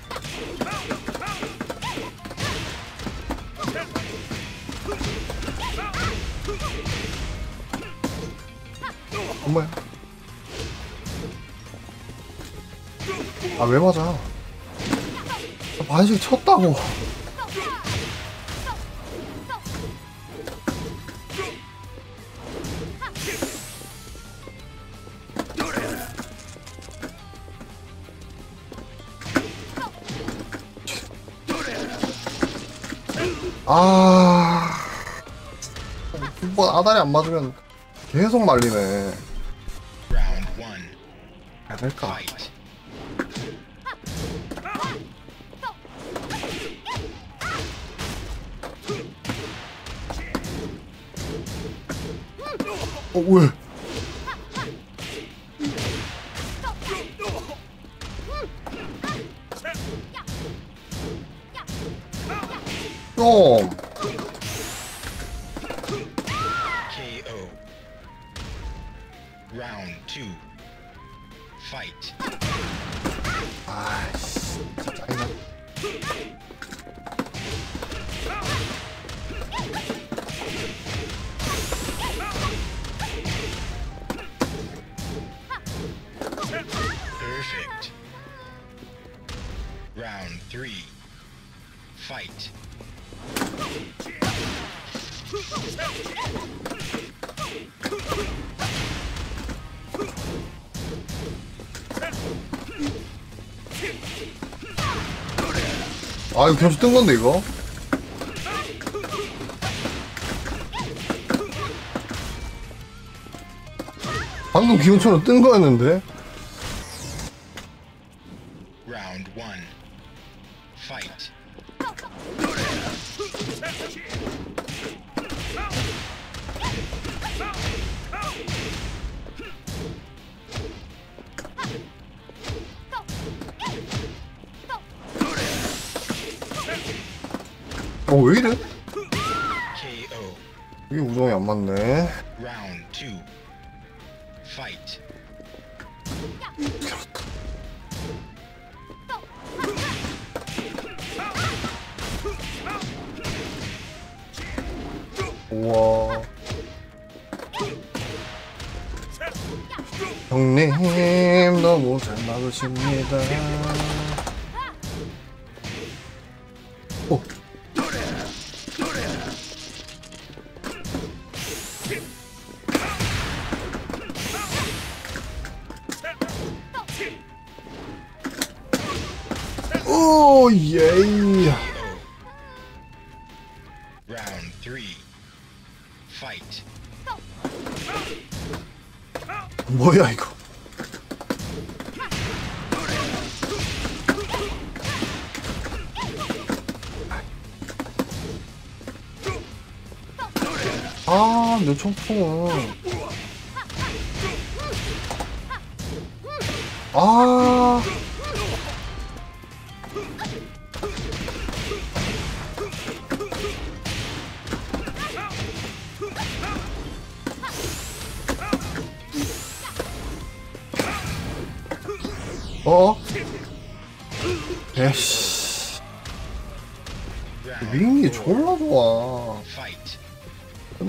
엄마야. 아, 왜 맞아? 아, 반씩 쳤다고. 아다리 안 맞으면 계속 말리네. 해야 될까? 어, 왜? 아, 이거 점수 뜬 건데, 이거? 방금 기운처럼 뜬 거였는데? 어, 왜이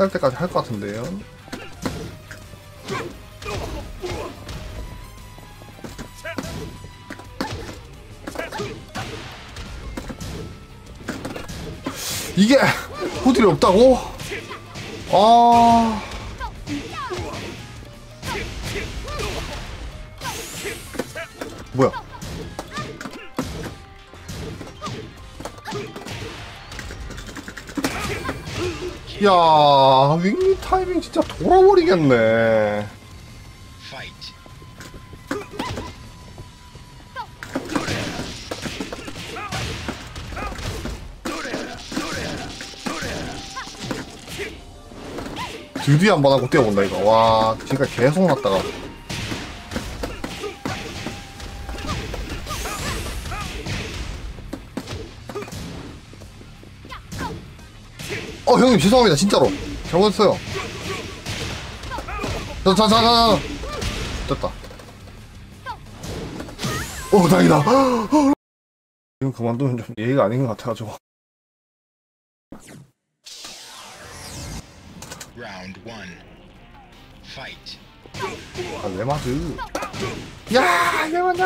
끝날 때까지 할 것 같은데요. 이게 후딜이 없다고? Fight. 드디어 한번 하고 뛰어본다, 이거. 와, 지금까지 계속 났다가. 어, 형님, 죄송합니다, 진짜로. 잘못했어요. 자, 자, 자, 자, 자. 됐다. 오, 다행이다. 이건 그만두면 좀 예의가 아닌 것 같아가지고. Round one. Fight. 아, 레마드. 야, 레마드.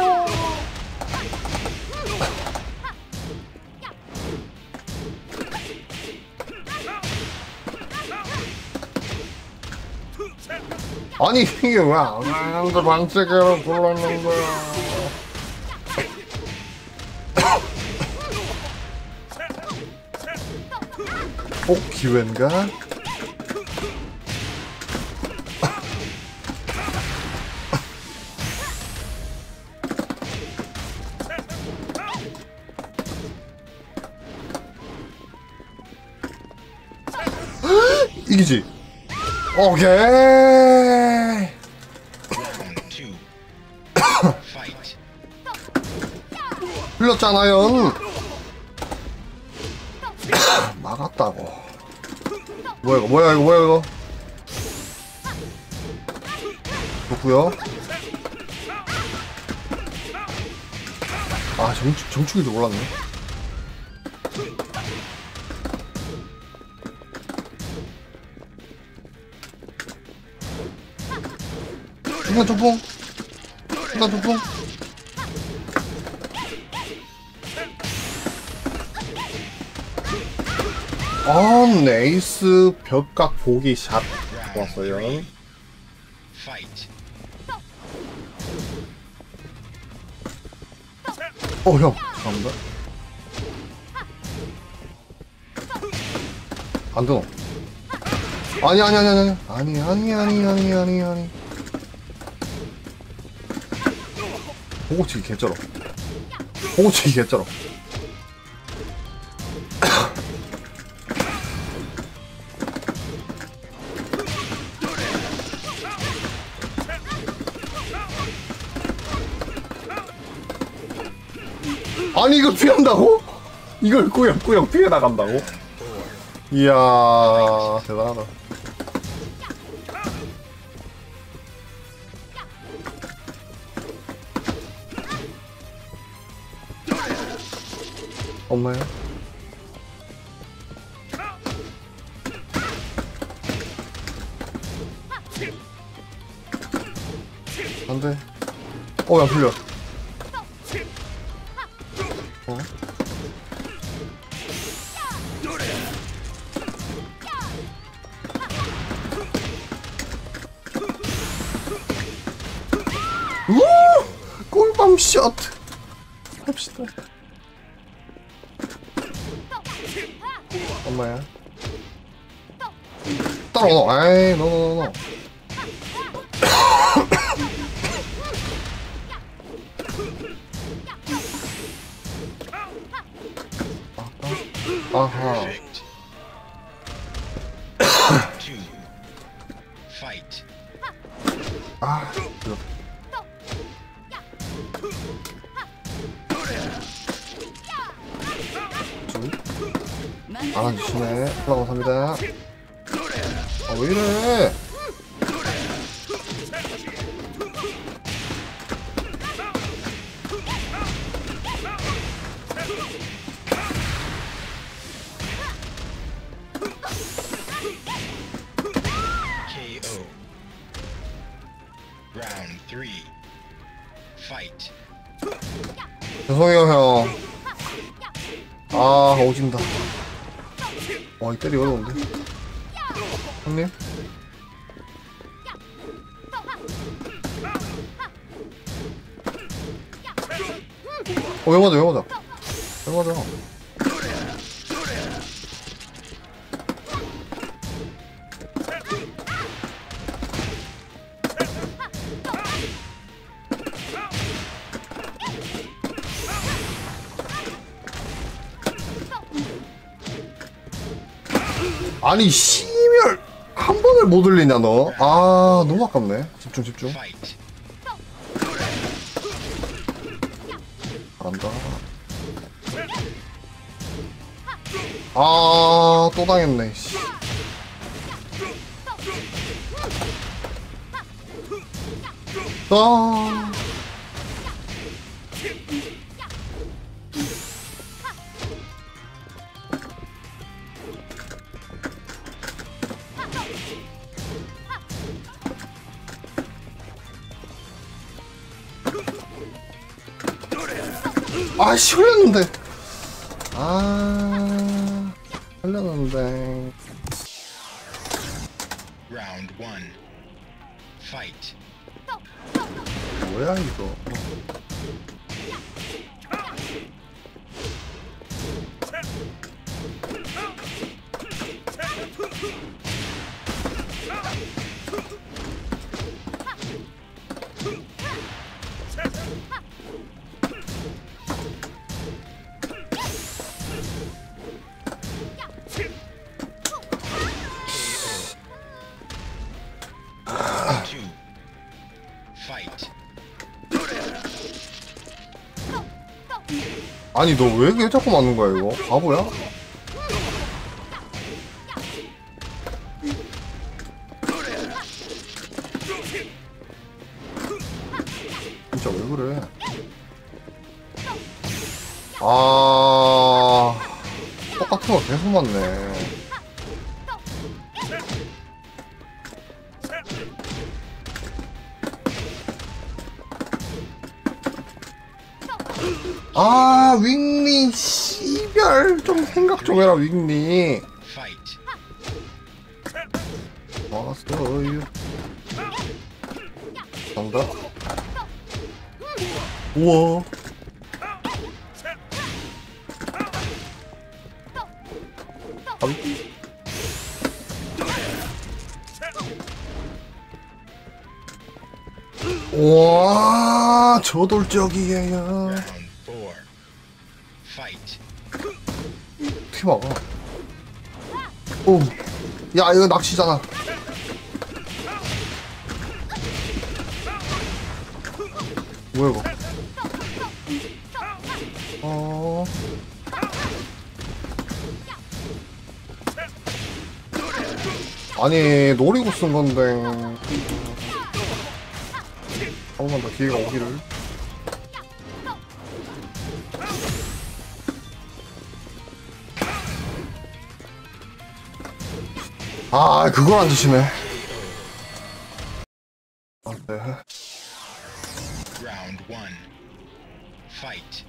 아니, 이게 왜 아무도 반칙으로 불렀는 거야. 꼭 기회인가? 이기지. 오케이. 흘렸잖아요. 막았다고. 뭐야 이거? 뭐야 이거? 뭐야 이거? 좋고요. 아 정축 정축이도 몰랐네. 순간 조풍. 순간 조풍. 아, 네이스 벽각 보기 샷 왔어요. 어, 형. 감사합니다. 안 되노. 아니, 아니, 아니, 아니, 아니. 아니, 아니, 아니, 아니, 아니. 보고치기 개쩔어. 보고치기 개쩔어. 아니 이걸 피한다고? 이걸 꾸역꾸역 피해 나간다고? 이야 대단하다. 없나요? 안돼. 어 야 풀려. 집중, 집중. 잘한다. 아, 또 당했네, 씨. 아. 아니 너왜왜 자꾸 맞는 거야 이거 바보야? 저돌적이에요. 어떻게 막아? 오, 야 이거 낚시잖아. 뭐야 이거? 어. 아니 노리고 쓴 건데. 한 번만 더 기회가 오기를. 아, 그걸 안. 아, 네. One. Fight.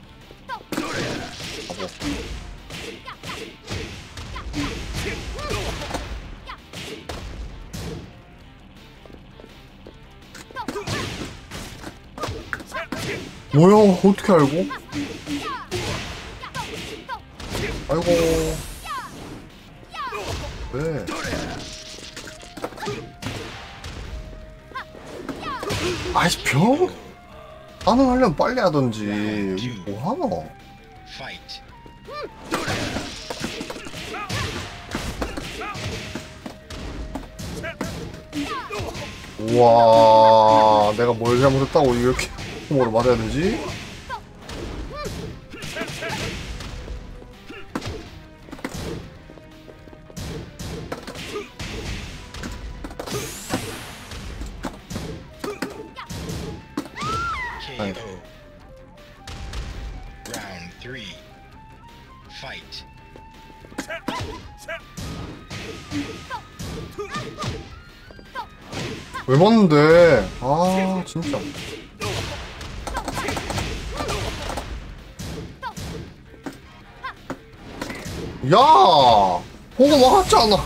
뭐야, 어떻게 알고? 하려면 빨리 하던지. 뭐 하노? Fight. 우와, 내가 뭘 잘못했다고 이렇게 humor을 맞아야 되지? 봤는데. 아 진짜. 야! 보고 막았잖아?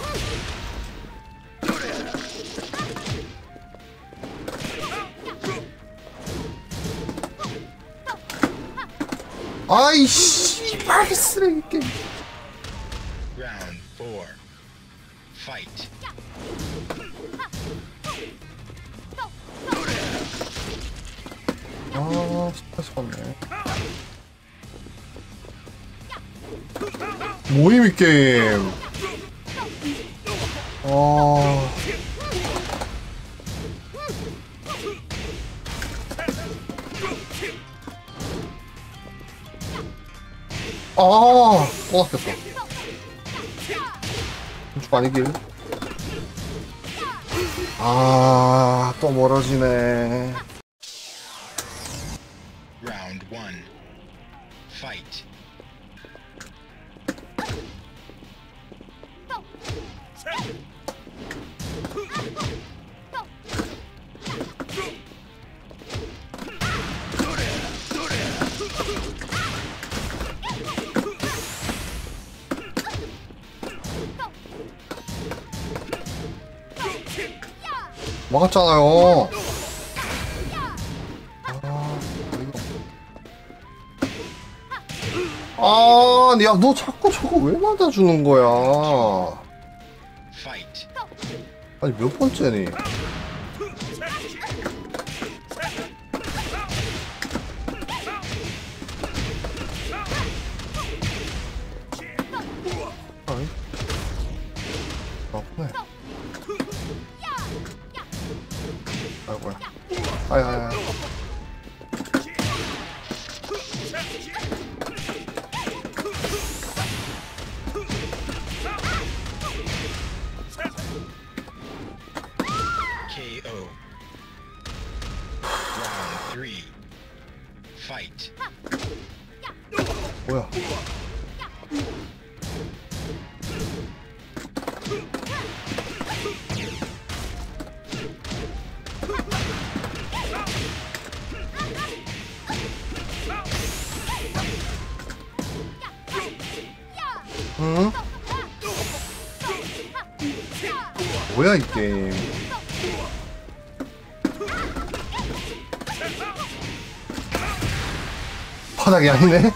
아이 씨발 쓰레기. funny game. 막았잖아요. 아, 야, 너 자꾸 저거 왜 맞아주는 거야? 아니, 몇 번째니? grande.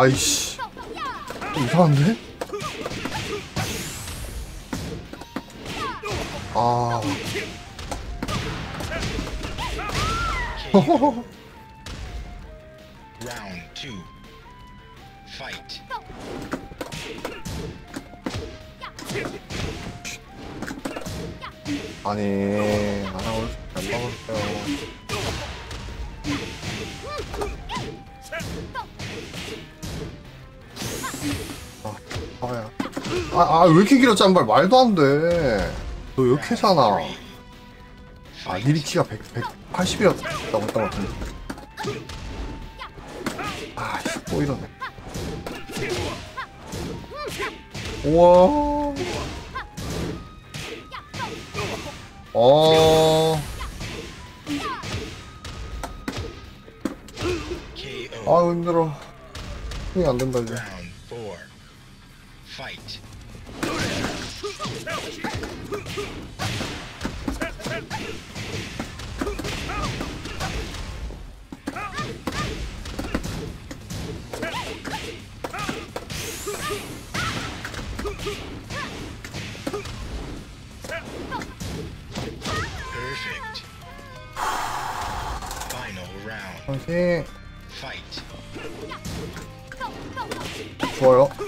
아이씨. 2kg 짠발 말도 안 돼. 너 이렇게 사나. 아, 니리치가 100, 180이었다고 했던 것 같은데. 아, 또 이러네. 우와. 좋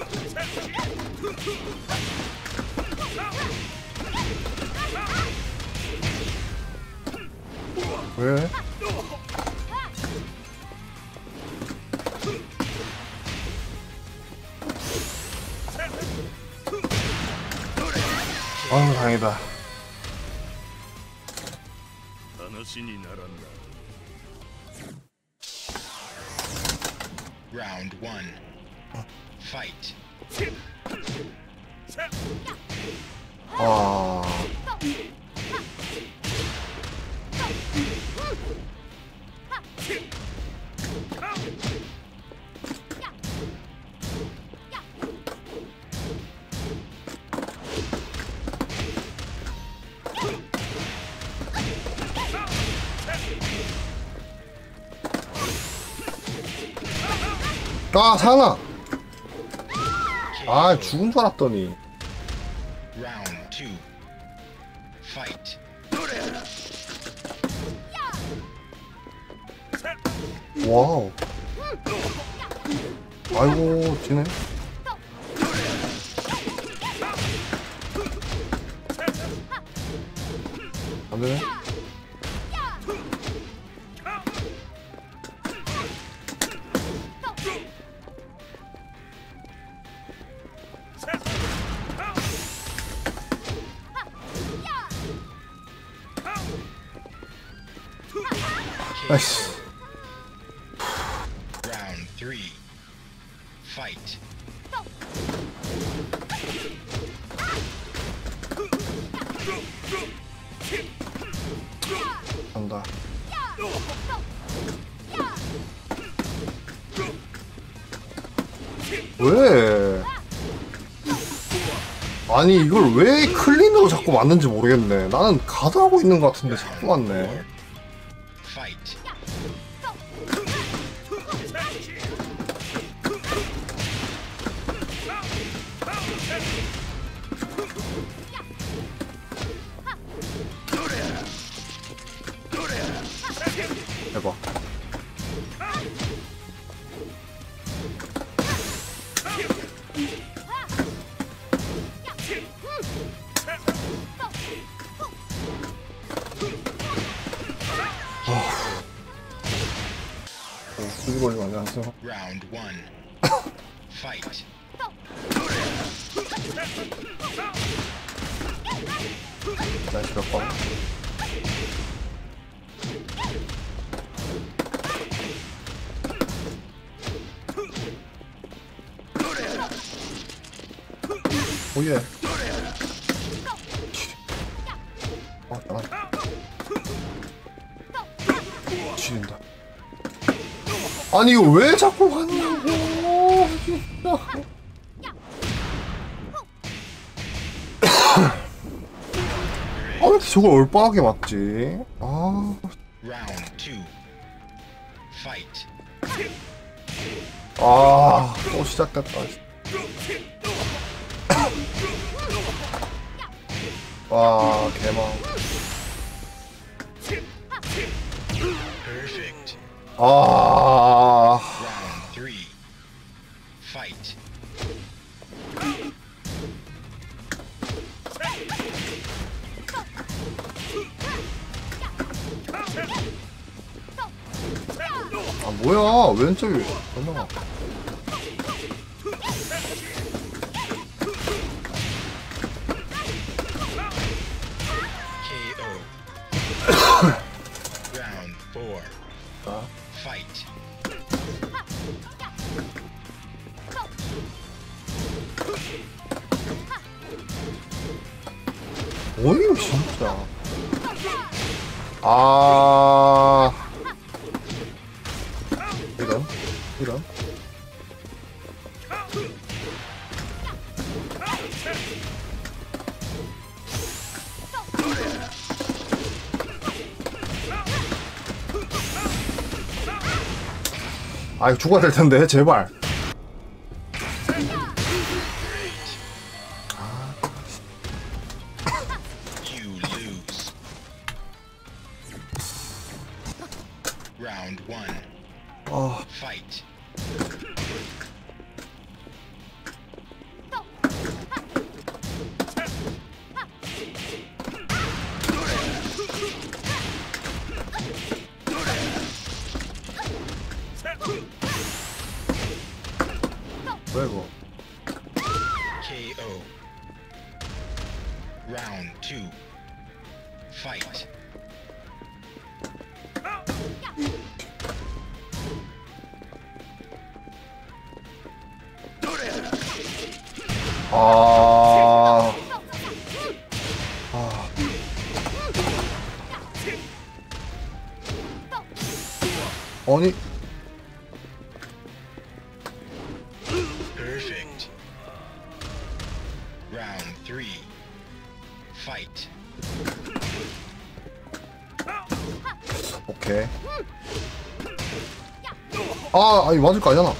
아, 상아! 아, 죽은 줄 알았더니. 이걸 왜 클린으로 자꾸 맞는지 모르겠네. 나는 가드하고 있는 것 같은데 자꾸 맞네. 아니 이거 왜 자꾸 갔냐고 진짜. 아, 왜 이렇게 저걸 얼빠하게 맞지? 아. 아, 또 시작됐다. 죽어야 될 텐데 제발 아 아니 맞을 거 아니잖아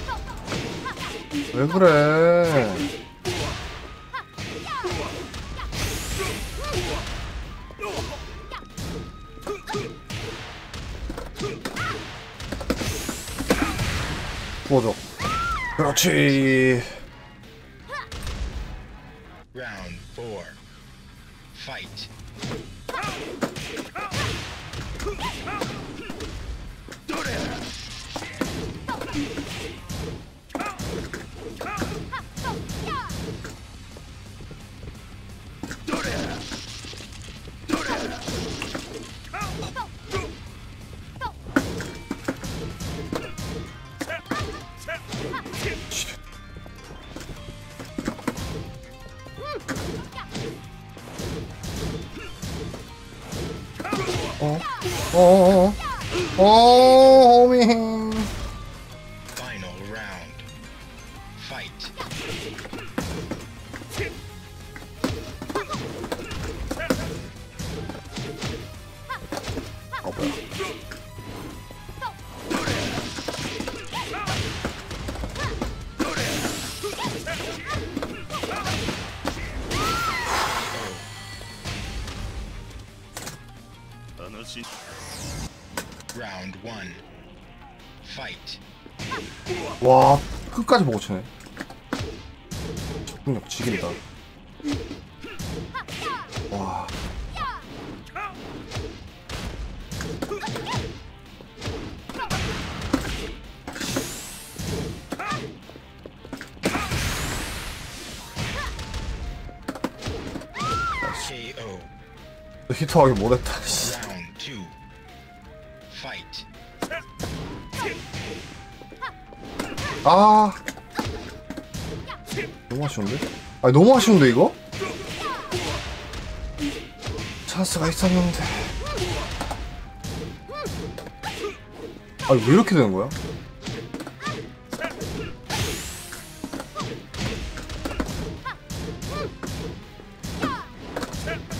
와 끝까지 보고 치네. 집중력 지긴다. 와. KO. 히트하기 못했다 아 너무 아쉬운데? 아니 너무 아쉬운데 이거? 찬스가 있었는데 아니 왜 이렇게 되는 거야?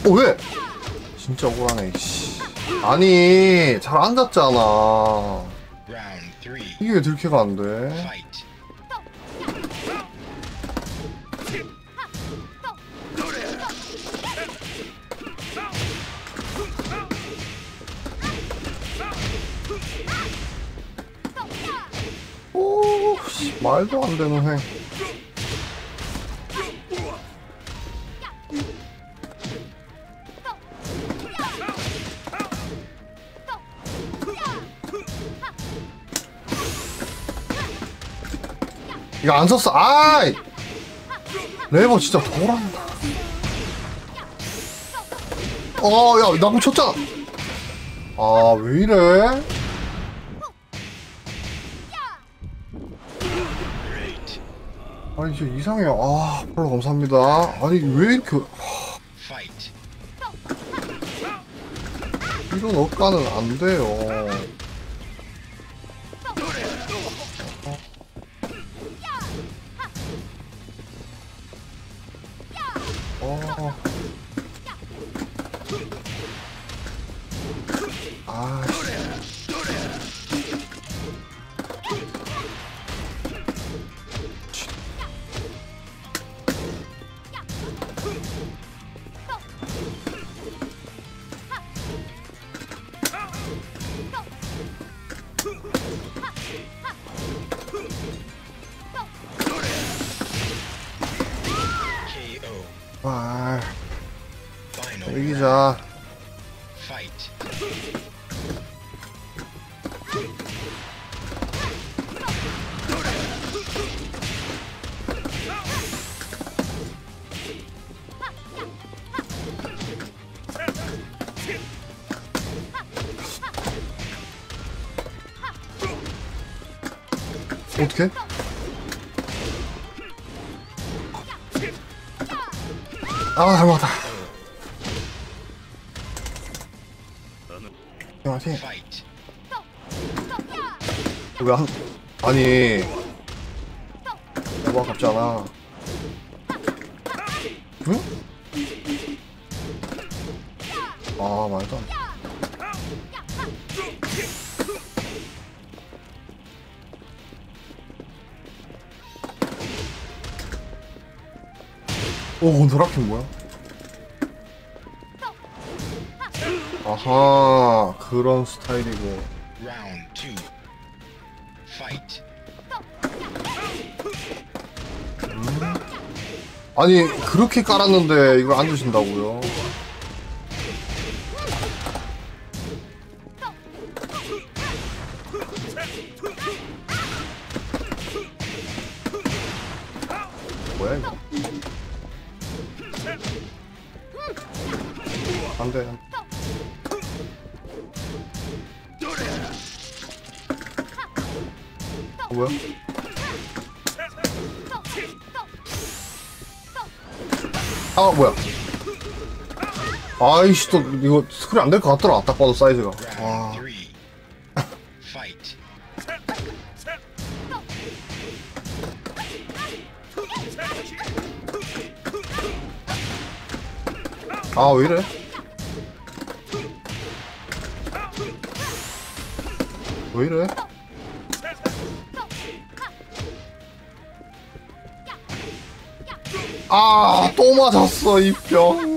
어 왜? 진짜 억울하네 씨. 아니 잘 앉았잖아. 이게 왜 들켜가 안 돼? 말도 안 되는 행. 이거 안 썼어. 아이! 레버 진짜 돌았나 어야 나 묻혔잖아. 아 왜 이래 아니 진짜 이상해요 아 폴로 감사합니다. 아니 왜 이렇게. 이런 억가는 안 돼요 아니 그렇게 깔았는데 이걸 안 주신다고요? 아이씨 또 이거 스크린 안 될 것 같더라. 딱 봐도 사이즈가. 와. 아 왜 이래? 왜 이래? 아 또 맞았어 이 병.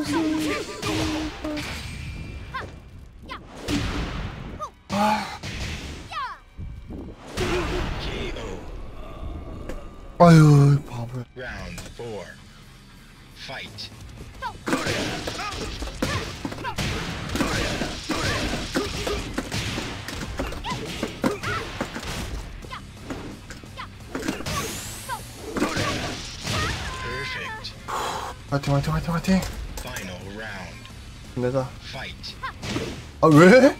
아 왜?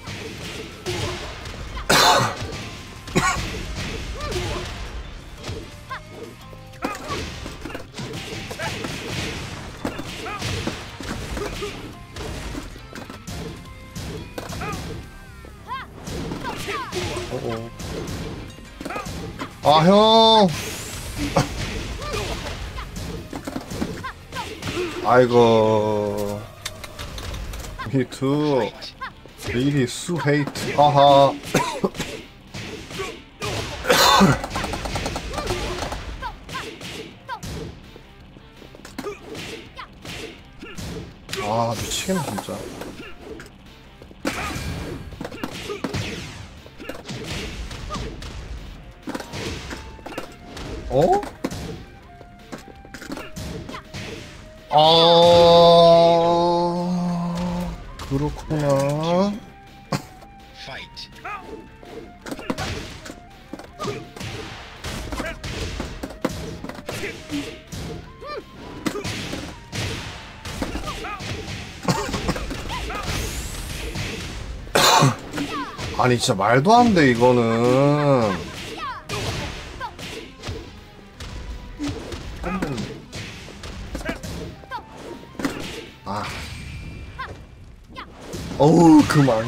아 형. 아이고. 히트. Fight. 리리 아니 진짜 말도 안 돼 이거는. 아. 어우 그만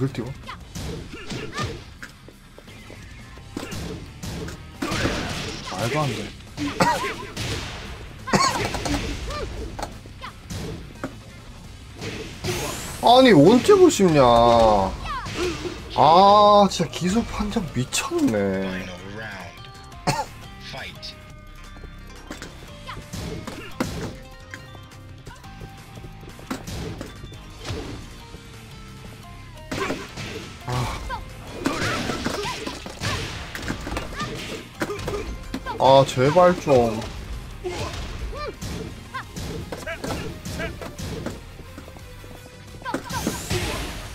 이걸 띄워? 말도 안돼. 아니 언제 보십냐? 아 진짜 기술 판정 미쳤네 아 제발 좀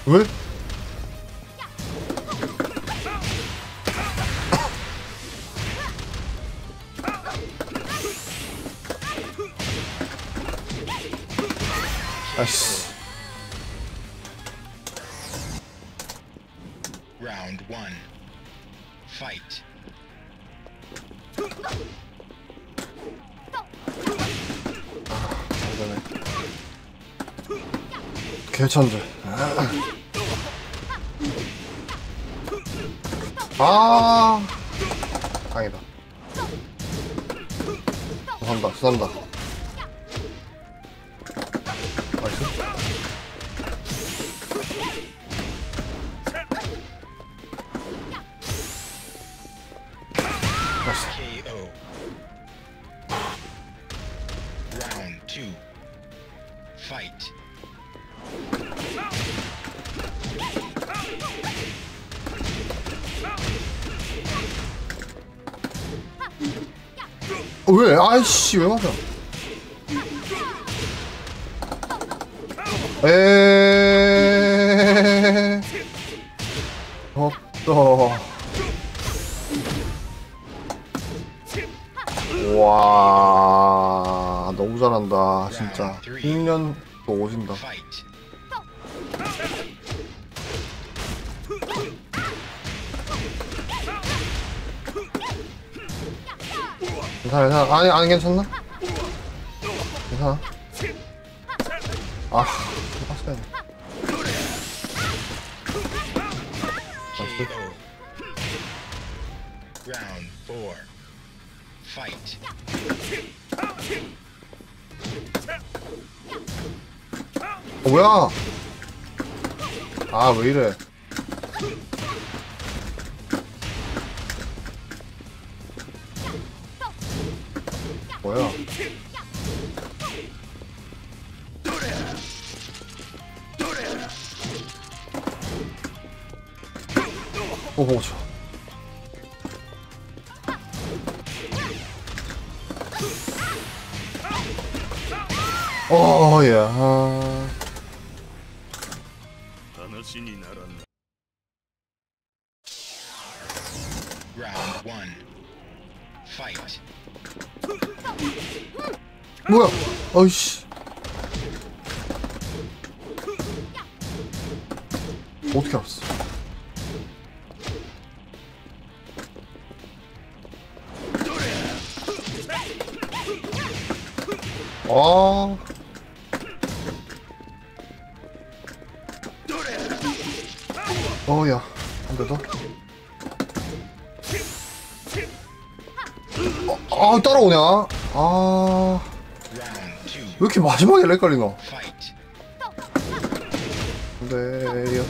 왜? 천재. 아 아이씨 왜 맞아? 에. 아 아니 안 괜찮나? 괜찮아. 아 봤어야 돼. 어, 뭐야? 아, 왜 이래? 이렇게 렉 걸리노? 근데요. 네,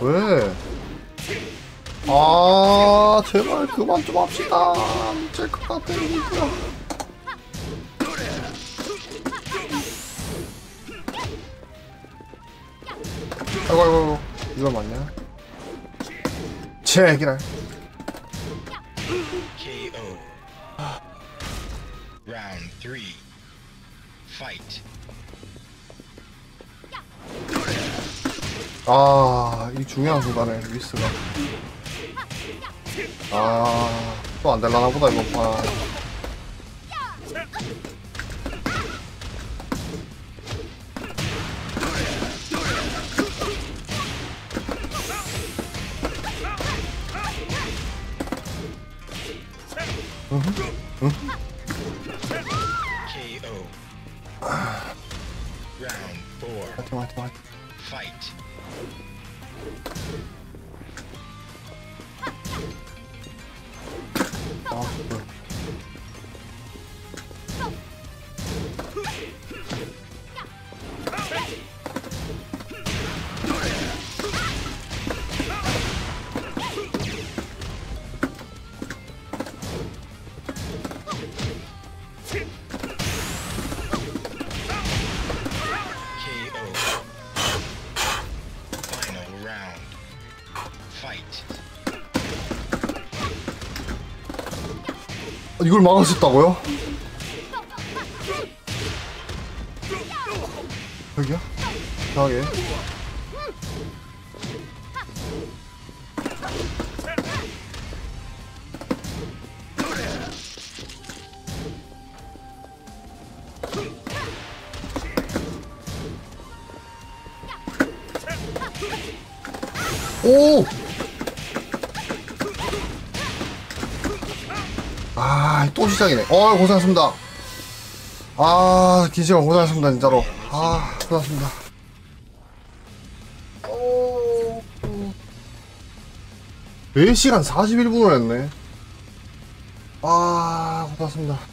왜? 아 제발 그만 좀 합시다 미칠 것 같아 진짜 아이고 아이고 이거 맞냐? 쟤기랄 아, 이 중요한 순간에 미스가. 아, 또 안 될라나 보다, 이번 판. 이걸 막았었다고요? 어, 고생하셨습니다. 아, 긴 시간 고생하셨습니다, 진짜로. 아, 고생하셨습니다. 오. 4시간 41분을 했네. 아, 고생하셨습니다.